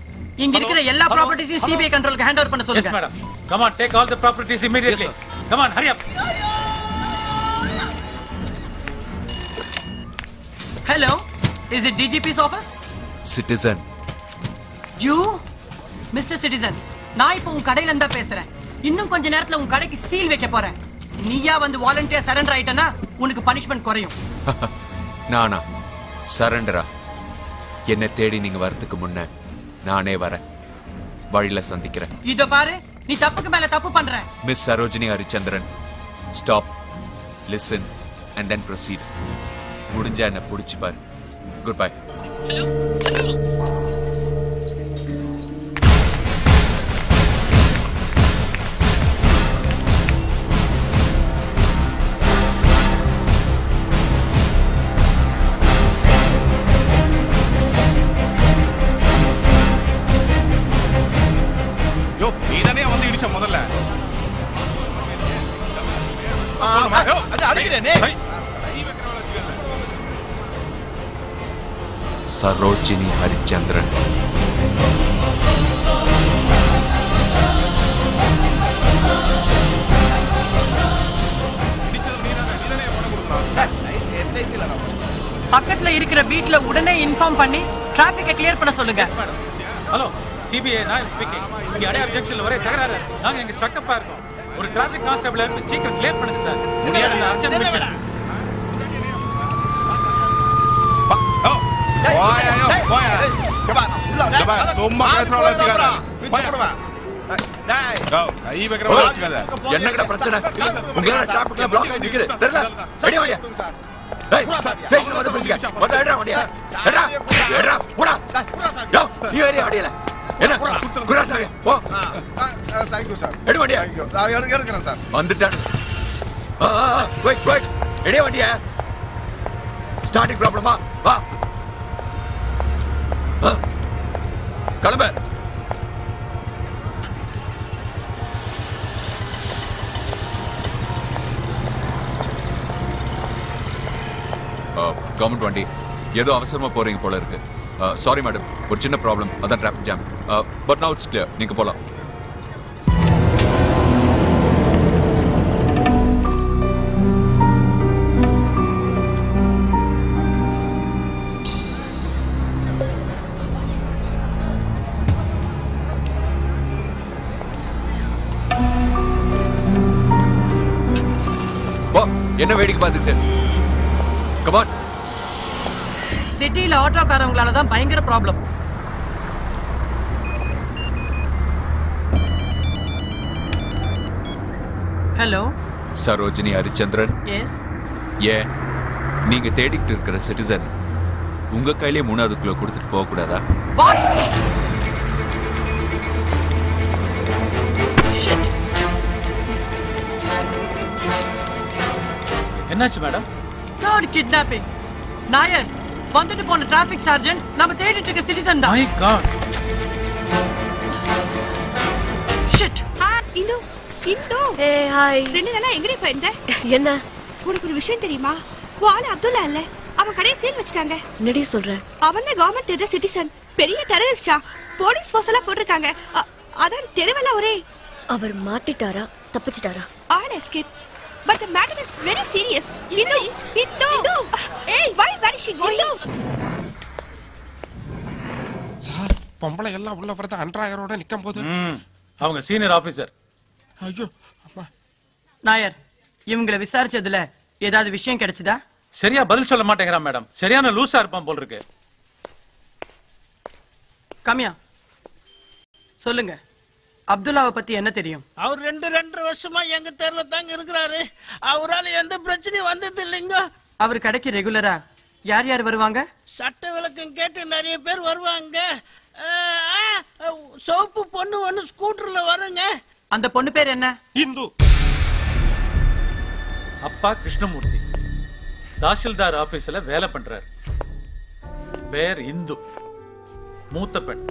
Speaker 31: இங்க இருக்கிற எல்லா ப்ராப்பர்ட்டிஸையும் சிபிஐ கண்ட்ரோலுக்கு ஹேண்ட் ஓவர் பண்ண
Speaker 14: எஸ்
Speaker 31: சொல்லுங்க
Speaker 14: madam come on take all the properties immediately come on hurry up
Speaker 31: hello is it DGP's office
Speaker 3: citizen
Speaker 31: you mister citizen நான் இப்போ உன் கடையில இருந்தா பேசுறேன். இன்னும் கொஞ்ச நேரத்துல உன் கடைக்கு சீல் வைக்க போறேன். நீயா வந்து வாலண்டியர் சரண்டர் ஆயிட்டனா உனக்கு பனிஷ்மெண்ட் குறையும்.
Speaker 3: நானா? சரண்டரா என்னை தேடி நீங்க வரதுக்கு முன்ன நானே வரேன். வழியில சந்திக்கிறேன்.
Speaker 31: இதோ பாரு நீ தப்புக்கு மேல தப்பு பண்ற.
Speaker 3: Miss Sarojini Harichandran. Stop listen and then proceed முடிஞ்சா என்ன பிடிச்சி பாரு.
Speaker 1: Good bye yo
Speaker 3: Sarojini Harichandran
Speaker 31: பக்கத்துல இருக்கிற வீட்ல உடனே இன்ஃபார்ம் பண்ணி டிராபிக்கை கிளியர் பண்ண சொல்லுங்க.
Speaker 14: ஹலோ சிபிஐ நான் ஸ்பீக்கிங் இங்க அடையார் ஜங்ஷன்ல ஒரே தகராறு. நாங்க இங்க ஸ்ட்ரக்கப்பா இருக்கோம். ஒரு டிராபிக் கான்ஸ்டபிள் இருந்து சீக்கிரம் கிளியர் பண்ணுங்க சார் முடியாது அர்ஜென்ட் மிஷன்
Speaker 1: யோ, பாரு, சும்மா பேசுறவள வச்சுக்காத. யோ, கை வைக்கிறவள வச்சுக்காத.
Speaker 3: என்னங்கடா பிரச்சனை உங்களால டிராபிக்ல பிளாக் ஆகி நிக்குது தெரியல வடியா வடியா ஏய் ஸ்டேஷன் வந்து வந்து வடியா எடுடா போடா யோ நீ ஏறியா வடியல என்ன குராசாமி போ
Speaker 56: தேங்க்யூ சார்
Speaker 3: எடு
Speaker 56: எடுக்கிறேன் சார்
Speaker 3: வந்துட்டான் வெயிட் வெயிட் ஸ்டார்டிங் ப்ராப்ளமா வா கிளம்ப. கவர்மெண்ட் வண்டி. ஏதோ அவசரமா போறீங்க போல இருக்கு. சாரி மேடம் ஒரு சின்ன ப்ராப்ளம் அதான் traffic jam but now it's clear நீங்க போலாம். என்ன வேடிக்கை பார்த்துக்கிட்டு கமான்
Speaker 31: சிட்டில ஆட்டோக்காரவங்களால தான் பயங்கர problem hello
Speaker 3: Sarojini Harichandran.
Speaker 31: Yes
Speaker 3: ஏன்? நீங்க தேடிக்கிட்டு இருக்கிற சிட்டிசன் உங்க கையிலே மூணாவது கிலோ கொடுத்துட்டு போக கூடாதா?
Speaker 31: வாட் ஷிட்
Speaker 14: என்னாச்சு மேடம்?
Speaker 31: தேர்ட் கிட்னாப்பிங் நாயர் வந்துட்டு போன டிராஃபிக் சார்ஜன் நம்ம தேடிட்டு இருக்க சிட்டிசன் தான்.
Speaker 14: My God
Speaker 31: shit
Speaker 4: Indu Indu. A hi ரெண்டு நாளா எங்கடி போயிருந்த? என்ன? உனக்கு ஒரு விஷயம் தெரியுமா? உன் ஆளு அப்துல்லா இல்ல. அவன் கடையை சீல் வச்சுட்டாங்க.
Speaker 5: என்னடி சொல்ற?
Speaker 4: அவன் தான் கவர்மெண்ட் தேடுற சிட்டிசன் பெரிய டெரரிஸ்டா போலீஸ் ஃபோர்ஸ் எல்லாம் போட்டிருக்காங்க. அதான் தெருவெல்லாம் ஒரே.
Speaker 5: அவர் மாட்டிட்டாரா? தப்பிச்சிட்டாரா?
Speaker 4: All escape but the matter is very serious Indu Indu hey why where is she going
Speaker 57: sir பொம்பளை எல்லாம் உள்ள வரது அன்றாயரோட நிக்கும் போது.
Speaker 14: அவங்க சீனியர் ஆபீசர்
Speaker 57: ஐயோ அம்மா
Speaker 31: நாயர் இவங்களை விசாரிச்சதுல ஏதாவது விஷயம் கிடைச்சதா?
Speaker 14: சரியா பதில் சொல்ல மாட்டேங்கிறான் மேடம். சரியான லூசா இருப்பான் போல் இருக்கு.
Speaker 31: கம்யா. சொல்லுங்க. அப்துல்லாவை பத்தி என்ன தெரியும்?
Speaker 7: அவர் ரெண்டு ரெண்டு வருஷமா எங்க தெருல தாங்க இருக்கிறாரு. அவரால எந்த பிரச்சனையும் வந்தது இல்லைங்க.
Speaker 31: அவர் கடைக்கு ரெகுலரா யார் யார் வருவாங்க?
Speaker 7: சட்ட விளக்கம் கேட்டு நிறைய பேர் வருவாங்க. அஹ், சிவப்பு பொண்ணு ஒண்ணு ஸ்கூட்டர்ல வருங்க.
Speaker 31: அந்த பொண்ணு பேர் என்ன?
Speaker 57: இந்து.
Speaker 14: அப்பா கிருஷ்ணமூர்த்தி. தாசில்தார் ஆபீஸ்ல வேலை பண்றாரு. பேர் இந்து. மூத்த பெண்.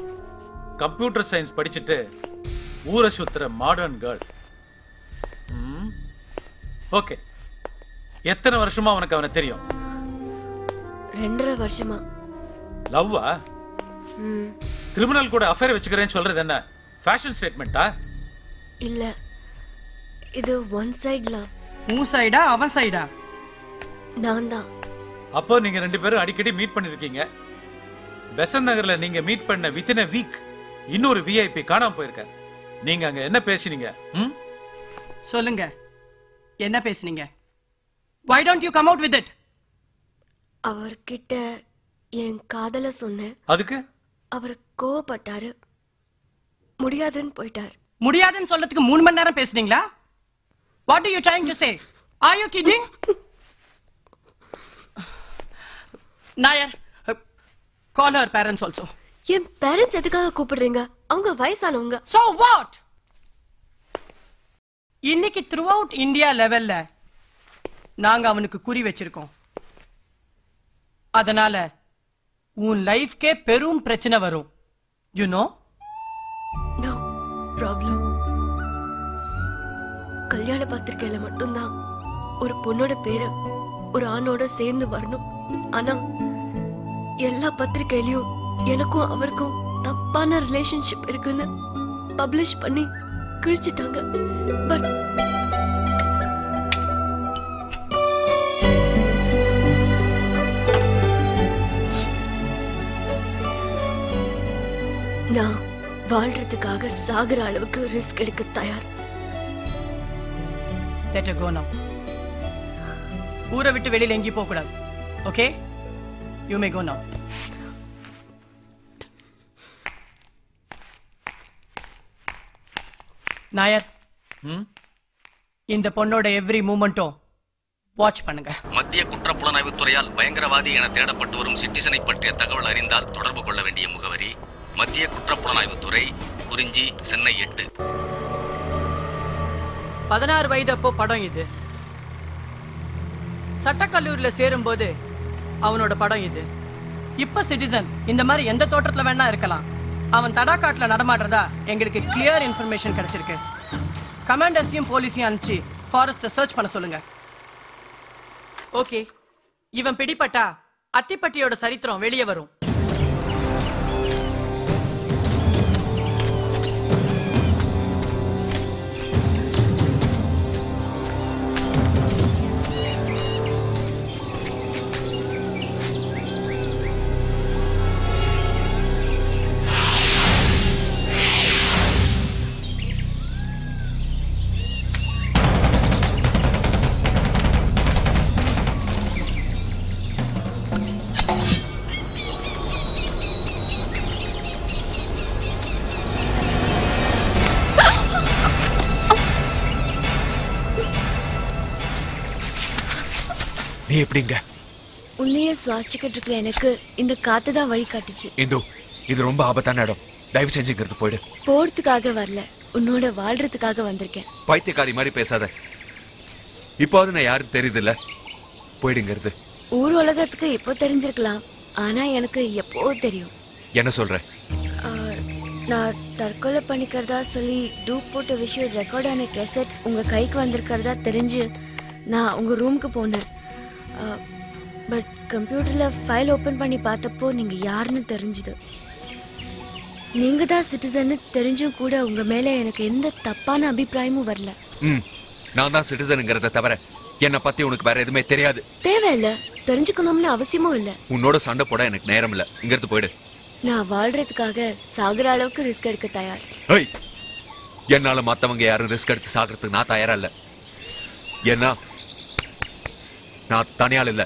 Speaker 14: கம்ப்யூட்டர் சயின்ஸ் படிச்சுட்டு ஊரை சுத்துற மாடர்ன் கேர்ள் ஓகே. எத்தனை வருஷமா அவனுக்கு அவனை தெரியும்?
Speaker 5: ரெண்டரை வருஷமா.
Speaker 14: லவ்வா?
Speaker 5: ம்,
Speaker 14: கிரிமினல் கூட அஃபேர் வச்சுக்கிறேன்னு சொல்றது என்ன? ஃபேஷன் ஸ்டேட்மெண்ட்டா
Speaker 5: இல்ல. இது ஒன் சைடு லவ்
Speaker 31: உன் சைடா அவன் சைடா
Speaker 5: நான் தான்.
Speaker 14: அப்போ நீங்க ரெண்டு பேரும் அடிக்கடி மீட் பண்ணிருக்கீங்க. பெசன் நகர்ல நீங்க மீட் பண்ண வித்தின் வீக்
Speaker 58: இன்னொரு விஐபி காணாம போயிருக்காரு. நீங்க அங்க என்ன பேசினீங்க? ம்?
Speaker 31: சொல்லுங்க. என்ன பேசுனீங்க? Why don't you come out with it?
Speaker 5: அவர்கிட்ட என் காதல சொன்னேன்.
Speaker 58: அதுக்கு?
Speaker 5: அவர் கோவப்பட்டாரு. முடியாதுன்னு போயிட்டார்.
Speaker 31: முடியாதுன்னு சொல்றதுக்கு மூணு மணி நேரம் பேசுனீங்களா? What you trying to say? Are you kidding? Nair call her parents also.
Speaker 5: என் பேரண்ட்ஸ் எதுக்காக கூப்பிடுறீங்க? அவங்க வயசானவங்க.
Speaker 31: So what? இன்னைக்கு த்ரூ அவுட் இந்தியா லெவல்ல நாங்க அவனுக்கு குறி வச்சிருக்கோம். அதனால உன் லைஃப்கே பெரும் பிரச்சனை வரும். யூ நோ
Speaker 5: நோ ப்ராப்ளம் கல்யாண பத்திரிக்கையில மட்டும்தான் ஒரு பொண்ணோட பேரை ஒரு ஆணோட சேர்ந்து வரணும். ஆனா எல்லா பத்திரிக்கையிலயும் எனக்கும் அவருக்கும் தப்பான ரிலேஷன்ஷிப் இருக்குன்னு பப்ளிஷ் பண்ணி கிழிச்சிட்டாங்க. பட் நான் வாழ்றதுக்காக சாகுற அளவுக்கு ரிஸ்க் எடுக்க தயார்.
Speaker 31: லெட் her go ஊரை விட்டு வெளியில எங்கேயும் போக கூடாது okay you may go now. Nair. இந்த பொண்ணோட எவ்ரி மூமெண்ட்டும் வாட்ச் பண்ணுங்க.
Speaker 59: மத்திய குற்றப்புலனாய்வுத் துறையால் பயங்கரவாதி என தேடப்பட்டு வரும் சிட்டிசனை பற்றிய தகவல் அறிந்தால் தொடர்பு கொள்ள வேண்டிய முகவரி மத்திய குற்றப்புலனாய்வுத் துறை குறிஞ்சி சென்னை எட்டு.
Speaker 31: பதினாறு வயது அப்போ படம் இது. சட்டக்கல்லூரியில சேரும்போது அவனோட படம் இது. இப்ப சிட்டிசன் இந்த மாதிரி எந்த தோட்டத்துல வேணா இருக்கலாம். அவன் தடாக்காட்டுல நடமாடுறதா எங்களுக்கு கிளியர் இன்ஃபர்மேஷன் கிடைச்சிருக்கு. கமாண்டர்ஸையும் போலீஸையும் அனுப்பிச்சு ஃபாரஸ்ட்டை சர்ச் பண்ண சொல்லுங்க. ஓகே இவன் பிடிபட்டா அத்திப்பட்டியோட சரித்திரம் வெளியே வரும்.
Speaker 3: நீ எப்படிங்க?
Speaker 5: உன்னையே சுவாசிச்சுக்கிட்டு இருக்க எனக்கு இந்த காத்து தான் வழி காட்டுச்சு.
Speaker 3: இந்து இது ரொம்ப ஆபத்தான இடம். தயவு செஞ்சுங்கிறது போயிடு.
Speaker 5: போறதுக்காக வரல. உன்னோட வாழ்றதுக்காக வந்திருக்கேன்.
Speaker 3: பைத்தியக்காரி மாதிரி பேசாத. இப்போது நான் யாரும் தெரியுதுல்ல? போயிடுங்கிறது
Speaker 5: ஊர் உலகத்துக்கு இப்போ தெரிஞ்சிருக்கலாம். ஆனா எனக்கு எப்போ தெரியும்?
Speaker 3: என்ன சொல்ற?
Speaker 5: நான் தற்கொலை பண்ணிக்கிறதா சொல்லி டூப் போட்ட விஷயம் ரெக்கார்ட் ஆன கெசட் உங்க கைக்கு வந்திருக்கிறதா தெரிஞ்சு நான் உங்க ரூமுக்கு போனேன். பட் கம்ப்யூட்டர்ல ஃபைல் ஓபன் பண்ணி பார்த்தப்போ நீங்க யாருன்னு தெரிஞ்சுது. நீங்க தான் சிட்டிசன்னு தெரிஞ்சும் கூட உங்க மேல எனக்கு எந்த தப்பான அபிப்பிராயமும் வரல.
Speaker 3: ம் நான் தான் சிட்டிசனுங்கிறத தவிர என்னை பத்தி உனக்கு வேற எதுவுமே தெரியாது.
Speaker 5: தேவையில்ல தெரிஞ்சுக்கணும்னு அவசியமும் இல்ல.
Speaker 3: உன்னோட சண்டை போட எனக்கு நேரம் இல்ல. இங்கிருந்து போயிடு.
Speaker 5: நான் வாழ்றதுக்காக சாகுற அளவுக்கு ரிஸ்க் எடுக்க தயார்.
Speaker 3: ஏய் என்னால மத்தவங்க யாரும் ரிஸ்க் எடுத்து சாகிறதுக்கு நான் தயாரா இல்ல. ஏன்னா நான் தனியால் இல்லை.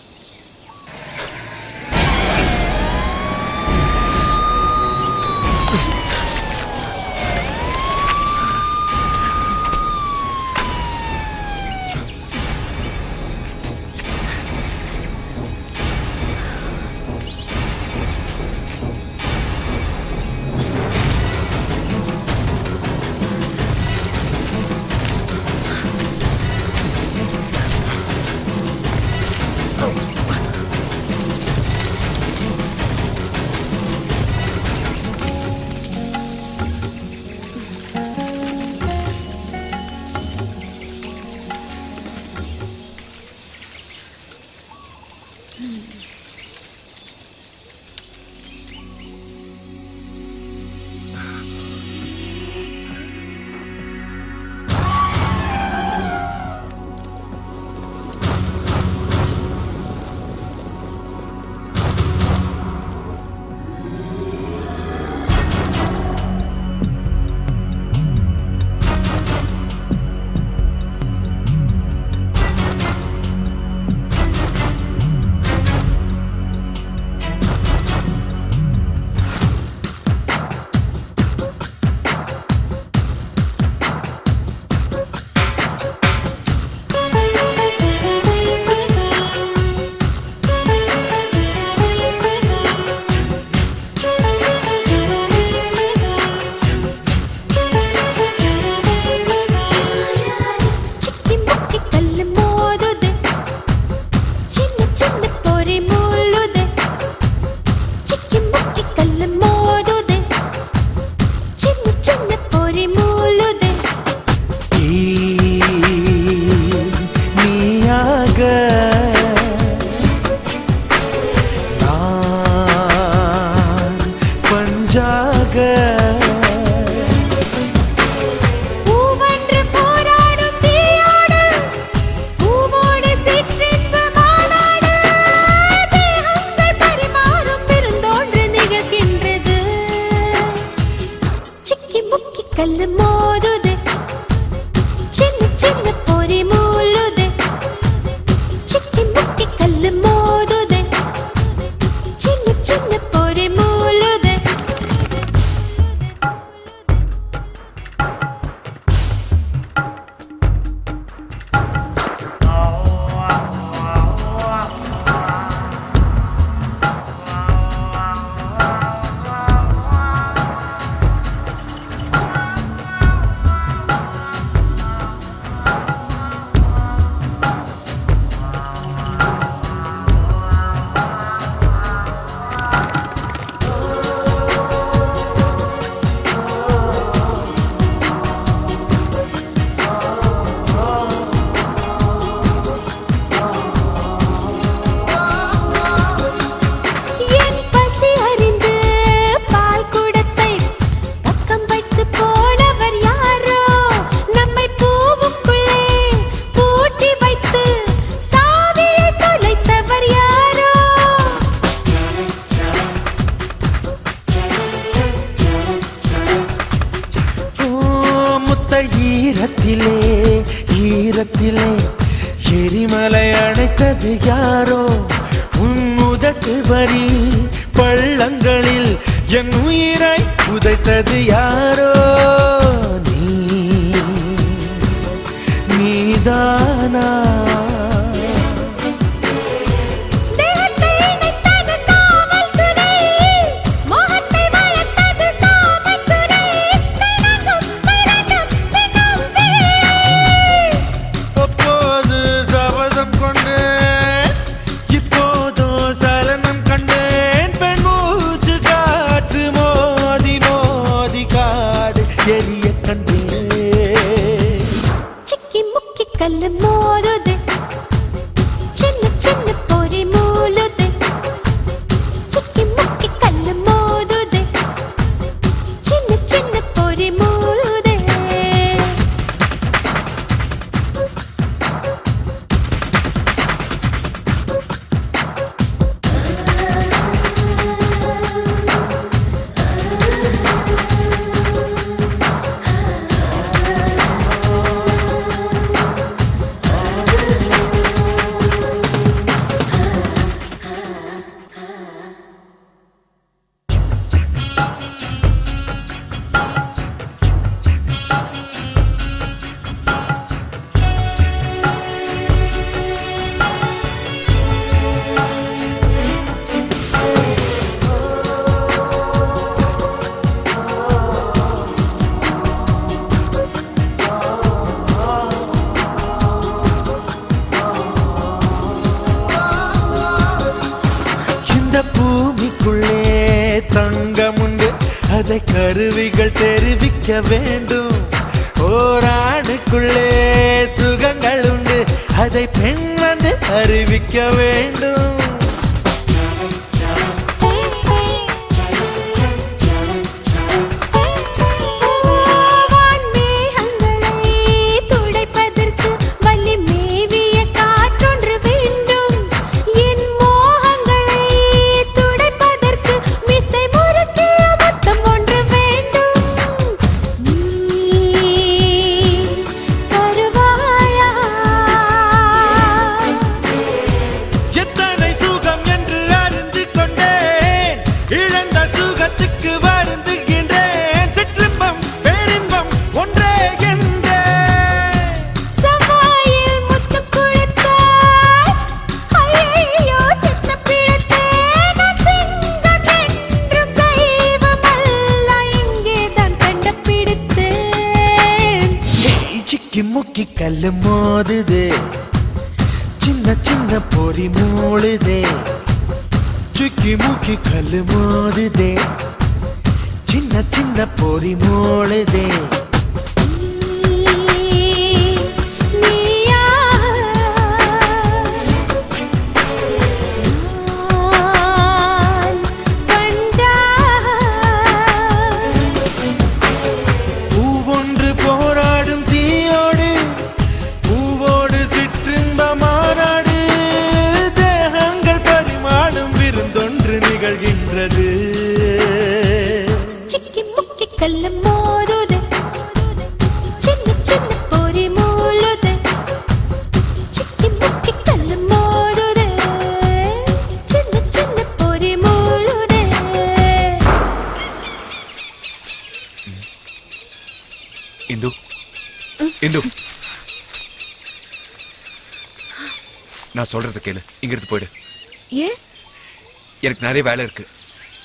Speaker 3: எனக்கு நிறைய வேலை இருக்கு.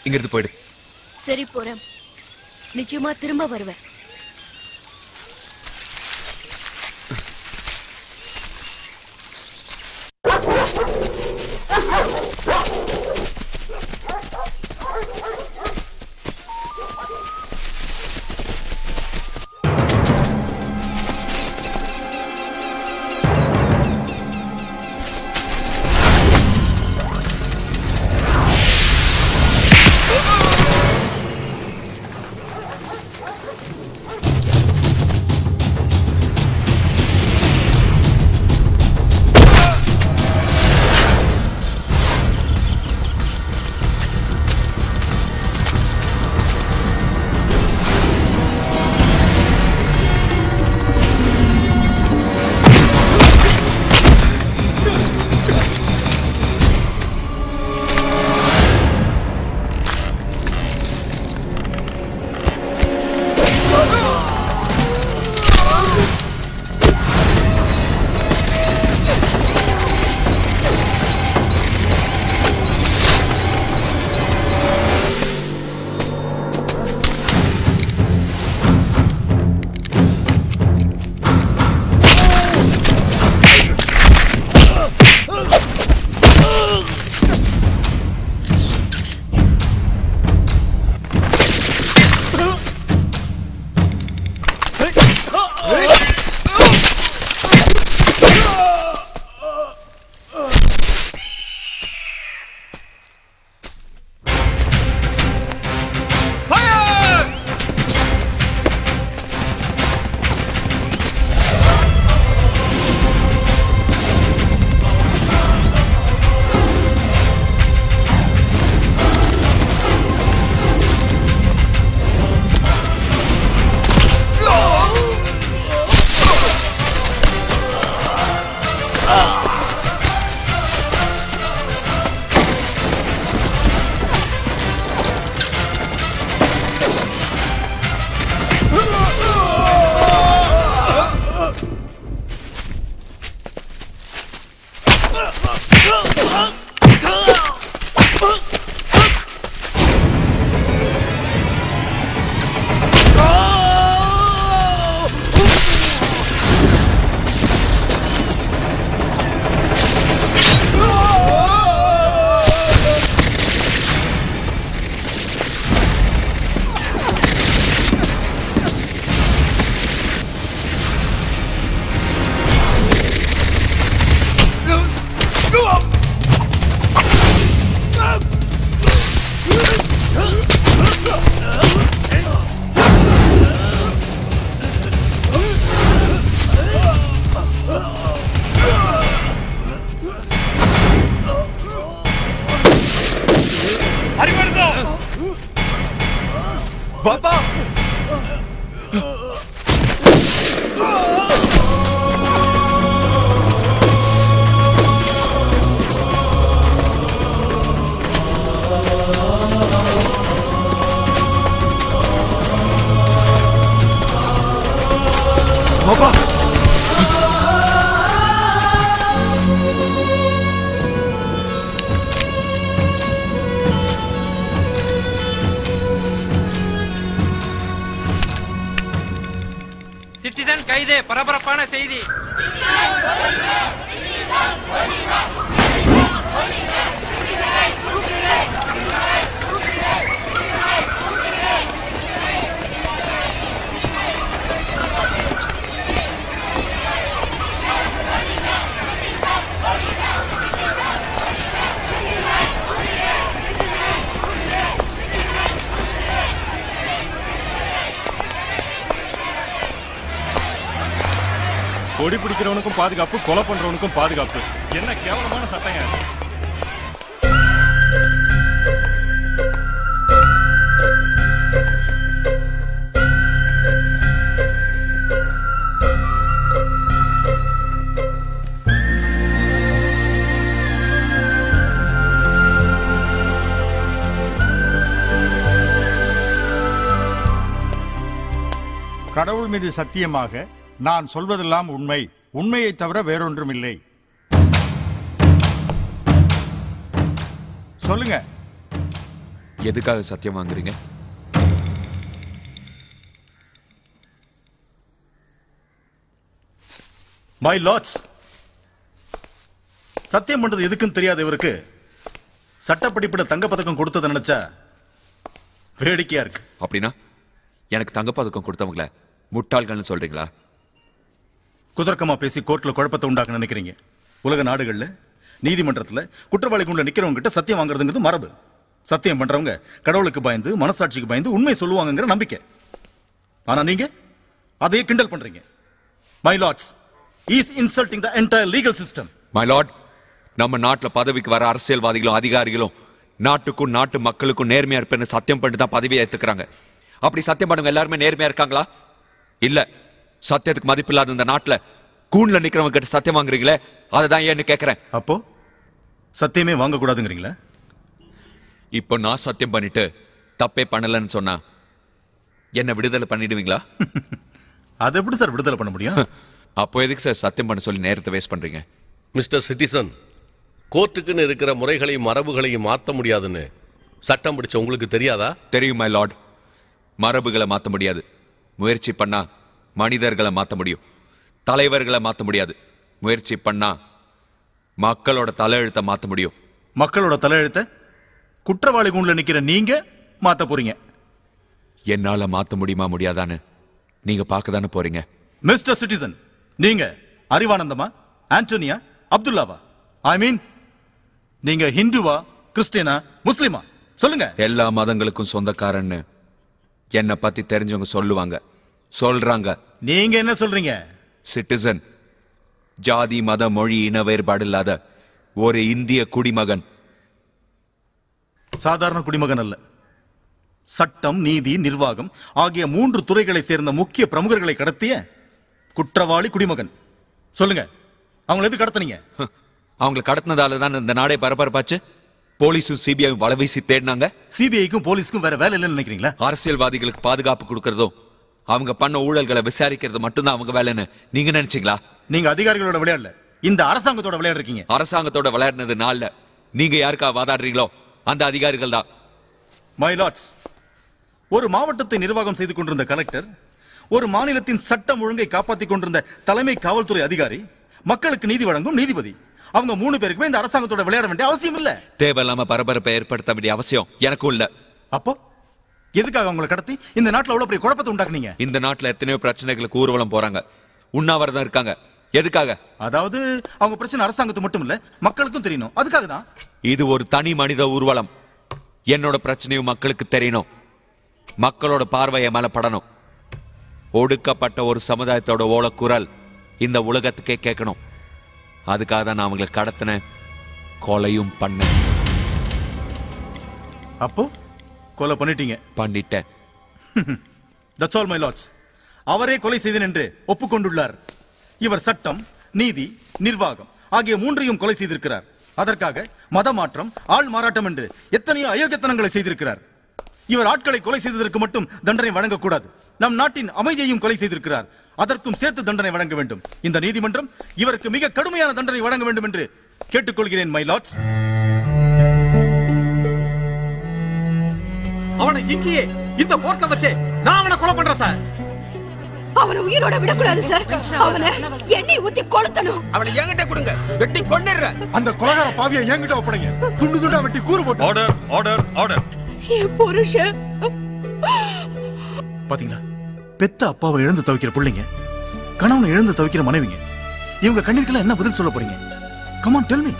Speaker 3: இங்கிருந்து போயிடு.
Speaker 5: சரி போறேன். நிச்சயமா திரும்ப வருவேன்.
Speaker 60: இது பரபரப்பான செய்தி.
Speaker 43: கொடி பிடிக்கிறவனுக்கும் பாதுகாப்பு கொலை பண்றவனுக்கும் பாதுகாப்பு. என்ன கேவலமான சட்டங்க.
Speaker 61: கடவுள் மீது சத்தியமாக நான் சொல்வதெல்லாம் உண்மை. உண்மையை தவிர வேறொன்றுமில்லை. சொல்லுங்க.
Speaker 3: எதுக்காக சத்தியம் வாங்குறீங்க?
Speaker 12: மை லார்ட்ஸ் சத்தியம் பண்றது எதுக்குன்னு தெரியாத இவருக்கு சட்டப்படிப்புல தங்க பதக்கம் கொடுத்ததை நினைச்சா வேடிக்கையா இருக்கு.
Speaker 3: அப்படின்னா எனக்கு தங்கப்பதக்கம் கொடுத்தவங்கள முட்டாள்கள்னு சொல்றீங்களா?
Speaker 12: குதர்க்கமா பேசி கோர்ட்ல குழப்பத்தை உண்டாக்க நினைக்கிறீங்க? உலக நாடுகள்ல நீதிமன்றத்தில் குற்றவாளி கொண்டு நிற்கிறவங்க கிட்ட சத்தியம் வாங்குறதுங்கிறது மரபு. சத்தியம் பண்றவங்க கடவுளுக்கு பயந்து மனசாட்சிக்கு பயந்து உண்மை சொல்லுவாங்கங்கிற நம்பிக்கை. ஆனா நீங்க அதையே கிண்டல் பண்றீங்க. My lords is insulting the entire legal system
Speaker 3: my lord நம்ம நாட்டில் பதவிக்கு வர அரசியல்வாதிகளும் அதிகாரிகளும் நாட்டுக்கும் நாட்டு மக்களுக்கும் நேர்மையா இருப்பேன்னு சத்தியம் பண்ணிட்டு தான் பதவியை ஏத்துக்கிறாங்க. அப்படி சத்தியம் பண்ணவங்க எல்லாருமே நேர்மையா இருக்காங்களா? இல்லை. சத்தியத்துக்கு மதிப்பில்லாத இந்த நாட்டுல கூண்ல நிக்கிறவங்க கிட்ட சத்தியம் வாங்குறீங்களே? அதை தான் ஏன்னு கேக்குறேன்.
Speaker 12: அப்போ? சத்தியமே வாங்க கூடாதுங்கிறீங்களா
Speaker 3: இப்போ நான் சத்தியம் பண்ணிட்டு தப்பே பண்ணலன்னு சொன்னா என்ன விடுதலை பண்ணிடுவீங்களா?
Speaker 12: அதை எப்படி சார் விடுதலை பண்ண முடியும்?
Speaker 3: அப்போ எதுக்கு சார் சத்தியம் பண்ண சொல்லி நேரத்தை வேஸ்ட் பண்றீங்க?
Speaker 62: மிஸ்டர் சிட்டிசன் கோர்ட்டுக்குன்னு இருக்கிற முறைகளையும் மரபுகளையும் மாற்ற முடியாதுன்னு சட்டம் படிச்ச உங்களுக்கு தெரியாதா?
Speaker 3: தெரியும் மை லார்ட் மரபுகளை மாற்ற முடியாது. முயற்சி பண்ணா மனிதர்களை மாற்ற முடியும். தலைவர்களை மாற்ற முடியாது. முயற்சி பண்ணா மக்களோட தலையெழுத்தை மாற்ற முடியும்.
Speaker 12: மக்களோட தலையெழுத்த குற்றவாளி கூண்டுல நிக்கிற நீங்க மாத்த போறீங்க.
Speaker 3: என்னால மாற்ற முடியுமா முடியாதான்னு நீங்க பார்க்க தானே போறீங்க.
Speaker 12: மிஸ்டர் சிட்டிசன் நீங்க அறிவானந்தமா ஆண்டோனியா அப்துல்லாவா? ஐ மீன் நீங்க ஹிந்துவா கிறிஸ்டியனா முஸ்லிமா? சொல்லுங்க.
Speaker 3: எல்லா மதங்களுக்கும் சொந்தக்காரன்னு என்னை பத்தி தெரிஞ்சவங்க சொல்லுவாங்க. சொல்றாங்க.
Speaker 12: நீங்க என்ன சொல்றீங்க?
Speaker 3: சிட்டிசன் ஜாதி மத மொழி இன வேறுபாடு இல்லாத ஒரு இந்திய குடிமகன்.
Speaker 12: சாதாரண குடிமகன் அல்ல. சட்டம் நீதி நிர்வாகம் ஆகிய மூன்று துறைகளை சேர்ந்த முக்கிய பிரமுகர்களை கடத்திய குற்றவாளி குடிமகன். சொல்லுங்க. அவங்களை எது கடத்துனீங்க?
Speaker 3: அவங்களை கடத்தினதால தான் இந்த நாடே பரபரப்பாச்சு. போலீஸும் சிபிஐ வலவீசி தேடினாங்க.
Speaker 12: சிபிஐக்கும் போலீஸ்க்கும் வேற வேலை இல்லைன்னு நினைக்கிறீங்களா?
Speaker 3: அரசியல்வாதிகளுக்கு பாதுகாப்பு கொடுக்கறதும் அவங்க பண்ண ஊழல்களை விசாரிக்கிறது மட்டும்தான் அவங்க வேலைன்னு நீங்க நினைச்சீங்களா?
Speaker 12: நீங்க அதிகாரிகளோட விளையாடல. இந்த அரசாங்கத்தோட விளையாட இருக்கீங்க
Speaker 3: அரசாங்கத்தோட விளையாடினது நாள்ல. நீங்க யாருக்கா வாதாடுறீங்களோ அந்த அதிகாரிகள் தான்.
Speaker 12: மை லார்ட்ஸ் ஒரு மாவட்டத்தை நிர்வாகம் செய்து கொண்டிருந்த கலெக்டர் ஒரு மாநிலத்தின் சட்டம் ஒழுங்கை காப்பாற்றிக் கொண்டிருந்த தலைமை காவல்துறை அதிகாரி மக்களுக்கு நீதி வழங்கும் நீதிபதி. அவங்க மூணு பேருக்குமே இந்த அரசாங்கத்தோட விளையாட வேண்டிய அவசியம் இல்ல
Speaker 3: தேவையில்லாம பரபரப்பை ஏற்படுத்த வேண்டிய அவசியம் எனக்கும் இல்ல.
Speaker 12: அப்போ? எதுக்காக அவங்களை கடத்தி? இந்த நாட்டுல அவ்வளவு பெரிய குழப்பத்தை உண்டாக்குனீங்க.
Speaker 3: இந்த நாட்டுல எத்தனையோ பிரச்சனைகளுக்கு ஊர்வலம் போறாங்க. உண்ணாவிரதம் இருக்காங்க. எதுக்காக?
Speaker 12: அதாவது அவங்க பிரச்சனை அரசாங்கத்துக்கு மட்டும் இல்ல மக்களுக்கும் தெரியணும். அதுக்காக தான்.
Speaker 3: இது ஒரு தனி மனித ஊர்வலம். என்னோட பிரச்சனையும் மக்களுக்கு தெரியணும். மக்களோட பார்வை என் மேல படணும் ஒடுக்கப்பட்ட ஒரு சமுதாயத்தோட ஓலக்குரல் இந்த உலகத்துக்கே கேட்கணும். அதுக்காக தான் நான் அவங்களை கடத்தினேன் கொலையும் பண்ணேன்.
Speaker 12: அப்போ? கொலை பண்ணிட்டீங்க.
Speaker 3: பண்ணிட்டேன்.
Speaker 12: தட்ஸ் ஆல் மை லார்ட்ஸ் அவரே கொலை செய்தேன் என்று ஒப்புக்கொண்டுள்ளார். இவர் சட்டம் நீதி நிர்வாகம் ஆகிய மூன்றையும் கொலை செய்திருக்கிறார். அதற்காக மத மாற்றம் ஆள் மாறாட்டம் என்று எத்தனையோ அயோக்கியத்தனங்களை செய்திருக்கிறார். இவர் ஆட்களை கொலை செய்ததற்கு மட்டும் தண்டனை வழங்கக்கூடாது. நம் நாட்டின் அமைதியையும் கொலை செய்திருக்கிறார். அதற்கும் சேர்த்து தண்டனை வழங்க வேண்டும். இந்த நீதிமன்றம் இவருக்கு மிக கடுமையான தண்டனை வழங்க வேண்டும் என்று கேட்டுக்கொள்கிறேன் மை லார்ட்ஸ்
Speaker 63: அவனை இங்கேயே இந்த கோர்ட்ல வச்சே நான் அவனை கொலை பண்றேன் சார்
Speaker 4: அவனை உயிரோட விடக்கூடாது சார் அவனை எண்ணெய் ஊத்தி கொளுத்தணும்.
Speaker 3: அவனை என்கிட்ட கொடுங்க. வெட்டி கொன்னிடுறேன்.
Speaker 64: அந்த கொலகார பாவியை என்கிட்ட ஒப்படைங்க. துண்டு துண்டா வெட்டி கூறு போட்டு.
Speaker 3: ஆர்டர் ஆர்டர் ஆர்டர்
Speaker 4: என் புருஷன்.
Speaker 12: பாத்தீங்களா? பெத்த அப்பாவை இழந்து தவிக்கிற பிள்ளைங்க கணவனை இழந்து தவிக்கிற மனைவிங்க இவங்க கண்ணீருக்கெல்லாம் என்ன பதில் சொல்ல போறீங்க? கமான் டெல் மீ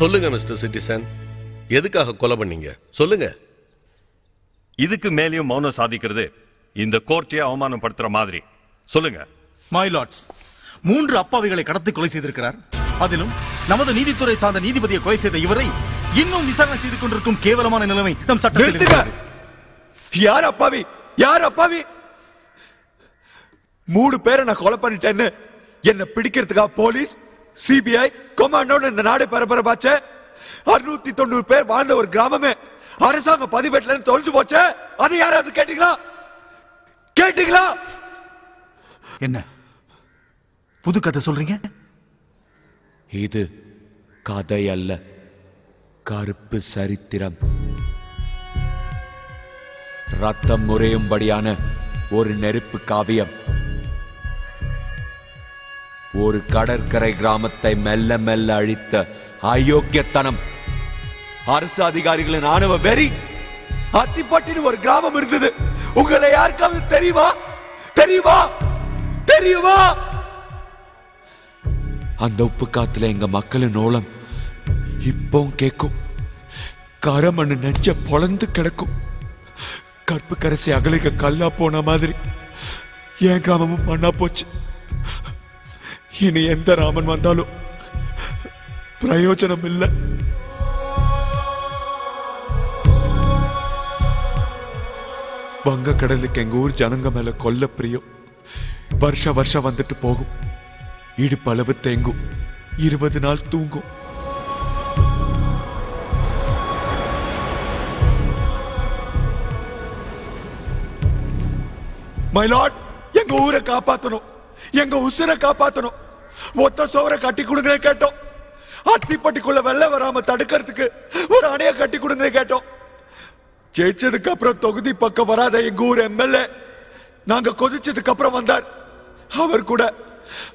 Speaker 62: சொல்லுங்க மிஸ்டர் சிட்டிசன் எதுக்காக கொலை பண்ணீங்க? சொல்லுங்க.
Speaker 1: இதுக்கு மேலேயும் மௌனம் சாதிக்கிறது இந்த கோர்ட்டையே அவமானப்படுத்துற மாதிரி. சொல்லுங்க.
Speaker 12: மை லார்ட்ஸ் மூன்று அப்பாவிகளை கடத்தி கொலை செய்திருக்கிறார். அதிலும் நமது நீதித்துறை சார்ந்த நீதிபதியை கொலை செய்த இவரை இன்னும் விசாரணை செய்து கொண்டிருக்கும் கேவலமான நிலைமை நம் சட்டத்தில். இருக்கிறது.
Speaker 3: யார் அப்பாவி? யார் அப்பாவி? மூணு பேரை நான் கொலை பண்ணிட்டேன்னு என்ன பிடிக்கிறதுக்கா போலீஸ் சிபிஐ கொமாண்டோன்னு இந்த நாடு பரபரப்பாச்ச. அறுநூத்தி தொண்ணூறு பேர் வாழ்ந்த ஒரு கிராமமே. அரசாங்க பதிவேட்டுல தொலைஞ்சு போச்சே. அதை யாராவது கேட்டீங்களா? கேட்டீங்களா?
Speaker 12: என்ன? புது கதை சொல்றீங்க?
Speaker 65: இது கதை அல்ல. கருப்பு சரித்திரம். ரத்தம் முறையும்படியான ஒரு நெருப்பு காவியம். ஒரு கடற்கரை கிராமத்தை மெல்ல மெல்ல அழித்த அயோக்கியத்தனம்.
Speaker 3: அரசு அதிகாரிகளின் ஆணவ வெறி அத்திப்பட்டின்னு ஒரு கிராமம் இருந்தது. உங்களை யாருக்காவது தெரியுமா? தெரியுமா? தெரியுமா?
Speaker 65: அந்த உப்பு காத்துல எங்க மக்களின் ஓலம் இப்பவும் கேட்கும். கரமண்ணு நெஞ்ச பொழந்து கிடக்கும். கற்பு கரசி அகலிக கல்லா போன மாதிரி என் கிராமமும் மண்ணா போச்சு. இனி எந்த ராமன் வந்தாலும் பிரயோஜனம் இல்லை வங்கக்கடலுக்கு எங்க ஊர் ஜனங்க மேல கொல்ல பிரியம் வருஷம் வருஷம் வந்துட்டு போகும். இடுப்பளவு தேங்கும். இருபது நாள் தூங்கும்.
Speaker 3: மைலாட் எங்க ஊரை காப்பாத்தணும். எங்க உசுரை காப்பாத்தணும். மொத்த சோரை கட்டி கொடுங்கன்னு கேட்டோம். அத்திப்பட்டிக்குள்ள வெள்ள வராம தடுக்கிறதுக்கு ஒரு அணைய கட்டி கொடுங்க கேட்டோம். ஜெயிச்சதுக்கு அப்புறம் தொகுதி பக்கம் வராத எங்க ஊர் எம்எல்ஏ நாங்க கொதிச்சதுக்கு அப்புறம் வந்தார். அவர் கூட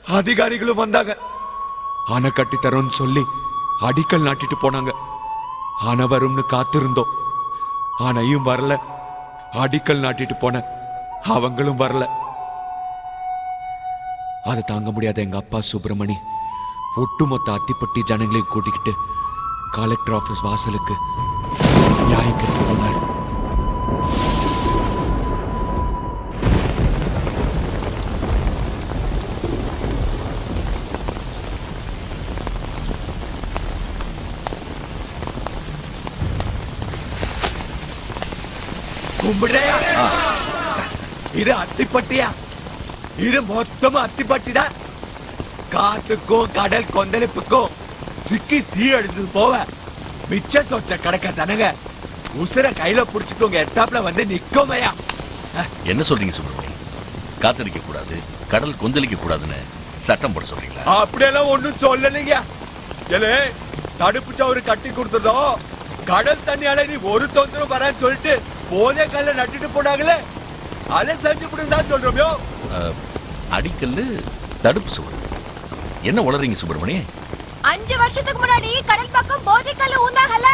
Speaker 3: அதிகாரிகளும் வந்தாங்க.
Speaker 65: அணை கட்டி தரோன்னு சொல்லி அடிக்கல் நாட்டிட்டு போனாங்க. அணை வரும்னு காத்திருந்தோம். அணையும் வரல. அடிக்கல் நாட்டிட்டு போன அவங்களும் வரல. அதை தாங்க முடியாத எங்க அப்பா சுப்பிரமணி. ஒட்டுமொத்த அத்திப்பட்டி ஜனங்களையும் கூட்டிக்கிட்டு கலெக்டர் ஆபீஸ் வாசலுக்கு நியாயம் கேட்டு போனார்.
Speaker 3: இது அத்திப்பட்டியா? இது மொத்தமா அத்திப்பட்டி தான் காத்துக்கும் கடல் கொந்தளிப்புக்கும் சிக்கி சீரழிஞ்சது போவ. மிச்ச சொச்ச கடக்க சனங்க உசுர கையில புடிச்சுட்டு உங்க எத்தாப்புல வந்து நிக்கோமையா.
Speaker 21: என்ன சொல்றீங்க சுப்பிரமணி? காத்தடிக்க கூடாது கடல் கொந்தளிக்க கூடாதுன்னு சட்டம் போட சொல்றீங்களா?
Speaker 3: அப்படியெல்லாம் ஒண்ணும் சொல்லலைங்க. ஏலே தடுப்பு சவறு கட்டி கொடுத்ததோ கடல் தண்ணியால நீ ஒரு தொந்தரவு வரான்னு சொல்லிட்டு போதே கல்ல நட்டுட்டு போனாங்களே. அதை செஞ்சு தான் சொல்றோமியோ
Speaker 21: அடிக்கல்லு தடுப்பு சுவர். என்ன உளறீங்க சுப்பிரமணி?
Speaker 18: அஞ்சு வருஷத்துக்கு முன்னாடி கடல் பக்கம் போதைக்கல்ல ஊந்தாங்கல்ல?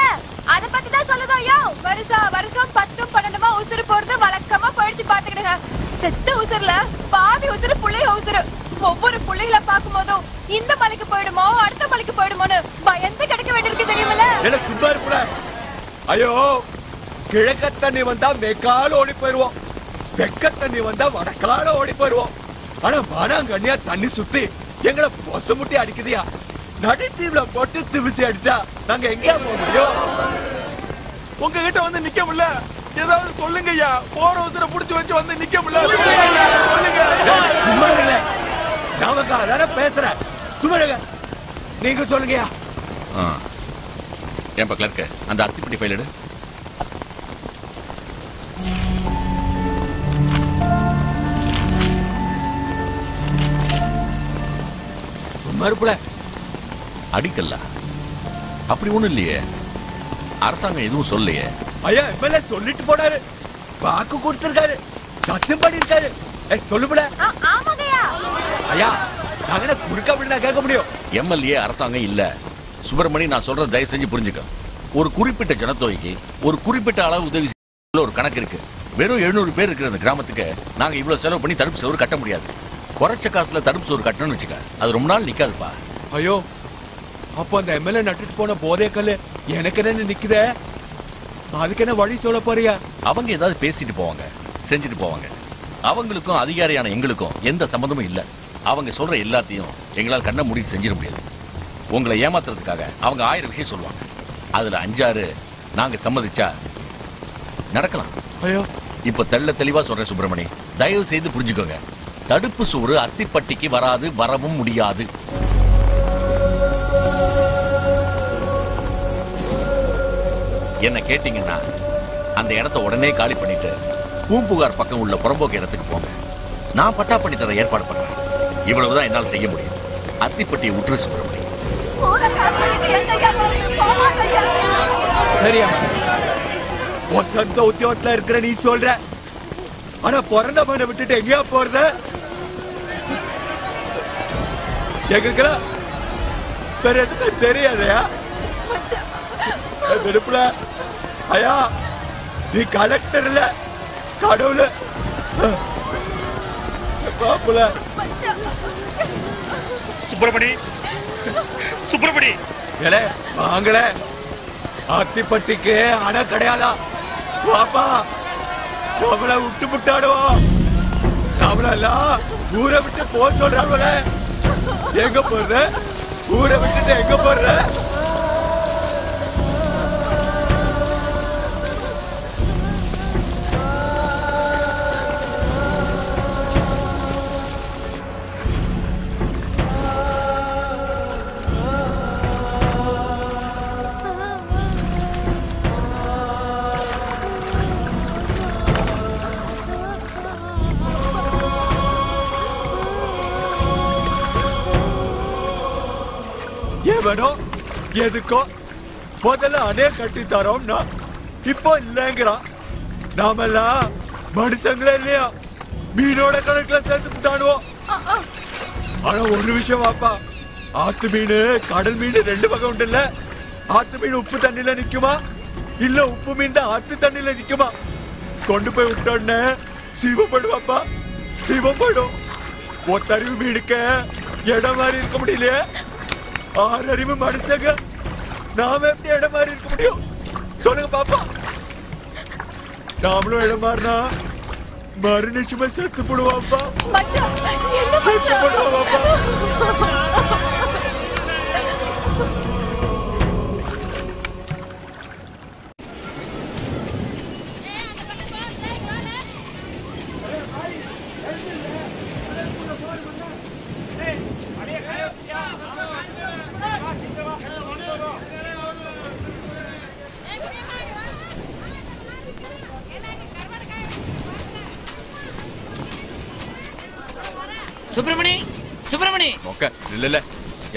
Speaker 18: அத பத்தி தான் சொல்லுதோ யோ வருஷம் வருஷம் பத்தும் பன்னெண்டுமா உசுறு போறது வழக்கமா போயிடுச்சு பாத்துக்கிடுங்க செத்த உசுறுல பாதி உசுறு புள்ளைய உசுறு. ஒவ்வொரு புள்ளைகளை பார்க்கும் போதும் இந்த மலைக்கு போயிடுமோ அடுத்த மலைக்கு போயிடுமோன்னு பயந்து கிடக்க வேண்டியிருக்கு தெரியுமில்ல?
Speaker 3: என்ன சும்மா இருப்புல? ஐயோ! கிழக்க தண்ணி வந்தா மெக்கால ஓடி போயிருவோம். வெக்க தண்ணி வந்தா வடக்கால ஓடி போயிருவோம். ஆனா வானாங்கண்ணியா தண்ணி சுத்தி எங்களை பொச முட்டி அடிக்குதியா நடுத்தீவுல போட்டு திவிசி அடிச்சா நாங்க எங்கேயா போக முடியும்? உங்ககிட்ட வந்து நிக்க முடியல. ஏதாவது சொல்லுங்க ஐயா போற உசுர புடிச்சு வச்சு வந்து நிக்க முடியல. சொல்லுங்க. நாமக்கால தானே பேசுறேன். சும்மா இருங்க. நீங்க சொல்லுங்கய்யா.
Speaker 21: ஏன்பா கிளர்க்க அந்த அத்திப்பட்டி ஃபைல் எடு.
Speaker 3: சும்மா இருப்புல
Speaker 21: அடிக்கல்லா. அப்படி ஒண்ணும் இல்லையே. அரசாங்கம் எதுவும் சொல்லலையே.
Speaker 3: ஐயா எம்எல்ஏ சொல்லிட்டு போனாரு. வாக்கு கொடுத்திருக்காரு. சத்தியம் பண்ணிருக்காரு
Speaker 18: ஆமாங்கய்யா.
Speaker 3: ஐயா நாங்க குறுக்க அப்படி நான் கேட்க முடியும்?
Speaker 21: எம்எல்ஏ அரசாங்கம் இல்ல. சுப்பிரமணி நான் சொல்றத தயவு செஞ்சு புரிஞ்சுக்க. ஒரு குறிப்பிட்ட ஜனத்தொகைக்கு ஒரு குறிப்பிட்ட அளவு உதவி ஒரு கணக்கு இருக்கு. வெறும் எழுநூறு பேர் இருக்கிற அந்த கிராமத்துக்கு நாங்க இவ்வளவு செலவு பண்ணி தடுப்பு சோறு கட்ட முடியாது. குறைச்ச காசுல தடுப்பு சோறு கட்டணும்னு வச்சுக்க. அது ரொம்ப நாள் நிக்காதுப்பா.
Speaker 3: ஐயோ அப்போ அந்த எம்எல்ஏ நட்டுட்டு போன போதே கல்லு எனக்கு என்ன நிக்குதே? அதுக்கு என்ன வழி சொல்ல போறியா?
Speaker 21: அவங்க ஏதாவது பேசிட்டு போவாங்க செஞ்சுட்டு போவாங்க. அவங்களுக்கும் அதிகாரியான எங்களுக்கும் எந்த சம்மந்தமும் இல்ல. அவங்க சொல்ற எல்லாத்தையும் எங்களால் கண்ண மூடி செஞ்சிட முடியாது. உங்களை ஏமாத்துறதுக்காக அவங்க ஆயிரம் விஷயம் சொல்லுவாங்க. அதுல அஞ்சாறு நாங்க சம்மதிச்சா நடக்கலாம்.
Speaker 3: ஐயோ.
Speaker 21: இப்ப தெள்ள தெளிவா சொல்றேன் சுப்பிரமணி. தயவு செய்து புரிஞ்சுக்கோங்க. தடுப்பு சோறு அத்திப்பட்டிக்கு வராது வரவும் முடியாது. என்ன கேட்டீங்கன்னா அந்த இடத்த உடனே காலி பண்ணிட்டு பூம்புகார் பக்கம் உள்ள புறம்போக்கு இடத்துக்கு போங்க. நான் பட்டா பண்ணி தர ஏற்பாடு பண்றேன். இவ்வளவுதான் என்னால் செய்ய முடியும். அத்திப்பட்டியை உற்று சுப்பிரமணியம்
Speaker 3: சரியா உன் சொந்த உத்தியோகத்துல இருக்கிற நீ சொல்ற. ஆனா பிறந்த மண்ணை விட்டுட்டு எங்கேயா போறத? எங்களுக்கெல்லாம் வேற எதுவுமே தெரியாதயா? வெறுப்புல ஐயா நீ கலெக்டர் இல்ல. கடவுள். பாப்புல
Speaker 21: சுப்பிரமணி. சுப்பிரமணி.
Speaker 3: ஏலே வாங்களே அத்திப்பட்டிக்கு அணை கிடையாதா? பாப்பா நம்மள விட்டு விட்டாடுவோம் நம்மளெல்லாம் ஊரை விட்டு போக சொல்றாங்களே எங்க போற ஊரை விட்டுட்டு எங்க போற எதுக்கோ? முதல்ல அணை கட்டி தரோம்னா இப்போ இல்லைங்கிறான் நாமெல்லாம் மனுஷங்களே இல்லையா? மீனோட கணக்குல சேர்த்து விட்டானுவோம் ஆனா ஒரு விஷயம் வாப்பா. ஆத்து மீன் கடல் மீன் ரெண்டு பக்கம் உண்டு இல்ல ஆத்து மீன் உப்பு தண்ணியில நிக்குமா? இல்ல உப்பு மீன் தான் ஆத்து தண்ணியில நிக்குமா? கொண்டு போய் விட்டோன்னே சிவப்படுவாப்பா சிவப்படும் ஒத்தறிவு மீனுக்க இடம் மாதிரி இருக்க முடியலையே. ஆறு அறிவு மனுஷங்க. நாம எப்படி இடம் மாதிரி இருக்க முடியும்? சொல்லுங்க பாப்பா. நாமளும் இடம் மாறினா மறு நிச்சயமா செத்து போடுவாப்பா செத்து போடுவாப்பா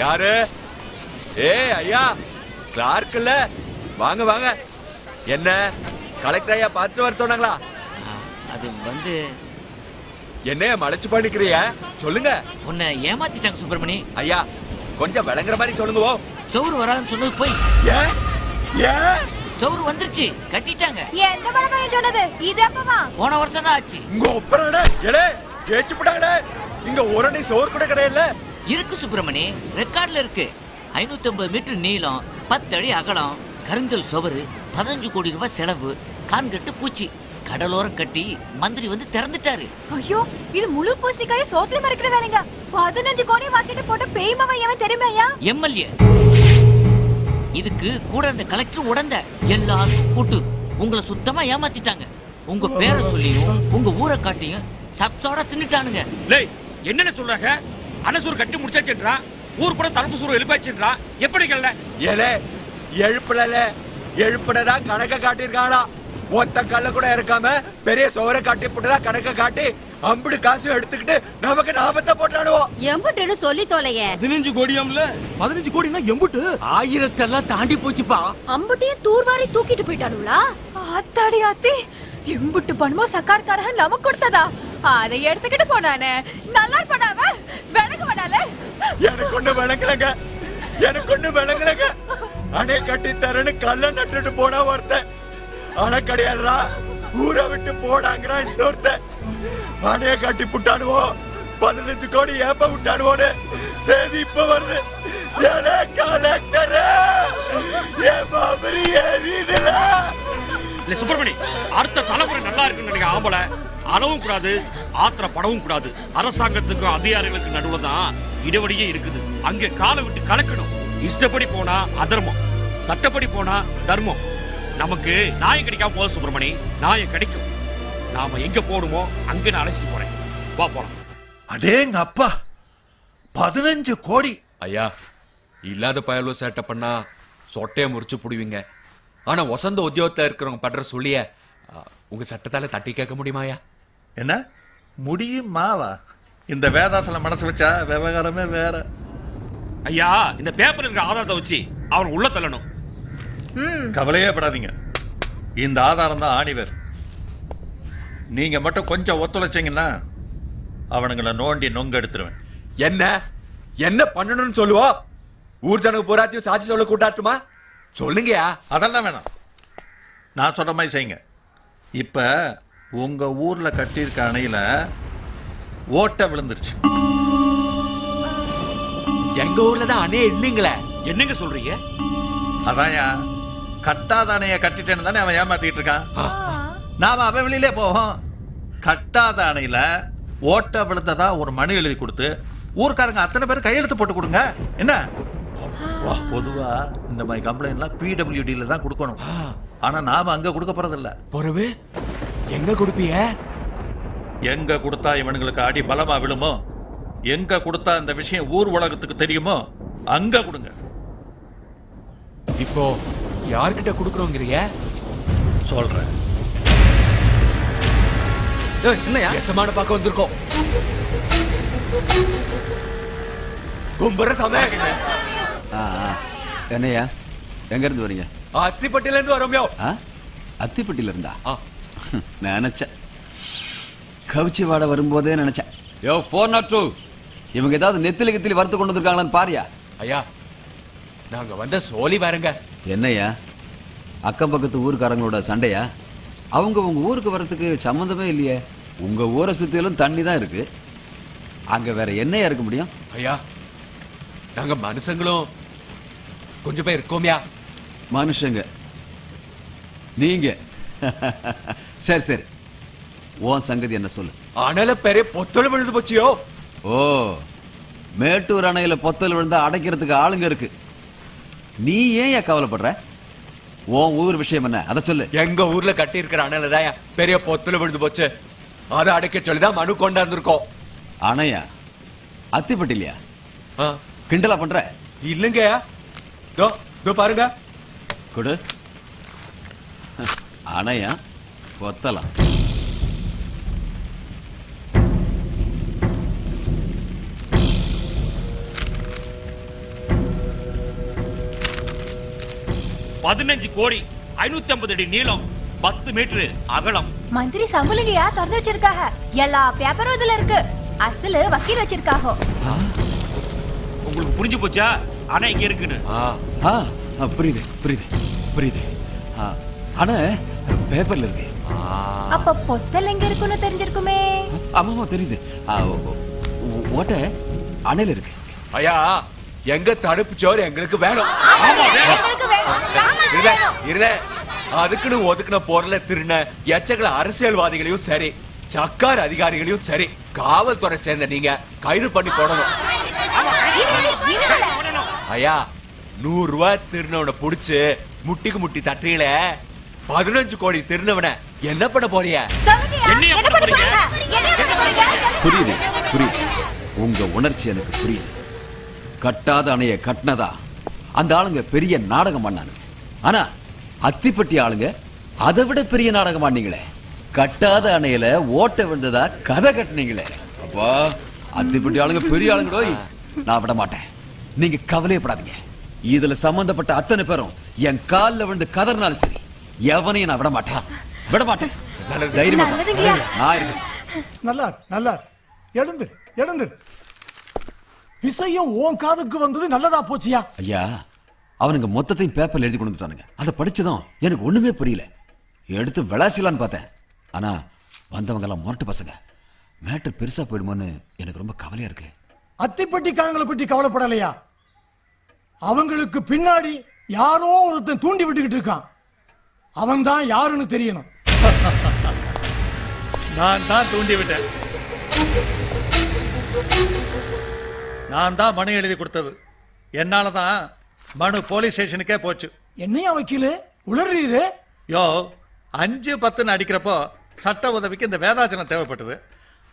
Speaker 3: யாரு? ஏ ஐயா கிளார்க் இல்ல. வாங்க வாங்க. என்ன கலெக்டர் ஐயா பார்த்துட்டு வர சொன்னாங்களா?
Speaker 66: அது வந்து
Speaker 3: என்ன மலைச்சு பண்ணிக்கிறிய? சொல்லுங்க.
Speaker 66: உன்னை ஏமாத்திட்டாங்க சுப்பிரமணி.
Speaker 3: ஐயா கொஞ்சம் விளங்குற மாதிரி சொல்லுங்க ஓ.
Speaker 66: சோறு வராதுன்னு சொன்னது போய்.
Speaker 3: ஏன் ஏன்
Speaker 66: சோறு வந்துருச்சு. கட்டிட்டாங்க.
Speaker 18: எந்த பழக்கம் சொன்னது? இது அப்பவா
Speaker 66: போன வருஷம் தான் ஆச்சு.
Speaker 3: உங்க ஒப்பரடே எடே ஏச்சு போடாடே இங்க ஒரு சோறு கூட கிடையாது
Speaker 66: இருக்கு சுப்பிரமணி ரெக்கார்ட்ல இருக்கு. ஐநூத்தி ஐம்பது மீட்டர் நீளம் பத்து அடி அகலம் கருங்கல் சுவரு பதினஞ்சு கோடி ரூபாய் செலவு கான்கட்டு பூச்சி. கடலோரம் கட்டி மந்திரி வந்து திறந்துட்டாரு.
Speaker 18: ஐயோ இது முழு பூசணிக்காய சோத்துல மறைக்கிற வேலைங்க. பதினஞ்சு கோடி வாக்கிட்டு போட்டு பேய்மவன் எவன் தெரியுமையா
Speaker 66: எம்எல்ஏ. இதுக்கு கூட அந்த கலெக்டர் உடந்த எல்லாரும் கூட்டு உங்களை சுத்தமா ஏமாத்திட்டாங்க. உங்க பேரை சொல்லியும் உங்க ஊரை காட்டியும் சப்சோட தின்னுட்டானுங்க.
Speaker 67: லேய் என்னென்ன சொல்றாங்க? அனசூர் கட்டி முடிச்சாச்சுன்றா? ஊர் கூட தரப்பு சூறு எழுப்பாச்சுன்றா? எப்படி கல்ல
Speaker 3: ஏலே எழுப்புடல எழுப்புனதா கணக்க காட்டியிருக்கானா ஒத்த கல்ல கூட இருக்காம பெரிய சோரை காட்டி போட்டுதான் கணக்க காட்டி அம்புடு காசு எடுத்துக்கிட்டு நமக்கு லாபத்தை போட்டானுவோம்
Speaker 34: எம்புட்டுன்னு சொல்லி தொலைய.
Speaker 3: பதினஞ்சு கோடியாம்ல பதினஞ்சு கோடினா எம்புட்டு?
Speaker 66: ஆயிரத்தெல்லாம் தாண்டி போச்சுப்பா.
Speaker 34: அம்புட்டையும் தூர்வாரி தூக்கிட்டு போயிட்டானுங்களா?
Speaker 18: ஆத்தாடி ஆத்தி எம்புட்டு பணமும் சர்க்கார்காரன் நமக்கு கொடுத்ததா? அதை எடுத்துக்கிட்டு போனானே நல்லா பண்ணாம விலகு பண்ணாலே
Speaker 14: எனக்கு ஒண்ணு விளங்கலங்க. எனக்கு ஒண்ணு விளங்கலங்க. அணை கட்டி தரேன்னு கல்ல நட்டுட்டு போனா ஒருத்தன். அணை கிடையாதுடா ஊரை விட்டு போடாங்கிறான் இன்னொருத்தன். அணைய கட்டி புட்டானுவோ? பதினஞ்சு கோடி ஏப்ப விட்டானுவோன்னு செய்தி இப்ப வருது. ஏலே கலெக்டரே! என் பாபரி எரியுதுல
Speaker 67: இல்ல சுப்பிரமணி அடுத்த தலைமுறை நல்லா இருக்குன்னு நினைக்க ஆம்பளை. அளவும் கூடாது ஆத்திரப்படவும் கூடாது. அரசாங்கத்துக்கும் அதிகாரிகளுக்கும் நடுவுல தான் இடைவெளியே இருக்குது. அங்க காலை விட்டு கலக்கணும். இஷ்டப்படி போனா அதர்மம். சட்டப்படி போனா தர்மம். நமக்கு நாயம் கிடைக்காம போதும் சுப்பிரமணி. நாயம் கிடைக்கும். நாம எங்க போகணுமோ அங்க நான் அழைச்சிட்டு போறேன். வா போலாம்.
Speaker 14: அடேங்க அப்பா. பதினஞ்சு கோடி.
Speaker 3: ஐயா இல்லாத பயலோ சேட்டை பண்ணா சொட்டைய முறிச்சு புடுவீங்க. ஆனா வசந்த உத்தியோகத்துல இருக்கிறவங்க பண்ற சொல்லிய உங்க சட்டத்தால தட்டி கேட்க முடியுமாயா
Speaker 14: என்ன? முடியும் மாவா? இந்த வேதாசல மனசு வச்சா விவகாரமே வேற.
Speaker 67: ஐயா இந்த பேப்பர் இருக்கிற ஆதாரத்தை வச்சு அவன் உள்ள தள்ளணும்.
Speaker 14: கவலையே படாதீங்க. இந்த ஆதாரம் தான் ஆணிவர். நீங்க மட்டும் கொஞ்சம் ஒத்துழைச்சீங்கன்னா அவனுங்களை நோண்டி நொங்க எடுத்துருவேன்.
Speaker 3: என்ன? என்ன பண்ணணும்னு சொல்லுவா? ஊர் ஜனங்க பூராத்தையும் சாட்சி சொல்ல கூட்டாட்டுமா? சொல்லுங்கயா
Speaker 14: அதெல்லாம் வேணாம். நான் சொல்ற மாதிரி செய்யுங்க. இப்ப உங்க ஊர்ல கட்டியிருக்க அணையில ஓட்டை விழுந்துருச்சு.
Speaker 3: எங்க ஊர்ல தான் அணே இல்லைங்களே.
Speaker 67: என்னங்க சொல்றீங்க?
Speaker 14: அதான்யா கட்டாத அணைய கட்டிட்டேன்னு தானே அவன் ஏமாத்திட்டு இருக்கான். நாம அவன் வெளியிலே போவோம். கட்டாத அணையில ஓட்ட விழுந்ததா ஒரு மனு எழுதி கொடுத்து ஊர்க்காரங்க அத்தனை பேர் கையெழுத்து போட்டு கொடுங்க. என்ன? பொதுவா இந்த மாதிரி கம்ப்ளைண்ட்லாம் பிடபிள்யூடியில தான் கொடுக்கணும். ஆனா நாம அங்க கொடுக்க போறதில்ல.
Speaker 3: பொறவு எங்க கொடுப்பீங்க
Speaker 14: எங்க கொடுத்தா இவனுங்களுக்கு அடி பலமா விழுமோ? எங்க கொடுத்தா இந்த விஷயம் ஊர் உலகத்துக்கு தெரியுமோ? அங்க கொடுங்க.
Speaker 3: இப்போ யார்கிட்ட கொடுக்குறோங்கிறீங்க
Speaker 14: சொல்றேன்.
Speaker 3: என்னையா எசமான பார்க்க வந்திருக்கோம். கும்பர
Speaker 54: ஆ. என்னய்யா? எங்க இருந்து வரீங்க?
Speaker 3: அத்திப்பட்டில இருந்து வரோம்யோ.
Speaker 54: ஆ? அத்திப்பட்டியில இருந்தா? நினைச்சேன். கவிச்சி வாட வரும்போதே நினைச்சேன். யோ ஃபோர் நாட் டூ இவங்க ஏதாவது நெத்திலி கித்திலி வறுத்து கொண்டு வந்திருக்காங்களான்னு பாரியா?
Speaker 3: ஐயா நாங்க வந்த சோலி பாருங்க.
Speaker 54: என்னய்யா? அக்கம் பக்கத்து ஊருக்காரங்களோட சண்டையா? அவங்க உங்க ஊருக்கு வர்றதுக்கு சம்மந்தமே இல்லையே. உங்க ஊரை சுத்திலும் தண்ணி தான் இருக்கு. அங்க வேற என்னையா இருக்க முடியும்?
Speaker 3: ஐயா நாங்க மனுஷங்களும் கொஞ்சம் பேர் இருக்கோம்யா.
Speaker 54: மனுஷங்க. நீங்க. சரி சரி. உன் சங்கதி என்ன சொல்லு?
Speaker 3: அனல பெரிய பொத்தல் விழுந்து போச்சியோ?
Speaker 54: ஓ மேட்டூர் அணையில பொத்தல் விழுந்தா அடைக்கிறதுக்கு ஆளுங்க இருக்கு. நீ ஏன் கவலைப்படுற? உன் ஊர் விஷயம் என்ன? அதை சொல்லு.
Speaker 3: எங்க ஊர்ல கட்டி இருக்கிற அணையில தான் பெரிய பொத்தல் விழுந்து போச்சு. அதை அடைக்க சொல்லி தான் மனு கொண்டாந்துருக்கோம்.
Speaker 54: அணையா? அத்திப்பட்டிலையா? கிண்டலா பண்ற?
Speaker 3: தோ பாருங்க.
Speaker 54: கொடு. அணையா? பொத்தலாம்
Speaker 67: பதினஞ்சு கோடி ஐநூத்தி ஐம்பது அடி நீளம் பத்து மீட்டர் அகலம்.
Speaker 18: மந்திரி சம்பளிகையா திறந்து வச்சிருக்காக. எல்லா பேப்பரும் இதுல இருக்கு. அசலு வக்கீல் வச்சிருக்காக.
Speaker 67: உங்களுக்கு புரிஞ்சு போச்சா? ஆனா இங்க இருக்குன்னு.
Speaker 54: ஆ ஆ, புரியுது புரியுது புரியுது. ஆனா பேப்பர்ல இருக்கு
Speaker 18: அப்ப பொத்தல் எங்க இருக்குன்னு தெரிஞ்சிருக்குமே
Speaker 54: ஆமாமா தெரியுது ஓட்டை அணையில இருக்கு
Speaker 3: ஐயா எங்க தடுப்பு சோறு எங்களுக்கு வேணும். இருல இருல அதுக்குன்னு ஒதுக்குன பொருளை திருண்ண எச்சக்கல அரசியல்வாதிகளையும் சரி சர்க்கார் அதிகாரிகளையும் சரி காவல்துறை சேர்ந்த நீங்க கைது பண்ணி போடணும் ஐயா நூறு ரூபாய் திருநவனை புடிச்சு முட்டிக்கு முட்டி தட்டுகள பதினஞ்சு கோடி திருநவனை. என்ன பண்ண போறிய?
Speaker 18: என்ன பண்ண போறீங்க? என்ன பண்ண போறீங்க?
Speaker 54: புரியுது புரியுது. உங்க உணர்ச்சி எனக்கு புரியுது. கட்டாத அணைய கட்டினதா? அந்த ஆளுங்க பெரிய நாடகம் பண்ணாங்க ஆனா அத்திப்பட்டி ஆளுங்க அதை விட பெரிய நாடகம் பண்ணீங்களே கட்டாத அணையில ஓட்ட விழுந்ததா கதை கட்டினீங்களே. அப்பா அத்திப்பட்டி ஆளுங்க பெரிய ஆளுங்களோ நான் விட மாட்டேன். நீங்க கவலையப்படாதீங்க. இதுல சம்பந்தப்பட்ட அத்தனை பேரும் என் கால்ல விழுந்து கதறினாலும் சரி. எவனையும் நான் விட மாட்டேன் விட மாட்டேன் தைரியமா. நான் இருக்கேன்.
Speaker 25: நல்லா இரு, நல்லா இரு. எழுந்துரு எழுந்துரு. விஷயம் உன் காதுக்கு வந்தது நல்லதா போச்சியா?
Speaker 54: ஐயா அவனுங்க மொத்தத்தையும் பேப்பர்ல எழுதி கொண்டு வந்துட்டானுங்க அதை படிச்சதும் எனக்கு ஒண்ணுமே புரியல. எடுத்து விளாசிலான்னு பார்த்தேன். ஆனா வந்தவங்க எல்லாம் முரட்டு பசங்க. மேட்டர் பெருசா போயிடுமோன்னு எனக்கு ரொம்ப கவலையா இருக்கு.
Speaker 25: அத்திப்பட்டிக்காரங்களை பற்றி கவலைப்படலையா? அவங்களுக்கு பின்னாடி யாரோ ஒருத்தன் தூண்டி விட்டுக்கிட்டு இருக்கான். அவன் தான் யாருன்னு தெரியணும்.
Speaker 14: நான் தான் தூண்டி விட்டேன் நான் தான் மனு எழுதி கொடுத்தது. என்னால தான் மனு போலீஸ் ஸ்டேஷனுக்கே போச்சு.
Speaker 25: என்னையா வக்கீலு? உளறீரு?
Speaker 14: யோ அஞ்சு பத்துன்னு அடிக்கிறப்போ சட்ட உதவிக்கு இந்த வேதாச்சனம் தேவைப்பட்டது.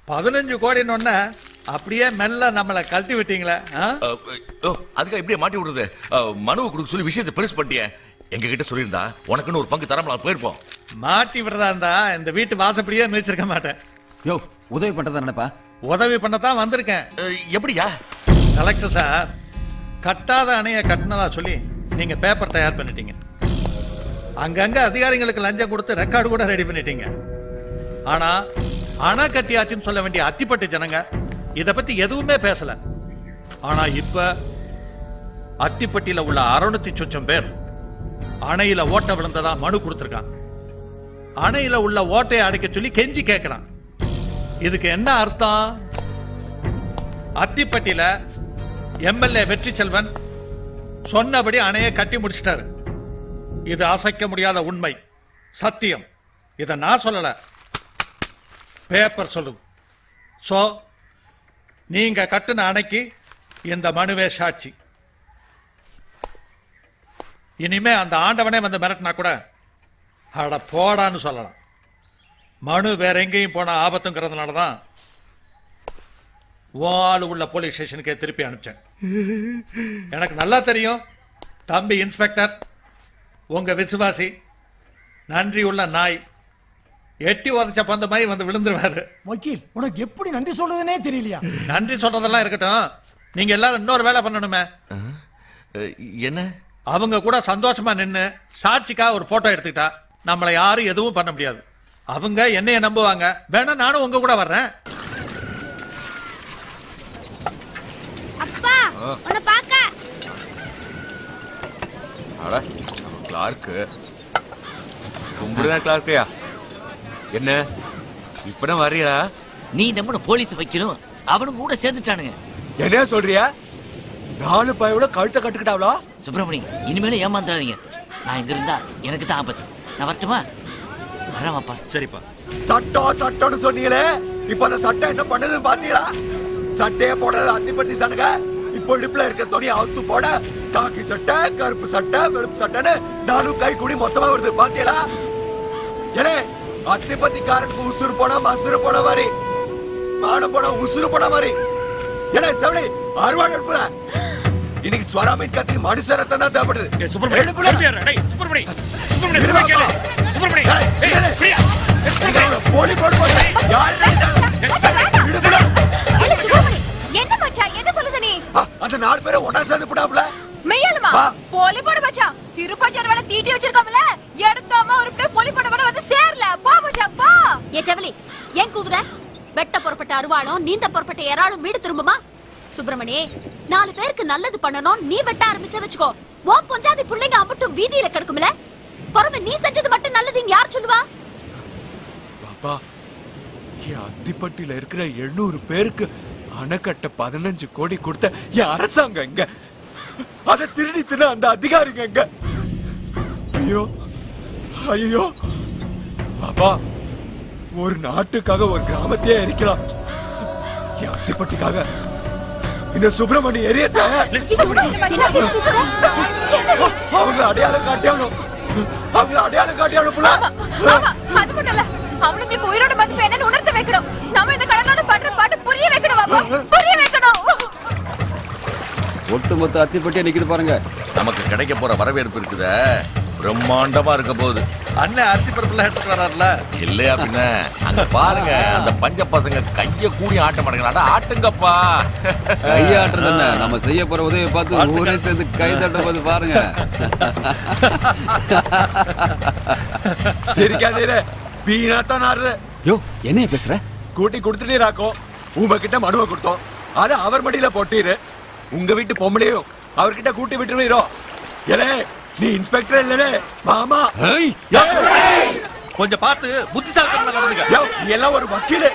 Speaker 14: பதினஞ்சு கோடின்னு அப்படியே மெல்ல நம்மளை கழட்டி விட்டீங்களே ஆ?
Speaker 21: ஓ அதுக்காக இப்படியே மாட்டி விடுறது. அஹ், மனுவை கொடுக்க சொல்லி விஷயத்தை பெருசு பண்ணிட்டியே எங்க கிட்ட சொல்லியிருந்தா உனக்குன்னு ஒரு பங்கு தரமலாம் போயிருப்போம்.
Speaker 14: மாட்டி விடுறதா இருந்தா இந்த வீட்டு வாசப்படியே மிதிச்சிருக்க மாட்டேன்.
Speaker 54: யோ உதவி பண்றதா நினைப்பா?
Speaker 14: உதவி பண்ணத்தான் வந்திருக்கேன்.
Speaker 21: எப்படியா?
Speaker 14: கலெக்டர் சார் கட்டாத அணைய கட்டினதா சொல்லி நீங்க பேப்பர் தயார் பண்ணிட்டீங்க. அங்கங்க அதிகாரிகளுக்கு லஞ்சம் கொடுத்து ரெக்கார்டு கூட ரெடி பண்ணிட்டீங்க. ஆனா அணை கட்டியாச்சுன்னு சொல்ல வேண்டிய அத்திப்பட்டு ஜனங்க இத பத்தி எதுவுமே பேசல. ஆனா இப்ப அத்திப்பட்டியில உள்ள அறுநூத்தி சொச்சம் பேர் அணையில ஓட்ட விழுந்ததா மனு கொடுத்துருக்கான் அணையில உள்ள ஓட்டையை அடைக்க சொல்லி கெஞ்சி கேட்கிறான் இதுக்கு என்ன அர்த்தம்? அத்திப்பட்டியில எம்எல்ஏ வெற்றி செல்வன் சொன்னபடி அணையை கட்டி முடிச்சிட்டாரு. இது அசைக்க முடியாத உண்மை. சத்தியம். இதை நான் சொல்லல. பேப்பர் சொல்லுது. ஸோ நீங்க கட்டுன அணைக்கு இந்த மனுவே சாட்சி. இனிமே அந்த ஆண்டவனே வந்து மிரட்டினா கூட அட போடான்னு சொல்லலாம். மனு வேற எங்கேயும் போன ஆபத்துங்கிறதுனால தான் ஆளு உள்ள போலீஸ் ஸ்டேஷனுக்கே திருப்பி அனுப்பிச்சேன். எனக்கு நல்லா தெரியும் தம்பி இன்ஸ்பெக்டர் உங்க விசுவாசி நன்றி உள்ள நாய் எட்டி உதச்ச பந்த மாதிரி வந்து விழுந்துருவாரு.
Speaker 25: வக்கீல் உனக்கு எப்படி நன்றி சொல்றதுனே தெரியலையா?
Speaker 14: நன்றி சொல்றதெல்லாம் இருக்கட்டும். நீங்க எல்லாரும் இன்னொரு வேலை பண்ணணுமே.
Speaker 21: என்ன?
Speaker 14: அவங்க கூட சந்தோஷமா நின்னு சாட்சிக்காக ஒரு போட்டோ எடுத்துக்கிட்டா நம்மளை யாரும் எதுவும் பண்ண முடியாது. அவங்க என்னைய நம்புவாங்க. வேணா நானும் உங்க கூட வர்றேன்.
Speaker 68: அப்பா உன்னை பார்க்க
Speaker 3: அட கிளார்க்கு கும்பிடுறேன் கிளார்க்கையா என்ன? இப்பதான் வர்றியா?
Speaker 66: நீ நம்ம போலீஸ் வைக்கணும். அவனும் கூட சேர்ந்துட்டானுங்க.
Speaker 60: என்ன சொல்றியா? நாலு பையோட கழுத்தை கட்டுக்கிட்டாவளா?
Speaker 66: சுப்பிரமணி இனிமேலும் ஏமாந்துடாதீங்க. நான் இங்க இருந்தா எனக்கு தான் ஆபத்து. நான் வரட்டுமா? வரவாப்பா
Speaker 67: சரிப்பா.
Speaker 60: சட்டம் சட்டம்னு சொன்னீங்களே. இப்ப அந்த சட்டம் என்ன பண்ணுதுன்னு பாத்தீங்களா? சட்டையே போடாத அத்திப்பட்டி சனுங்க இப்போ இடுப்புல இருக்க துணியை அவுத்து போட காக்கி சட்டை கருப்பு சட்டை வெளுப்பு சட்டைன்னு நானும் கை கூடி மொத்தமா வருது. பாத்தீங்களா? ஏனே அத்திப்பட்டிக்காரனுக்கு உசுறு போனா மசுறு போன மாதிரி. மானம் போனா உசுறு போன மாதிரி. ஏன்னா செவடி அறுவாடு எடுப்புல இன்னைக்கு ஸ்வராமின் கத்தி மனுஷ ரத்தம் தான் தேவைப்படுது. எடுப்புல போலி. போடு போடு
Speaker 63: என்ன மச்சான்? என்ன சொல்லுத நீ?
Speaker 60: அந்த நாலு பேரை ஒன்னா சேர்ந்து போட்டாப்ல
Speaker 63: மெய்யாலுமா? போலி போட மச்சான். திருப்பச்சார் வேலை தீட்டி வச்சிருக்கோம்ல. எடுக்காம ஒரு போலி போட வந்து சேரல. போ மச்சான் போ.
Speaker 34: ஏ செவலி ஏன் கூவுற? வெட்ட புறப்பட்ட அருவாளும் நீந்த புறப்பட்ட இறாலும் வீடு திரும்புமா? சுப்பிரமணி நாலு பேருக்கு நல்லது பண்ணணும் நீ வெட்ட ஆரம்பிச்ச வச்சுக்கோ. உன் பொஞ்சாதி பிள்ளைங்க அம்பட்டும் வீதியில கிடக்கும்ல. பொறுமை நீ செஞ்சது மட்டும் நல்லதுன்னு யார் சொல்லுவா?
Speaker 3: பாப்பா என் அத்திப்பட்டியில இருக்கிற எழுநூறு பேருக்கு அணைக்கட்ட பதினஞ்சு கோடி கொடுத்த என் அரசாங்கம் எங்க? அதை திருடி தின அந்த அதிகாரிங்க எங்க? ஐயோ ஐயோ. பாப்பா ஒரு நாட்டுக்காக ஒரு கிராமத்தையே எரிக்கலாம் அத்திப்பட்டிக்காக? இந்த சுப்பிரமணி எரியத்த அவங்கள அடையாளம் காட்டியானும் அவங்கள அடையாளம் காட்டியானும் புள்ள.
Speaker 63: அது மட்டும் இல்ல. அவனுங்களுக்கு உயிரோட மதிப்பு என்னன்னு உணர்த்த வைக்கணும். நாம இந்த கடலோட பண்ற பாட்டு புரிய வைக்கணும் பாப்பா புரிய வைக்கணும்.
Speaker 54: ஒட்டுமொத்த அத்திப்பட்டியா நிக்குது பாருங்க.
Speaker 21: நமக்கு கிடைக்க போற வரவேற்பு இருக்குத. பிரம்மாண்டமா இருக்க போகுது.
Speaker 14: அண்ணன் அரிசி பருப்புலாம் எடுத்துட்டு வர்றாருல
Speaker 21: இல்லையா பின்ன? அங்க பாருங்க அந்த பஞ்ச பசங்க கைய கூடி ஆட்ட மாட்டேங்கிறாடா ஆட்டுங்கப்பா.
Speaker 54: கையாட்டுறது என்ன? நம்ம செய்ய போற உதவியை பார்த்து ஊரே சேர்ந்து கை தட்டும் போது பாருங்க.
Speaker 60: சிரிக்காதீரே.
Speaker 3: பீனாத்தான் ஆடுற.
Speaker 54: யோ என்னைய பேசுற?
Speaker 3: கூட்டி கொடுத்துட்டீராக்கோ உங்ககிட்ட மனுவை கொடுத்தோம். அதை அவர் மடியில போட்டீரு. உங்க வீட்டு பொம்பளையும் அவர்கிட்ட கூட்டி விட்டுருவீரோ. ஏலே நீ இன்ஸ்பெக்டர் இல்லலே மாமா.
Speaker 14: கொஞ்சம் பார்த்து புத்திசாலித்தனமா நடந்துக்க.
Speaker 3: யோ, நீ எல்லாம் ஒரு வக்கீலு.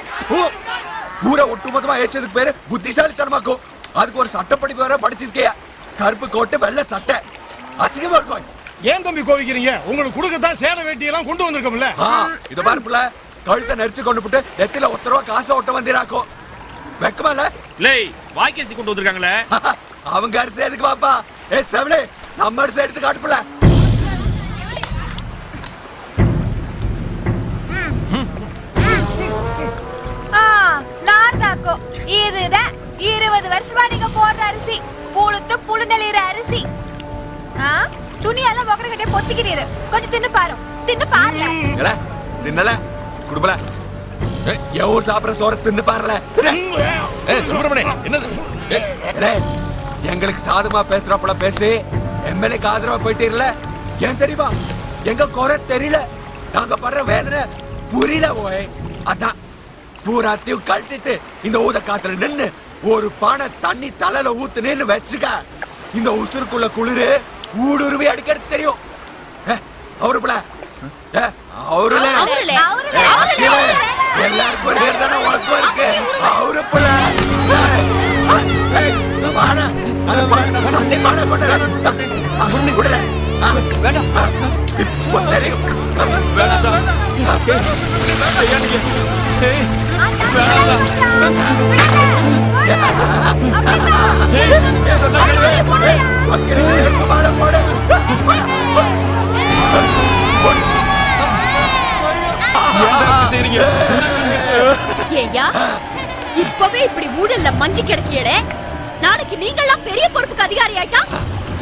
Speaker 3: ஊரை ஒட்டுமொத்தமா ஏச்சதுக்கு பேரு புத்திசாலித்தனமாக்கும் அதுக்கு ஒரு சட்டப்படிப்பு வேற படிச்சிருக்கியா? கருப்பு கோட்டு வெள்ளை சட்டை. அசிங்கமா இருக்கும்
Speaker 25: ஏன் தம்பி கோவிக்கிறீங்க? உங்களுக்கு கொடுக்கத்தான் சேலை வேட்டியெல்லாம் கொண்டு வந்திருக்கோம்ல.
Speaker 3: இத பாரு புள்ள கழுத்தை நெரிச்சு கொண்டு போட்டு நெத்தில ஒத்த ரூபா காசை ஒட்ட வந்திராக்கும் வெக்கமா இல்ல?
Speaker 14: லேய் வாய்க்கரிசி கொண்டு வந்திருக்காங்களே.
Speaker 3: அவங்க அரிசி எதுக்கு பாப்பா? ஏ செவலே நம்ம அரிசி எடுத்து காட்டுப்புல
Speaker 18: நார்தாக்கோ. இதுதான் இருபது வருஷமா நீங்க போடுற அரிசி. புழுத்து புழு நெளிற அரிசி. ஆ, துணியெல்லாம் ஒக்கர கட்டிய பொத்திக்கிறீரு கொஞ்சம் தின்னு பாரு. தின்னு பாருல.
Speaker 3: தின்னல? குடுப்பல. எவ்வளவு சாப்பிடுற சோற தின்னு பாருல.
Speaker 1: சுப்பிரமணிய என்னது?
Speaker 3: எங்களுக்கு சாதமா பேசுறப்பல பேசி. எம்எல்ஏக்கு ஆதரவா போயிட்டீர்ல? ஏன் தெரியுமா? எங்க குறை தெரியல. நாங்க படுற வேதனை புரியல ஓய். அதான் பூராத்தையும் கழட்டிட்டு இந்த ஊத காத்துல நின்னு ஒரு பானை தண்ணி தலையில ஊத்துனேன்னு வச்சுக்க. இந்த உசுருக்குள்ள குளிரு ஊடுருவி அடிக்கிறது தெரியும். அவரு பிள்ளை அவருல. எல்லாருக்கும் ஒரு பேர் தானே உனக்கும் இருக்கு. அவரு பிள்ளை ஏய், ஏய், வாடா. அந்த பானை, அந்த பானை கொண்டு வா. சுண்ணி கொடுல. ஆ, வேண்டாம். வேண்டாம். வேண்டாம்.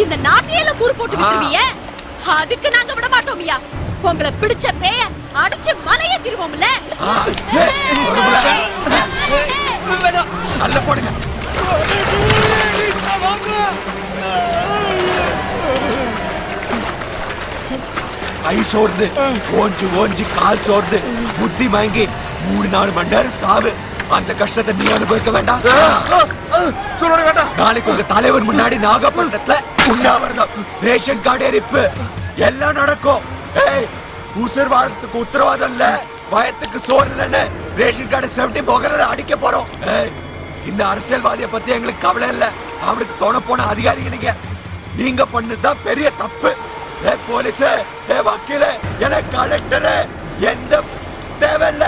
Speaker 34: இந்த நாட்டையில கூறு போட்டு விட்டுருவீங்க அதுக்கு நாங்க விட மாட்டோம்யா உங்களை பிடிச்ச பேய அடிச்சு மலைய திருவோம்ல?
Speaker 3: நல்ல போடுங்க. கை சோர்ந்து ஓஞ்சு ஓஞ்சு கால் சோர்ந்து புத்தி மயங்கி மூணு நாலு மணி நேரம் சாவு. அந்த கஷ்டத்தை நீ அனுபவிக்க வேண்டாம். நாளைக்கு உங்க தலைவர் முன்னாடி நாகப்பட்டினத்துல உண்ணாவிரதம் ரேஷன் கார்டு எரிப்பு எல்லாம் நடக்கும். ஏய் உசுர் வாழ்றதுக்கு உத்தரவாதம் இல்ல. வயத்துக்கு சோறு இல்லைன்னு ரேஷன் கார்டு செவட்டி முகர அடிக்க போறோம். ஏய் இந்த அரசியல்வாதியை பத்தி எங்களுக்கு கவலை இல்ல. அவனுக்கு தோண போன அதிகாரிங்க நீங்க. நீங்க பண்ணதுதான் பெரிய தப்பு. ஏ போலீஸ் ஏ வக்கீல என கலெக்டர் எந்த தேவையில்ல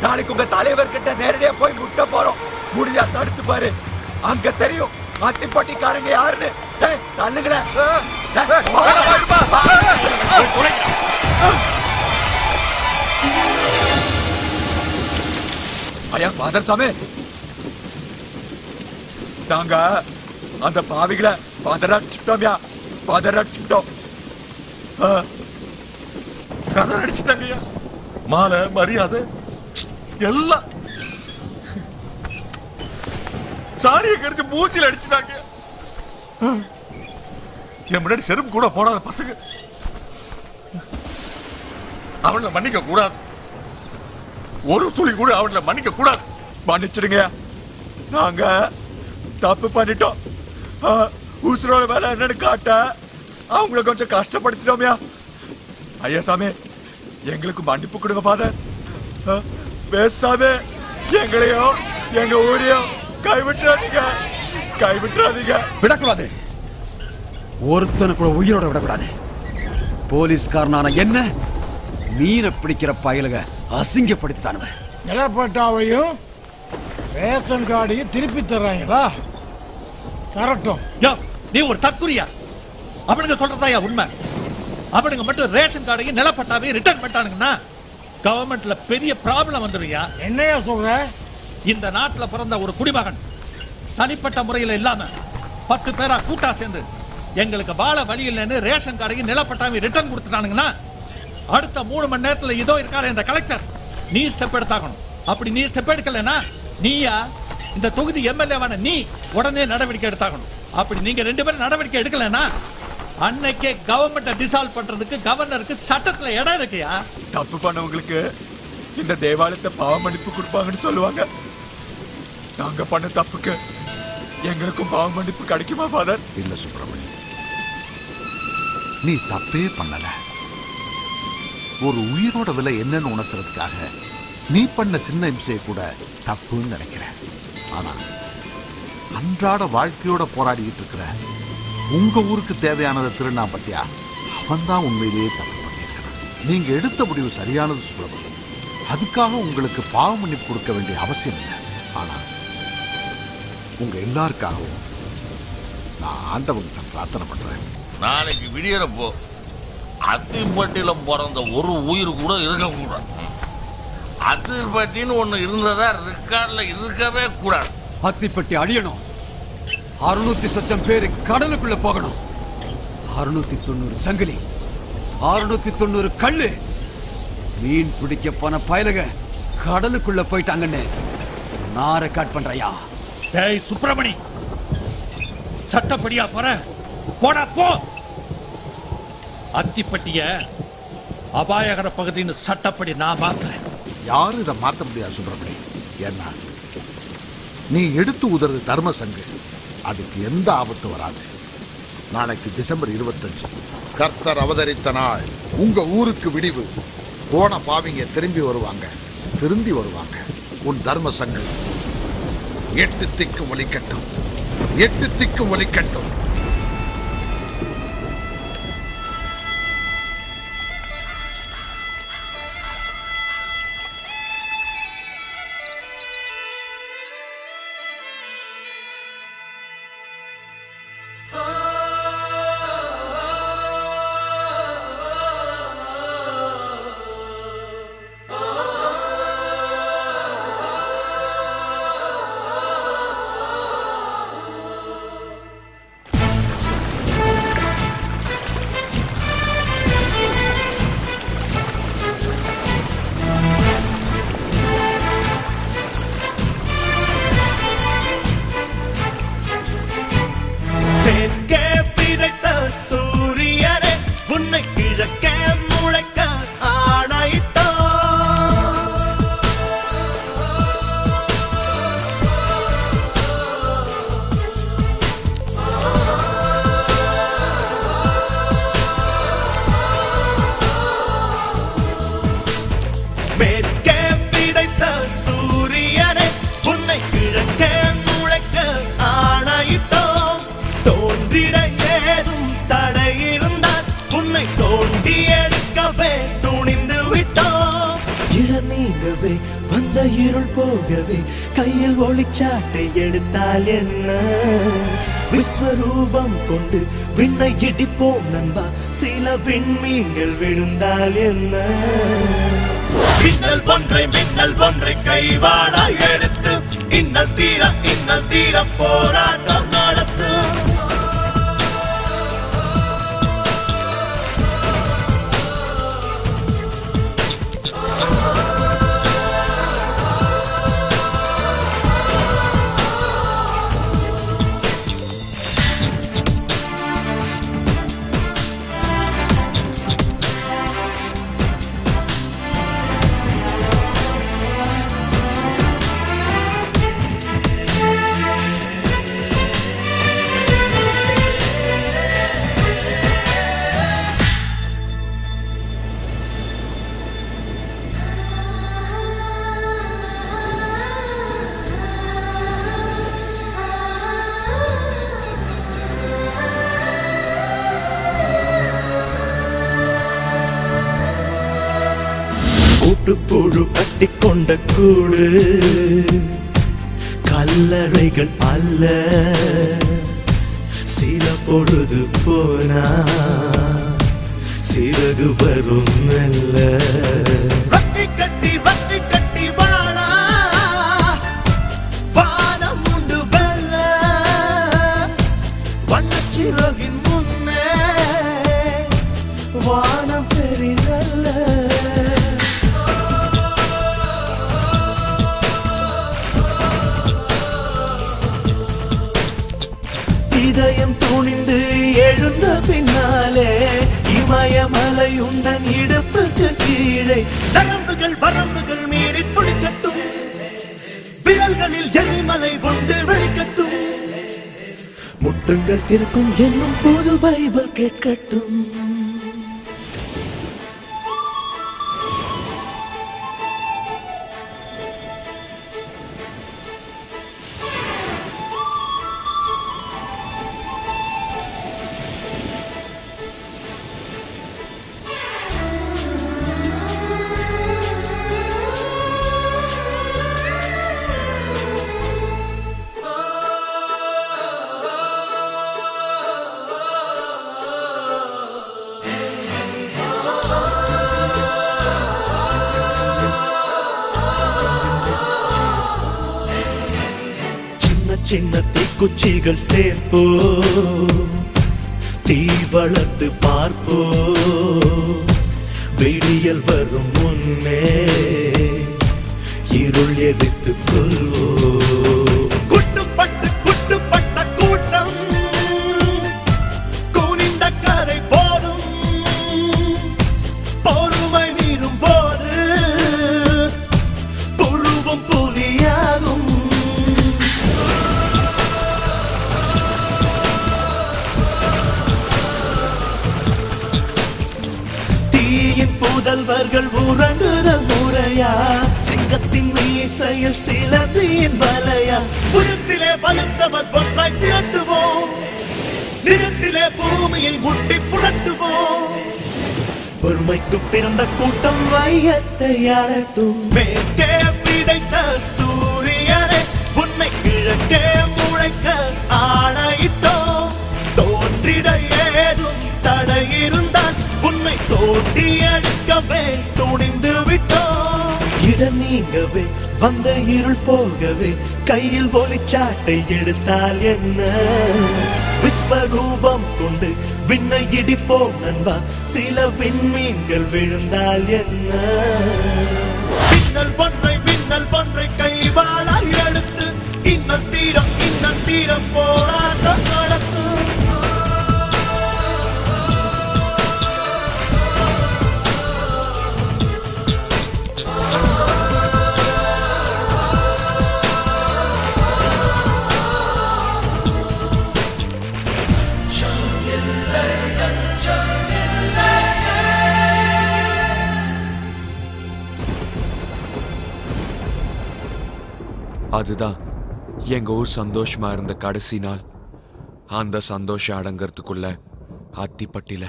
Speaker 3: நாளைக்கு உங்க தலைவர்கிட்ட நேரடியா போய் முட்ட போறோம். முடிஞ்சா தடுத்து பாரு. அங்க தெரியும். அத்திப்பட்டிக்காரங்க யாருன்னு? தள்ளுங்களேன் ஐயா ஃபாதர் சாமி. நாங்க அந்த பாவிகளை பதறடிச்சுட்டோம்யா பதறடிச்சுட்டோம்
Speaker 1: கதை அடிச்சுட்டாங்கய்யா மாலை மரியாதை எல்லாம். சாணியை கடிச்சு மூச்சில் அடிச்சுட்டாங்க. என் முன்னாடி செருப்பு கூட போடாத பசங்க. அவனை மன்னிக்க கூடாது. ஒரு துளி கூட அவனை மன்னிக்க கூடாது.
Speaker 3: மன்னிச்சிடுங்க. நாங்க தப்பு பண்ணிட்டோம். உசுரோட வேலை என்னன்னு காட்ட அவங்கள கொஞ்சம் கஷ்டப்படுத்திட்டோம்யா. ஐயா சாமி எங்களுக்கு மன்னிப்பு கொடுங்க ஃபாதர் பேசாமே எங்களையும் எங்க ஊரையோ கைவிட்டுறாதீங்க. கைவிட்டுறாதீங்க.
Speaker 54: விடக்கூடாது. ஒருத்தனை கூட உயிரோட விடக்கூடாது. போலீஸ்காரனான என்ன? மீனை பிடிக்கிற பயலுக அசிங்கப்படுத்திட்டானுவ
Speaker 25: நிலப்பட்டாவையும் ரேஷன் கார்டையும் திருப்பி தர்றாங்களா? தரட்டும்.
Speaker 14: யோ நீ ஒரு தற்குறியா? அவனுங்க சொல்றதாயா உண்மை? அவனுங்க மட்டும் ரேஷன் கார்டையும் நிலப்பட்டாவையும் ரிட்டர்ன் பண்ணிட்டானுங்கன்னா கவர்மெண்ட்ல பெரிய ப்ராப்ளம் வந்துருயா
Speaker 25: என்னையா சொல்ற?
Speaker 14: இந்த நாட்டில் பிறந்த ஒரு குடிமகன். தனிப்பட்ட முறையில் இல்லாம பத்து பேரா கூட்டா சேர்ந்து எங்களுக்கு வாழ வழி இல்லைன்னு ரேஷன் கார்டையும் நிலப்பட்டாவையும் ரிட்டர்ன் கொடுத்துட்டானுங்கன்னா அடுத்த மூணு மணி நேரத்தில் இதோ இருக்காரு இந்த கலெக்டர் நீ ஸ்டெப் எடுத்தாகணும். அப்படி நீ ஸ்டெப் எடுக்கலைன்னா நீயா இந்த தொகுதி எம்எல்ஏவான நீ உடனே நடவடிக்கை எடுத்தாகணும். அப்படி நீங்க ரெண்டு பேரும் நடவடிக்கை எடுக்கலைன்னா அன்னைக்கே கவர்மெண்ட்டை டிசால்வ் பண்றதுக்கு கவர்னருக்கு சட்டத்துல இடம் இருக்கையா?
Speaker 3: தப்பு பண்ணவங்களுக்கு இந்த தேவாலயத்தை பாவ மன்னிப்பு கொடுப்பாங்கன்னு சொல்லுவாங்க. நாங்க பண்ண தப்புக்கு எங்களுக்கும் பாவ மன்னிப்பு கிடைக்குமா ஃபாதர்
Speaker 1: இல்ல சுப்பிரமணி நீ தப்பே பண்ணல. ஒரு உயிரோட விலை என்னன்னு உணர்த்துறதுக்காக நீ பண்ண சின்ன இம்சையை கூட தப்புன்னு நினைக்கிறேன் ஆனா அன்றாட வாழ்க்கையோட போராடிக்கிட்டு இருக்கிற உங்க ஊருக்கு தேவையானதை திருநா பத்தியா அவன் தான் உண்மையிலேயே தப்பு பண்ணியிருக்கிறான். நீங்க எடுத்த முடிவு சரியானது சுப்பிரமணியம். அதுக்காக உங்களுக்கு பாவ மன்னிப்பு கொடுக்க வேண்டிய அவசியம் இல்லை. ஆனா உங்க எல்லாருக்காகவும் நான் ஆண்டவங்கிட்ட பிரார்த்தனை பண்றேன்.
Speaker 21: நாளைக்கு விடியறப்போ அத்திப்பட்டியில பிறந்த ஒரு உயிர் கூட இருக்கக்கூடாது. அத்திப்பட்டின்னு ஒண்ணு இருந்ததா ரெக்கார்ட்ல இருக்கவே கூடாது.
Speaker 54: அத்திப்பட்டி அழியணும். அறுநூத்தி சொச்சம் பேரு கடலுக்குள்ள போகணும். அறுநூத்தி தொண்ணூறு சங்கிலி. அறுநூத்தி தொண்ணூறு கல்லு. மீன் பிடிக்க போன பயலுக கடலுக்குள்ள போயிட்டாங்கன்னு. நான் ரெக்கார்ட் பண்றையா?
Speaker 14: டேய் சுப்பிரமணி. சட்டப்படியா போற? போடா போ. அத்திப்பட்டிய அபாயகர பகுதின்னு சட்டப்படி நான் மாத்துறேன்.
Speaker 1: யாரும் இதை மாற்ற முடியாது சுப்பிரமணி. ஏன்னா நீ எடுத்து உதறது தர்ம சங்கு. அதுக்கு எந்த ஆபத்து வராது. நாளைக்கு டிசம்பர் இருபத்தஞ்சு. கர்த்தர் அவதரித்த நாள். உங்க ஊருக்கு விடிவு. போன பாவிங்க திரும்பி வருவாங்க. திரும்பி வருவாங்க. உன் தர்ம சங்கு. எட்டு திக்கும் ஒலிக்கட்டும். எட்டு திக்கும் ஒலிக்கட்டும்.
Speaker 69: சில விழுந்தால் என்ன? மின்னல் ஒன்றை மின்னல் ஒன்றை கைவாளா எடுத்து இன்னல் தீரம் இன்னல் தீரம் போராட்டம். கொண்ட தீக்குச்சிகள் சேர்ப்போ
Speaker 3: அதுதான் எங்க ஊர் சந்தோஷமா இருந்த கடைசி நாள் அந்த சந்தோஷம் அடங்கிறதுக்குள்ள அத்திப்பட்டில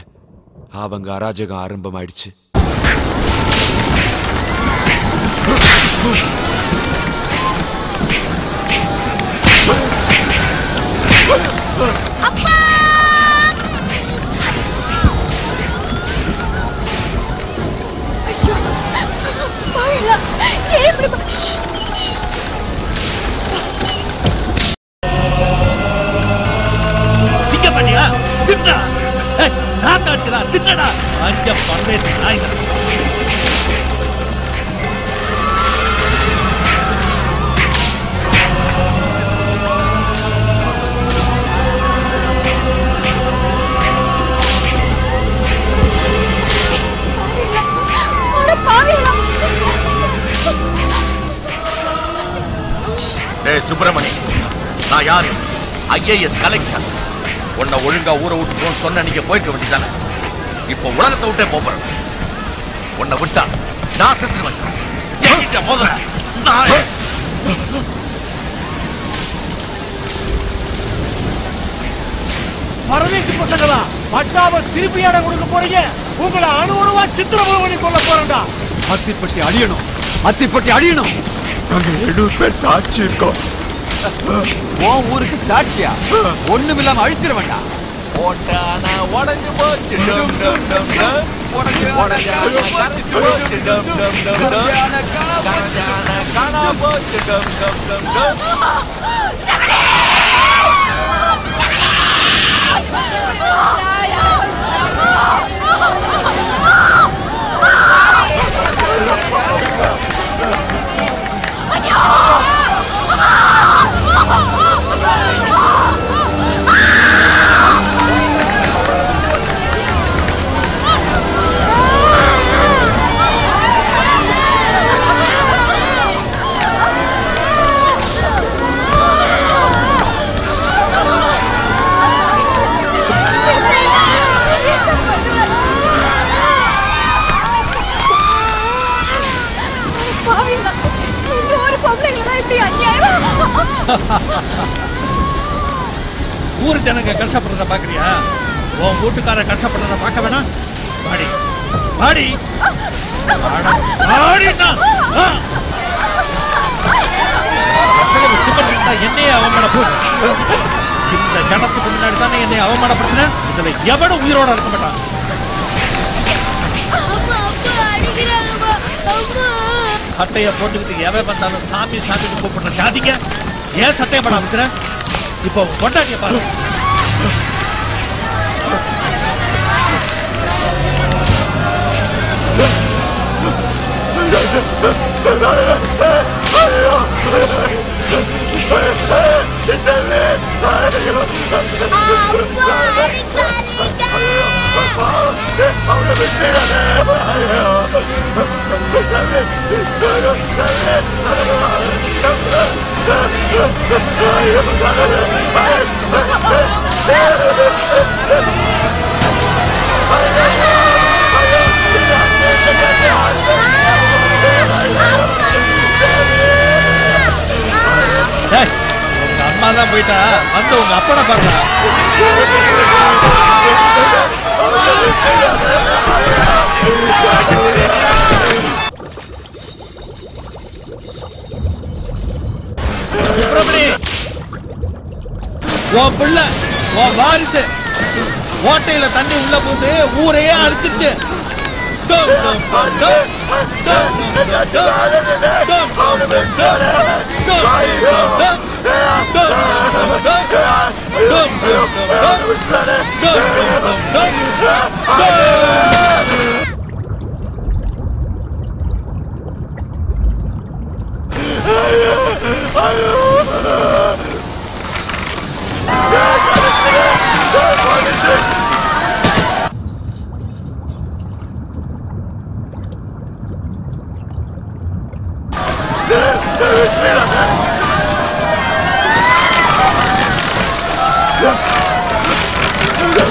Speaker 3: அவங்க அராஜகம் ஆரம்பமாயிடுச்சு
Speaker 69: Oh! திட்டடா அஞ்ச பந்தேசி
Speaker 21: சுப்பிரமணி நான் யாரு? IAS collector. உன்னை ஒழுங்கா ஊரை விட்டு போன்னு சொன்ன நீங்க போயிருக்க வேண்டியதானே இப்போ உலகத்தை விட்டே போறேன் உன்னை விட்டா நான் செத்துருவேன் நான்
Speaker 25: பரதேசி பசங்களா பட்டாவை திருப்பி இடம் கொடுக்க போறீங்க? உங்களை அணு அணுவா சித்திரவதை பண்ணி கொள்ள போறேன்டா.
Speaker 54: அத்திப்பட்டி அழியணும். அத்திப்பட்டி அழியணும். நாங்க எழுபது பேர் சாட்சி இருக்கோம். உன் ஊருக்கு சாட்சியா? ஒண்ணுமில்லாம அழிச்சிட வேண்டாம்
Speaker 21: போட்டான உடஞ்சு போச்சு. டம் டம் டம் டம். உடஞ்சு உடஞ்சான கரைஞ்சு போச்சு. டம் டம் டம் டம். கரைஞ்சான காணா போச்சு. டம் டம் டம் டம்.
Speaker 63: Ah!
Speaker 14: ஊர் ஜனங்க கஷ்டப்படுறத பாக்குறியா உன் வீட்டுக்கார கஷ்டப்படுறத பார்க்க வேணாம். திமிரு இருந்தா என்னையே அவமானப்பு இந்த ஜனத்துக்கு முன்னாடி தானே என்னை அவமானப்படுத்தின? இதுல எவனும் உயிரோட இருக்க மாட்டான். சட்டைய போட்டுக்கிட்டு எவன் வந்தாலும் சாமி சாமின்னு கூப்பிடுற ஜாதிங்க ஏன் சட்டையை படம் வைக்கிற இப்போ கொண்டாடிய பாரு. டேய், உங்க அம்மா தான் போயிட்டா வந்து உங்க அப்பனை பாருடா சுப்பிரமணி உன் பிள்ளை உன் வாரிசு ஓட்டையில தண்ணி உள்ள போது ஊரையே அழிச்சிருச்சு டும், டும், டும், டும். டும், டும், டும், டும். டும், டும், டும், டும். டும், வாரிசு டும், தண்ணி உள்ள போது ஊரையே டும்.
Speaker 3: Evet!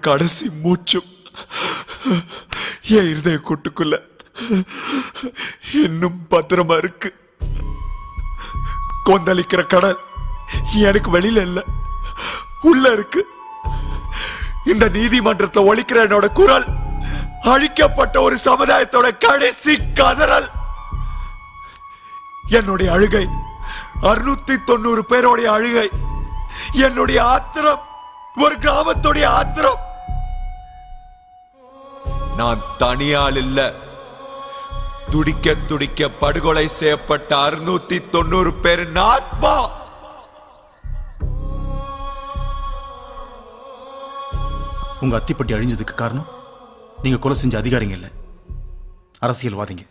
Speaker 3: கடைசி மூச்சும். என் இருதய கூட்டுக்குள்ள இன்னும் பத்திரமா இருக்கு. கொந்தளிக்கிற கடல் எனக்கு வெளியில இல்ல. உள்ள இருக்கு. இந்த நீதிமன்றத்தை ஒழிக்கிற என்னோட குரல் அழிக்கப்பட்ட ஒரு சமுதாயத்தோட கடைசி கதறல். என்னுடைய அழுகை அறுநூத்தி தொண்ணூறு பேருடைய அழுகை என்னுடைய ஆத்திரம் ஒரு கிராமத்துடைய ஆத்திரம். நான் தனியால் இல்ல. துடிக்க துடிக்க படுகொலை செய்யப்பட்ட அறுநூத்தி தொண்ணூறு பேர் ஆத்மா
Speaker 12: உங்க அத்திப்பட்டி அழிஞ்சதுக்கு காரணம் நீங்க கொலை செஞ்ச அதிகாரிங்க இல்ல. அரசியல்வாதிங்க.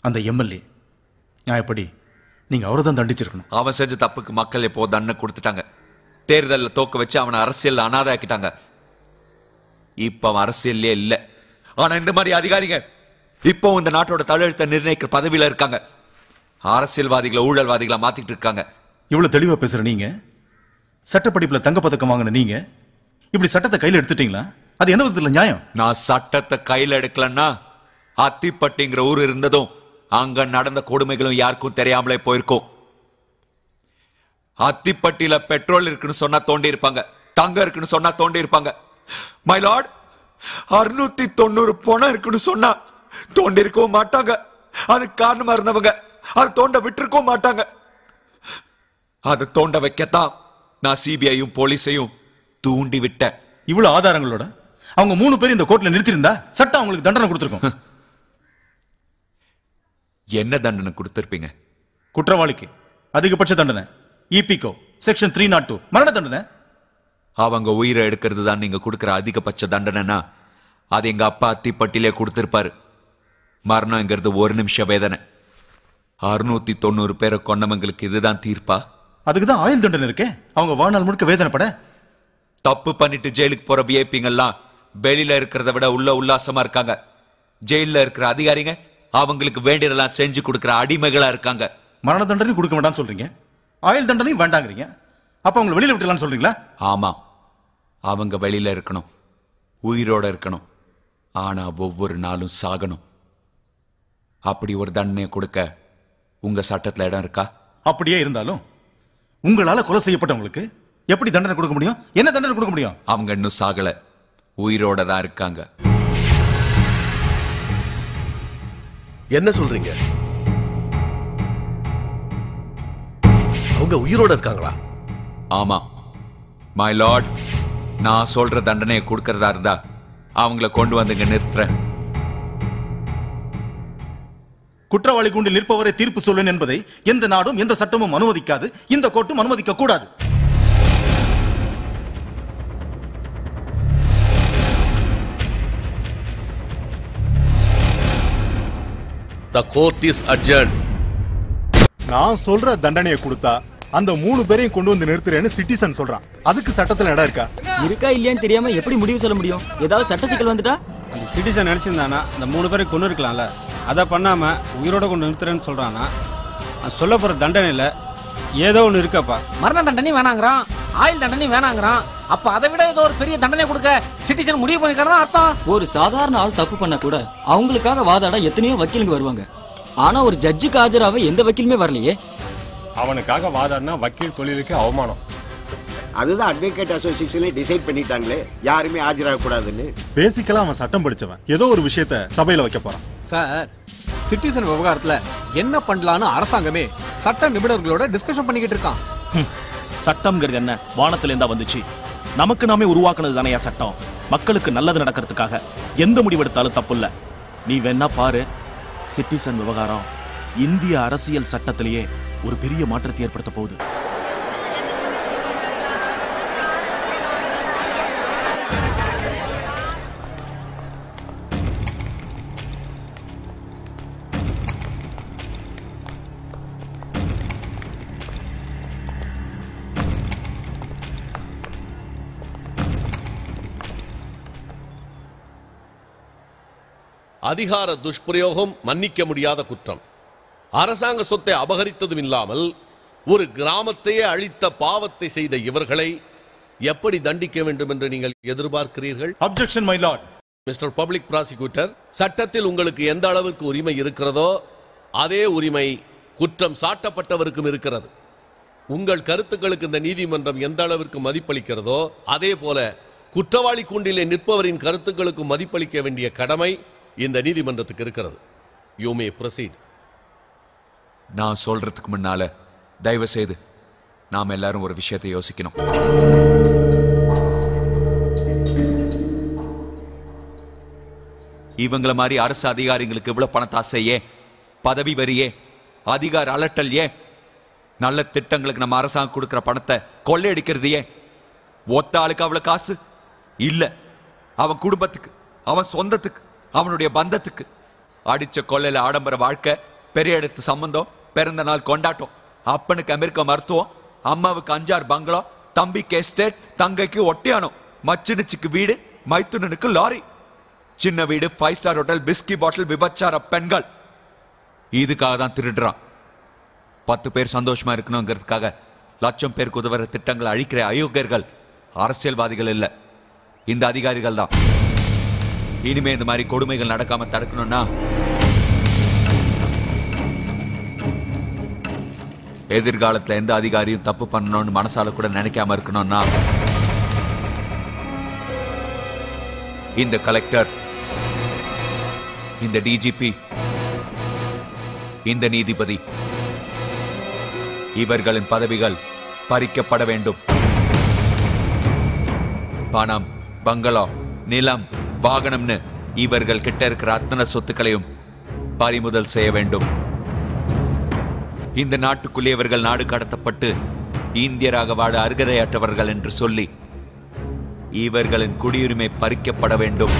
Speaker 12: அந்த எம்எல்ஏ நியாயப்படி நீங்க அவரை தான் தண்டிச்சிருக்கணும்?
Speaker 3: அவன் செஞ்ச தப்புக்கு மக்கள் எப்போ தண்டனை கொடுத்துட்டாங்க. தேர்தலில் தோக்க வச்சு அவனை அரசியல் அனாதையாக்கிட்டாங்க. இப்ப அவன் அரசியல்லே இல்ல. ஆனா இந்த மாதிரி அதிகாரிங்க இப்போ இந்த நாட்டோட தலையெழுத்தை நிர்ணயிக்கிற பதவியில இருக்காங்க. அரசியல்வாதிகளை ஊழல்வாதிகளை மாத்திட்டு இருக்காங்க.
Speaker 12: இவ்வளவு தெளிவா பேசுற நீங்க? சட்டப்படிப்புல தங்கப்பதக்கம் வாங்கின நீங்க? இப்படி சட்டத்தை கையில எடுத்துட்டீங்களா? அது எந்த விதத்துல நியாயம்?
Speaker 3: நான் சட்டத்தை கையில எடுக்கலன்னா அத்திப்பட்டிங்கிற ஊர் இருந்ததும் அங்க நடந்த கொடுமைகளும் யாருக்கும் தெரியாமலே போயிருக்கும். அத்திப்பட்டியில பெட்ரோல் இருக்குன்னு சொன்னா தோண்டி இருப்பாங்க தங்கம் இருக்குன்னு சொன்னா தோண்டி இருப்பாங்க மை லார்ட் அறுநூத்தி தொண்ணூறு பணம் இருக்குன்னு சொன்னா தோண்டி இருக்கவும் மாட்டாங்க. அதுக்கு காரணமா இருந்தவங்க. அது தோண்ட விட்டுருக்கவும் மாட்டாங்க. அதை தோண்ட வைக்கத்தான் நான் சிபிஐயும் போலீஸையும் தூண்டி விட்டேன்
Speaker 12: இவ்வளவு ஆதாரங்களோட? அவங்க மூணு பேரும் இந்த கோர்ட்ல நிறுத்திருந்தா சட்டம் அவங்களுக்கு தண்டனை கொடுத்துருக்கும்.
Speaker 3: என்ன தண்டனை கொடுத்திருப்பீங்க?
Speaker 12: குற்றவாளிக்கு அதிகபட்ச தண்டனை. இபிகோ செக்ஷன் த்ரீ நாட் டூ மரண தண்டனை.
Speaker 3: அவங்க உயிரை எடுக்கிறது தான் நீங்க கொடுக்கிற அதிகபட்ச தண்டனைனா அது எங்க அப்பா அத்திப்பட்டிலே கொடுத்திருப்பாரு. மரணங்கிறது ஒரு நிமிஷ வேதனை. அறுநூத்தி தொண்ணூறு பேரை கொன்னவங்களுக்கு இதுதான் தீர்ப்பா?
Speaker 12: அதுக்கு தான் ஆயுள் தண்டனை இருக்கே. அவங்க வாழ்நாள் முழுக்க வேதனைப்பட.
Speaker 3: தப்பு பண்ணிட்டு ஜெயிலுக்கு போற விஐபிங்கெல்லாம் வெளியில இருக்கிறத விட உள்ள உல்லாசமா இருக்காங்க. ஜெயில்ல இருக்கிற அதிகாரிங்க அவங்களுக்கு வேண்டியதெல்லாம் செஞ்சு கொடுக்கிற அடிமைகளா இருக்காங்க.
Speaker 12: மரண தண்டனை கொடுக்க வேண்டாம்னு சொல்றீங்க. ஆயுள் தண்டனையும் வேண்டாங்கிறீங்க. அப்ப அவங்களை வெளியில விட்டுலாம்னு சொல்றீங்களா?
Speaker 3: ஆமா. அவங்க வெளியில இருக்கணும். உயிரோட இருக்கணும். ஆனா ஒவ்வொரு நாளும் சாகணும். அப்படி ஒரு தண்டனையை கொடுக்க உங்க சட்டத்துல இடம் இருக்கா?
Speaker 12: அப்படியே இருந்தாலும் உங்களால கொலை செய்யப்பட்டவங்களுக்கு எப்படி தண்டனை கொடுக்க முடியும்? என்ன தண்டனை கொடுக்க முடியும்?
Speaker 3: அவங்க இன்னும் சாகல. உயிரோட தான் இருக்காங்க.
Speaker 62: என்ன சொல்றீங்க? அவங்க உயிரோட இருக்காங்களா?
Speaker 3: ஆமா. மை லார்ட் நான் சொல்ற தண்டனையை கொடுக்கறதா இருந்தா அவங்கள கொண்டு வந்துங்க நிறுத்துறேன்.
Speaker 12: குற்றவாளி கூண்டில் நிற்பவரை தீர்ப்பு சொல்லுன் என்பதை எந்த நாடும் எந்த சட்டமும் அனுமதிக்காது. இந்த கோர்ட்டும் அனுமதிக்க கூடாது.
Speaker 62: த கோர்ட் இஸ் அட்ஜர்ன்
Speaker 70: நான் சொல்ற தண்டனையை கொடுத்தா அந்த மூணு பேரையும் கொண்டு வந்து நிறுத்துறேன்னு சிட்டிசன் சொல்றான். அதுக்கு சட்டத்துல இடம் இருக்கா?
Speaker 71: இருக்கா இல்லையான்னு தெரியாம எப்படி முடிவு சொல்ல முடியும்? ஏதாவது சட்ட சிக்கல் வந்துட்டா?
Speaker 72: அந்த சிட்டிசன் நினைச்சிருந்தானா இந்த மூணு பேரை கொண்டு இருக்கலாம்ல அதை பண்ணாம உயிரோட கொண்டு நிறுத்துறேன்னு சொல்றானா? அது சொல்ல போற தண்டனையில ஏதோ ஒன்று இருக்காப்பா.
Speaker 73: மரண தண்டனை வேணாங்கிறான் ஆயுள் தண்டனை வேணாங்கிறான். அப்ப அதை விட ஏதோ ஒரு பெரிய தண்டனை கொடுக்க சிட்டிசன் முடிவு பண்ணிக்கிறதா அர்த்தம்?
Speaker 71: ஒரு சாதாரண ஆள் தப்பு பண்ண கூட அவங்களுக்காக வாதாட எத்தனையோ வக்கீலுங்க வருவாங்க. ஆனா ஒரு ஜட்ஜுக்கு ஆஜராக எந்த வக்கீலுமே வரலையே.
Speaker 70: அவனுக்காக வாதாடினா வக்கீல் தொழிலுக்கு அவமானம்.
Speaker 74: அதுதான் அட்வொகேட் அசோசியேஷன்ல டிசைட் பண்ணிட்டாங்களே. யாருமே ஆஜராக கூடாதுன்னு
Speaker 70: பேசிக்கலா அவன் சட்டம் படிச்சவன். ஏதோ ஒரு விஷயத்த சபையில வைக்க போறான்.
Speaker 75: சார் சிட்டிசன் விவகாரத்துல என்ன பண்ணலான்னு அரசாங்கமே சட்ட நிபுணர்களோட டிஸ்கஷன் பண்ணிக்கிட்டு இருக்கான்.
Speaker 76: சட்டம்ங்கிறது என்ன? வானத்துல இருந்தா வந்துச்சு. நமக்கு நாமே உருவாக்குனது தானே சட்டம்? மக்களுக்கு நல்லது நடக்கிறதுக்காக. எந்த முடிவெடுத்தாலும் தப்பு இல்ல. நீ வேணா பாரு. சிட்டிசன் விவகாரம். இந்திய அரசியல் சட்டத்திலேயே ஒரு பெரிய மாற்றத்தை ஏற்படுத்த போகுது.
Speaker 62: அதிகார துஷ்பிரயோகம் மன்னிக்க முடியாத குற்றம். அரசாங்க சொத்தை அபகரித்ததும் இல்லாமல் ஒரு கிராமத்தையே அழித்த பாவத்தை செய்த இவர்களை எப்படி தண்டிக்க வேண்டும் என்று நீங்கள் எதிர்பார்க்கிறீர்கள்?
Speaker 12: Objection my lord
Speaker 62: mister public prosecutor சட்டத்தில் உங்களுக்கு எந்த அளவுக்கு உரிமை இருக்கிறதோ அதே உரிமை குற்றம் சாட்டப்பட்டவருக்கும் இருக்கிறது. உங்கள் கருத்துக்களுக்கு இந்த நீதிமன்றம் எந்த அளவிற்கு மதிப்பளிக்கிறதோ அதே போல குற்றவாளி கூண்டிலே நிற்பவரின் கருத்துக்களுக்கு மதிப்பளிக்க வேண்டிய கடமை இந்த நீதிமன்றத்துக்கு இருக்கிறது. யூ மே ப்ரொசீட்
Speaker 3: நான் சொல்றதுக்கு முன்னால தயவு செய்து நாம எல்லாரும் ஒரு விஷயத்தை யோசிக்கணும். இவங்கள மாதிரி அரசு அதிகாரிங்களுக்கு இவ்வளவு பணத்தாசை ஏன்? பதவி வரியே அதிகார அலட்டல் ஏன்? நல்ல திட்டங்களுக்கு நம்ம அரசாங்கம் கொடுக்கிற பணத்தை கொள்ளையடிக்கிறது ஏன்? ஒத்த ஆளுக்கு அவ்வளவு காசு? இல்ல. அவன் குடும்பத்துக்கு அவன் சொந்தத்துக்கு அவனுடைய பந்தத்துக்கு. அடிச்ச கொள்ளையில ஆடம்பர வாழ்க்கை பெரிய இடத்து சம்பந்தம் பிறந்த நாள் கொண்டாட்டம். அப்பனுக்கு அமெரிக்க மருத்துவம் அம்மாவுக்கு அஞ்சாறு பங்களா தம்பிக்கு எஸ்டேட் தங்கைக்கு ஒட்டியானம் மச்சினிச்சுக்கு வீடு மைத்துனனுக்கு லாரி. சின்ன வீடு five star hotel whisky bottle விபச்சார பெண்கள். இதுக்காக தான் திருடுறான். பத்து பேர் சந்தோஷமா இருக்கணுங்கிறதுக்காக லட்சம் பேருக்கு உதவுற திட்டங்களை அழிக்கிற அயோக்கியர்கள். அரசியல்வாதிகள் இல்லை. இந்த அதிகாரிகள் தான். இனிமே இந்த மாதிரி கொடுமைகள் நடக்காம தடுக்கணும்னா எதிர்காலத்துல எந்த அதிகாரியும் தப்பு பண்ணணும்னு மனசால கூட நினைக்காம இருக்கணும்னா இந்த கலெக்டர் இந்த டிஜிபி இந்த நீதிபதி இவர்களின் பதவிகள் பறிக்கப்பட வேண்டும். பணம் பங்களா நிலம் வாகனம்னு இவர்கள் கிட்ட இருக்கிற அத்தனை சொத்துக்களையும் பறிமுதல் செய்ய வேண்டும். இந்த நாட்டுக்குள்ளே இவர்கள் நாடு கடத்தப்பட்டு இந்தியராக வாழ அருகதையற்றவர்கள் என்று சொல்லி இவர்களின் குடியுரிமை பறிக்கப்பட வேண்டும்.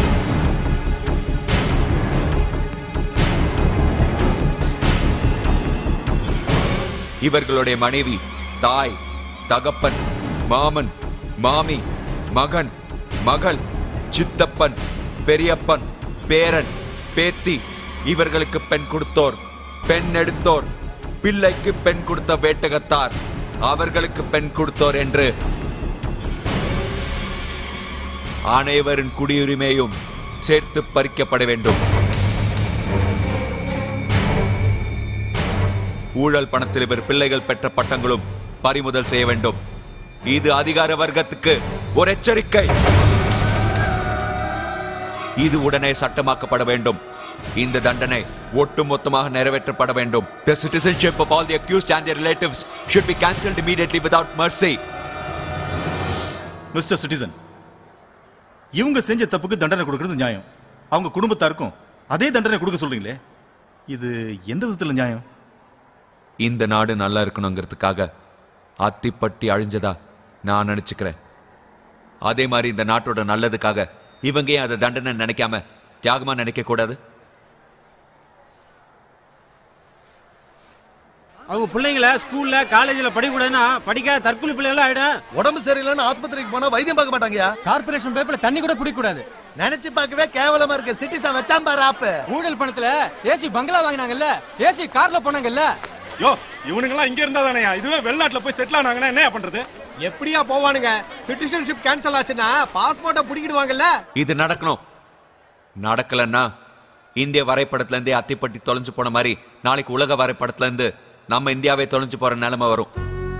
Speaker 3: இவர்களுடைய மனைவி தாய் தகப்பன் மாமன் மாமி மகன் மகள் சித்தப்பன் பெரியப்பன் பேரன் பேத்தி இவர்களுக்கு பெண் கொடுத்தோர் பெண் எடுத்தோர் பிள்ளைக்கு பெண் கொடுத்த வேட்டகத்தார். அவர்களுக்கு பெண் கொடுத்தோர் என்று. அனைவரின் குடியுரிமையும் சேர்த்து பறிக்கப்பட வேண்டும். ஊழல் பணத்தில் இவர் பிள்ளைகள் பெற்ற பட்டங்களும் பறிமுதல் செய்ய வேண்டும். இது அதிகார வர்க்கத்துக்கு ஒரு எச்சரிக்கை இது உடனே சட்டமாக்கப்பட வேண்டும். இந்த தண்டனை ஒட்டுமொத்தமாக நிறைவேற்றப்பட வேண்டும். The citizenship of all the accused and their relatives should be cancelled immediately without mercy.
Speaker 12: Mister citizen இவங்க செஞ்ச தப்புக்கு தண்டனை கொடுக்கறது நியாயம். அவங்க குடும்பத்தாருக்கும் அதே தண்டனை கொடுக்க சொல்றீங்களே? இது எந்த விதத்துல நியாயம்?
Speaker 3: இந்த நாடு நல்லா இருக்கணுங்கிறதுக்காக அத்திப்பட்டி அழிஞ்சதா நான் நினைச்சுக்கிறேன். அதே மாதிரி இந்த நாட்டோட நல்லதுக்காக இவங்க ஏன் அதை தண்டனை நினைக்காம தியாகமா நினைக்க
Speaker 72: அவங்க பிள்ளைங்கள ஸ்கூல்ல காலேஜ்ல படிக்கூடாதுன்னா படிக்காத தற்கொலை பிள்ளைகள் ஆயிடும்.
Speaker 77: உடம்பு சரியில்லைன்னு ஆஸ்பத்திரிக்கு போனா வைத்தியம் பார்க்க மாட்டாங்கயா?
Speaker 72: கார்பரேஷன் பேப்பர்ல தண்ணி கூட பிடிக்க கூடாது
Speaker 77: நினைச்சு பார்க்கவே கேவலமா இருக்கு. சிட்டிசன் வச்சான் பாரு ஆப்பு.
Speaker 72: ஊழல் பணத்துல ஏசி பங்களா வாங்கினாங்கல்ல ஏசி கார்ல போனாங்கல்ல.
Speaker 78: யோ இவனுங்கெல்லாம் இங்க இருந்தா தானேயா இதுவே வெளிநாட்டுல போய் செட்டில் ஆனாங்கன்னா என்ன பண்றது?
Speaker 75: எப்படியா போவானுங்க? சிட்டிசன்ஷிப் கேன்சல் ஆச்சுன்னா பாஸ்போர்ட்டை புடிக்கிடுவாங்கல்ல.
Speaker 3: இது நடக்கணும். நடக்கலன்னா இந்திய வரைபடத்துல இருந்தே அத்திப்பட்டி தொலைஞ்சு போன மாதிரி நாளைக்கு உலக வரைபடத்துல இருந்து நம்ம இந்தியாவே தொலைஞ்சு போற நிலைமை வரும்.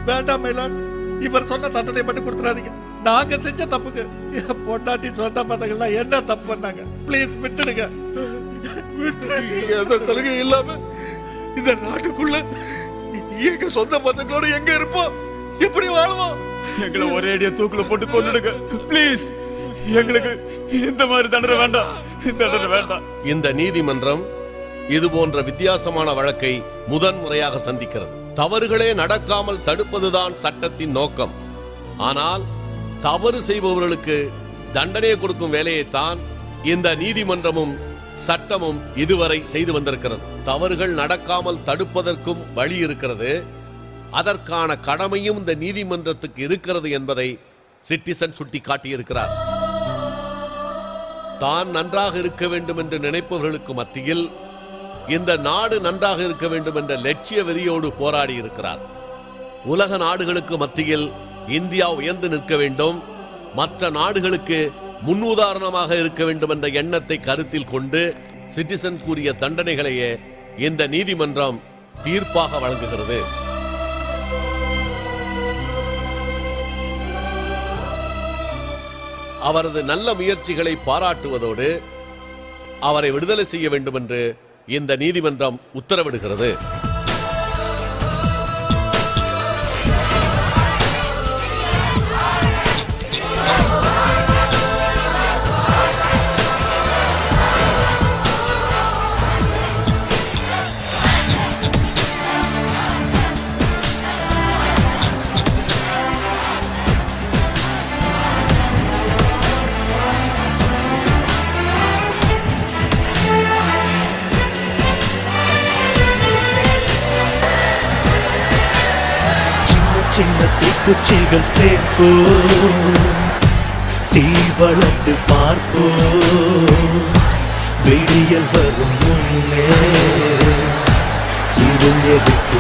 Speaker 67: வேண்டாம் மேலான். இவர் சொன்ன தண்டனை மட்டும் கொடுத்துறாதீங்க நாங்க செஞ்ச தப்புக்கு என் பொண்டாட்டி சொந்த பந்தங்கள்லாம் என்ன தப்பு பண்ணாங்க ப்ளீஸ் விட்டுடுங்க. விட்டுடுங்க
Speaker 77: எந்த சலுகை இல்லாம இந்த நாட்டுக்குள்ள எங்க சொந்த பந்தங்களோட எங்க இருப்போம் எப்படி வாழ்வோம்?
Speaker 78: எங்களை ஒரே அடியா தூக்குல போட்டு கொன்னுடுங்க. ப்ளீஸ் எங்களுக்கு இந்த மாதிரி தண்டனை வேண்டாம். இந்த தண்டனை வேண்டாம்.
Speaker 62: இந்த நீதிமன்றம் இது போன்ற வித்தியாசமான வழக்கை முதன்முறையாக சந்திக்கிறது. தவறுகளே நடக்காமல் தடுப்பதுதான் சட்டத்தின் நோக்கம். ஆனால் தவறு செய்பவர்களுக்கு தண்டனை கொடுக்கும் வேலையைத்தான் இந்த நீதிமன்றமும் சட்டமும் இதுவரை செய்து வந்திருக்கிறது. தவறுகள் நடக்காமல் தடுப்பதற்கும் வழி இருக்கிறது. அதற்கான கடமையும் இந்த நீதிமன்றத்துக்கு இருக்கிறது என்பதை சிட்டிசன் சுட்டி காட்டியிருக்கிறார் தான் நன்றாக இருக்க வேண்டும் என்று நினைப்பவர்களுக்கு மத்தியில் இந்த நாடு நன்றாக இருக்க வேண்டும் என்ற லட்சிய வெறியோடு போராடி இருக்கிறார். உலக நாடுகளுக்கு மத்தியில் இந்தியா உயர்ந்து நிற்க வேண்டும். மற்ற நாடுகளுக்கு முன்னுதாரணமாக இருக்க வேண்டும் என்ற எண்ணத்தை கருத்தில் கொண்டு சிட்டிசன் கூறிய தண்டனைகளையே இந்த நீதிமன்றம் தீர்ப்பாக வழங்குகிறது. அவரது நல்ல முயற்சிகளை பாராட்டுவதோடு அவரை விடுதலை செய்ய வேண்டும் என்று இந்த நீதிமன்றம் உத்தரவிடுகிறது.
Speaker 69: குச்சிகள் சேர்ப்போம் தீ வளர்த்து பார்ப்போம் விடியல் வரும் முன்னே. இருள் எதுக்கு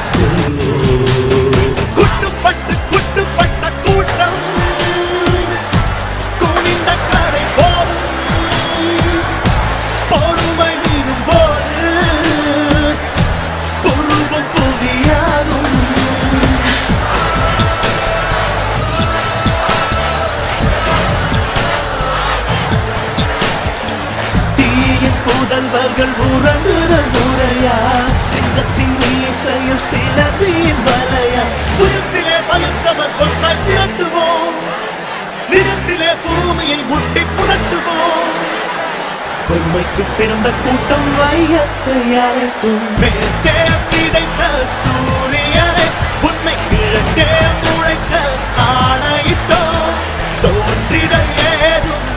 Speaker 69: கண்கள் உறங்குதல் முறையா சிங்கத்தின் மீசையில் சிலந்தியின் வலையா? உயரத்திலே பழுத்தவர் ஒன்றாய் திரட்டுவோம். நிறத்திலே பூமியை முட்டி புரட்டுவோம். பொறுமைக்கு பிறந்த கூட்டம் வையத்தை அழைக்கும் மேற்கே விதைத்த சூரியனை உன்னை கிழக்கே முளைக்க ஆணையிட்டோம். தோன்றிட ஏதும்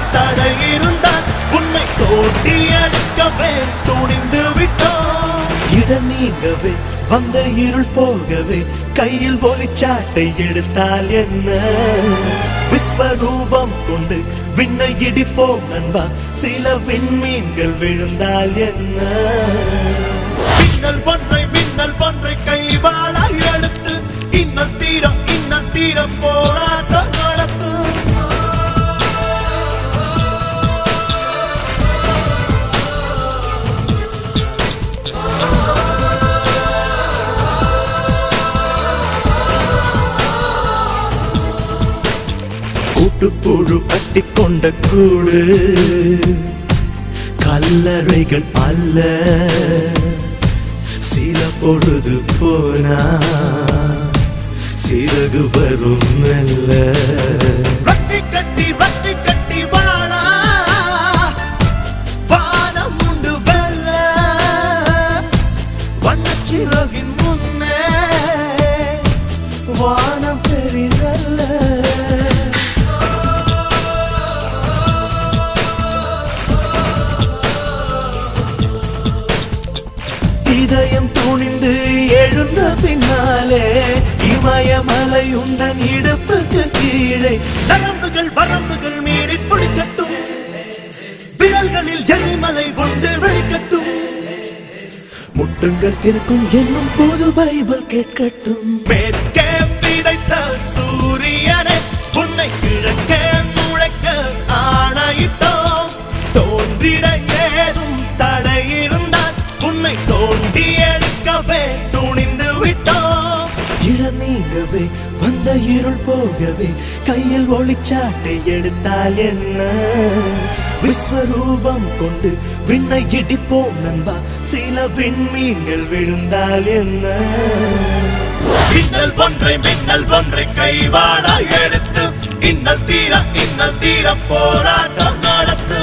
Speaker 69: அடிக்கவே துணிந்து விட்டோம் இடம் நீங்கவே வந்த இருள் போகவே கையில் ஒளிச்சாட்டை எடுத்தால் என்ன? விஸ்வரூபம் கொண்டு விண்ணை இடிப்போம் நண்பா சில விண்மீன்கள் விழுந்தால் என்ன? மின்னல் ஒன்றை மின்னல் ஒன்றை கைவாளாய் எடுத்து இன்னல் தீரம் இன்னல் தீரம் போராட்டம். கூட்டுப்புழு கட்டிக்கொண்ட கூடு கல்லறைகள் அல்ல சில பொழுது போனா சிறகு வரும் மெல்ல. கீழே நரம்புகள் வரம்புகள் மீறி துடிக்கட்டும். விரல்களில் எரிமலை ஒன்று வெளிக்கட்டும். முற்றங்கள் திறக்கும் என்னும் போது பைபிள் கேட்கட்டும். மேற்க இருள் போகவே கையில் ஒளிச்சாட்டை எடுத்தால் என்ன? விஸ்வரூபம் கொண்டு விண்ணை இடிப்போம் நண்பா சில விண்மீன்கள் விழுந்தால் என்ன? மின்னல் ஒன்றை மின்னல் ஒன்றை கைவாடா எடுத்து இன்னல் தீர இன்னல் தீர போராட்டம் நடத்து.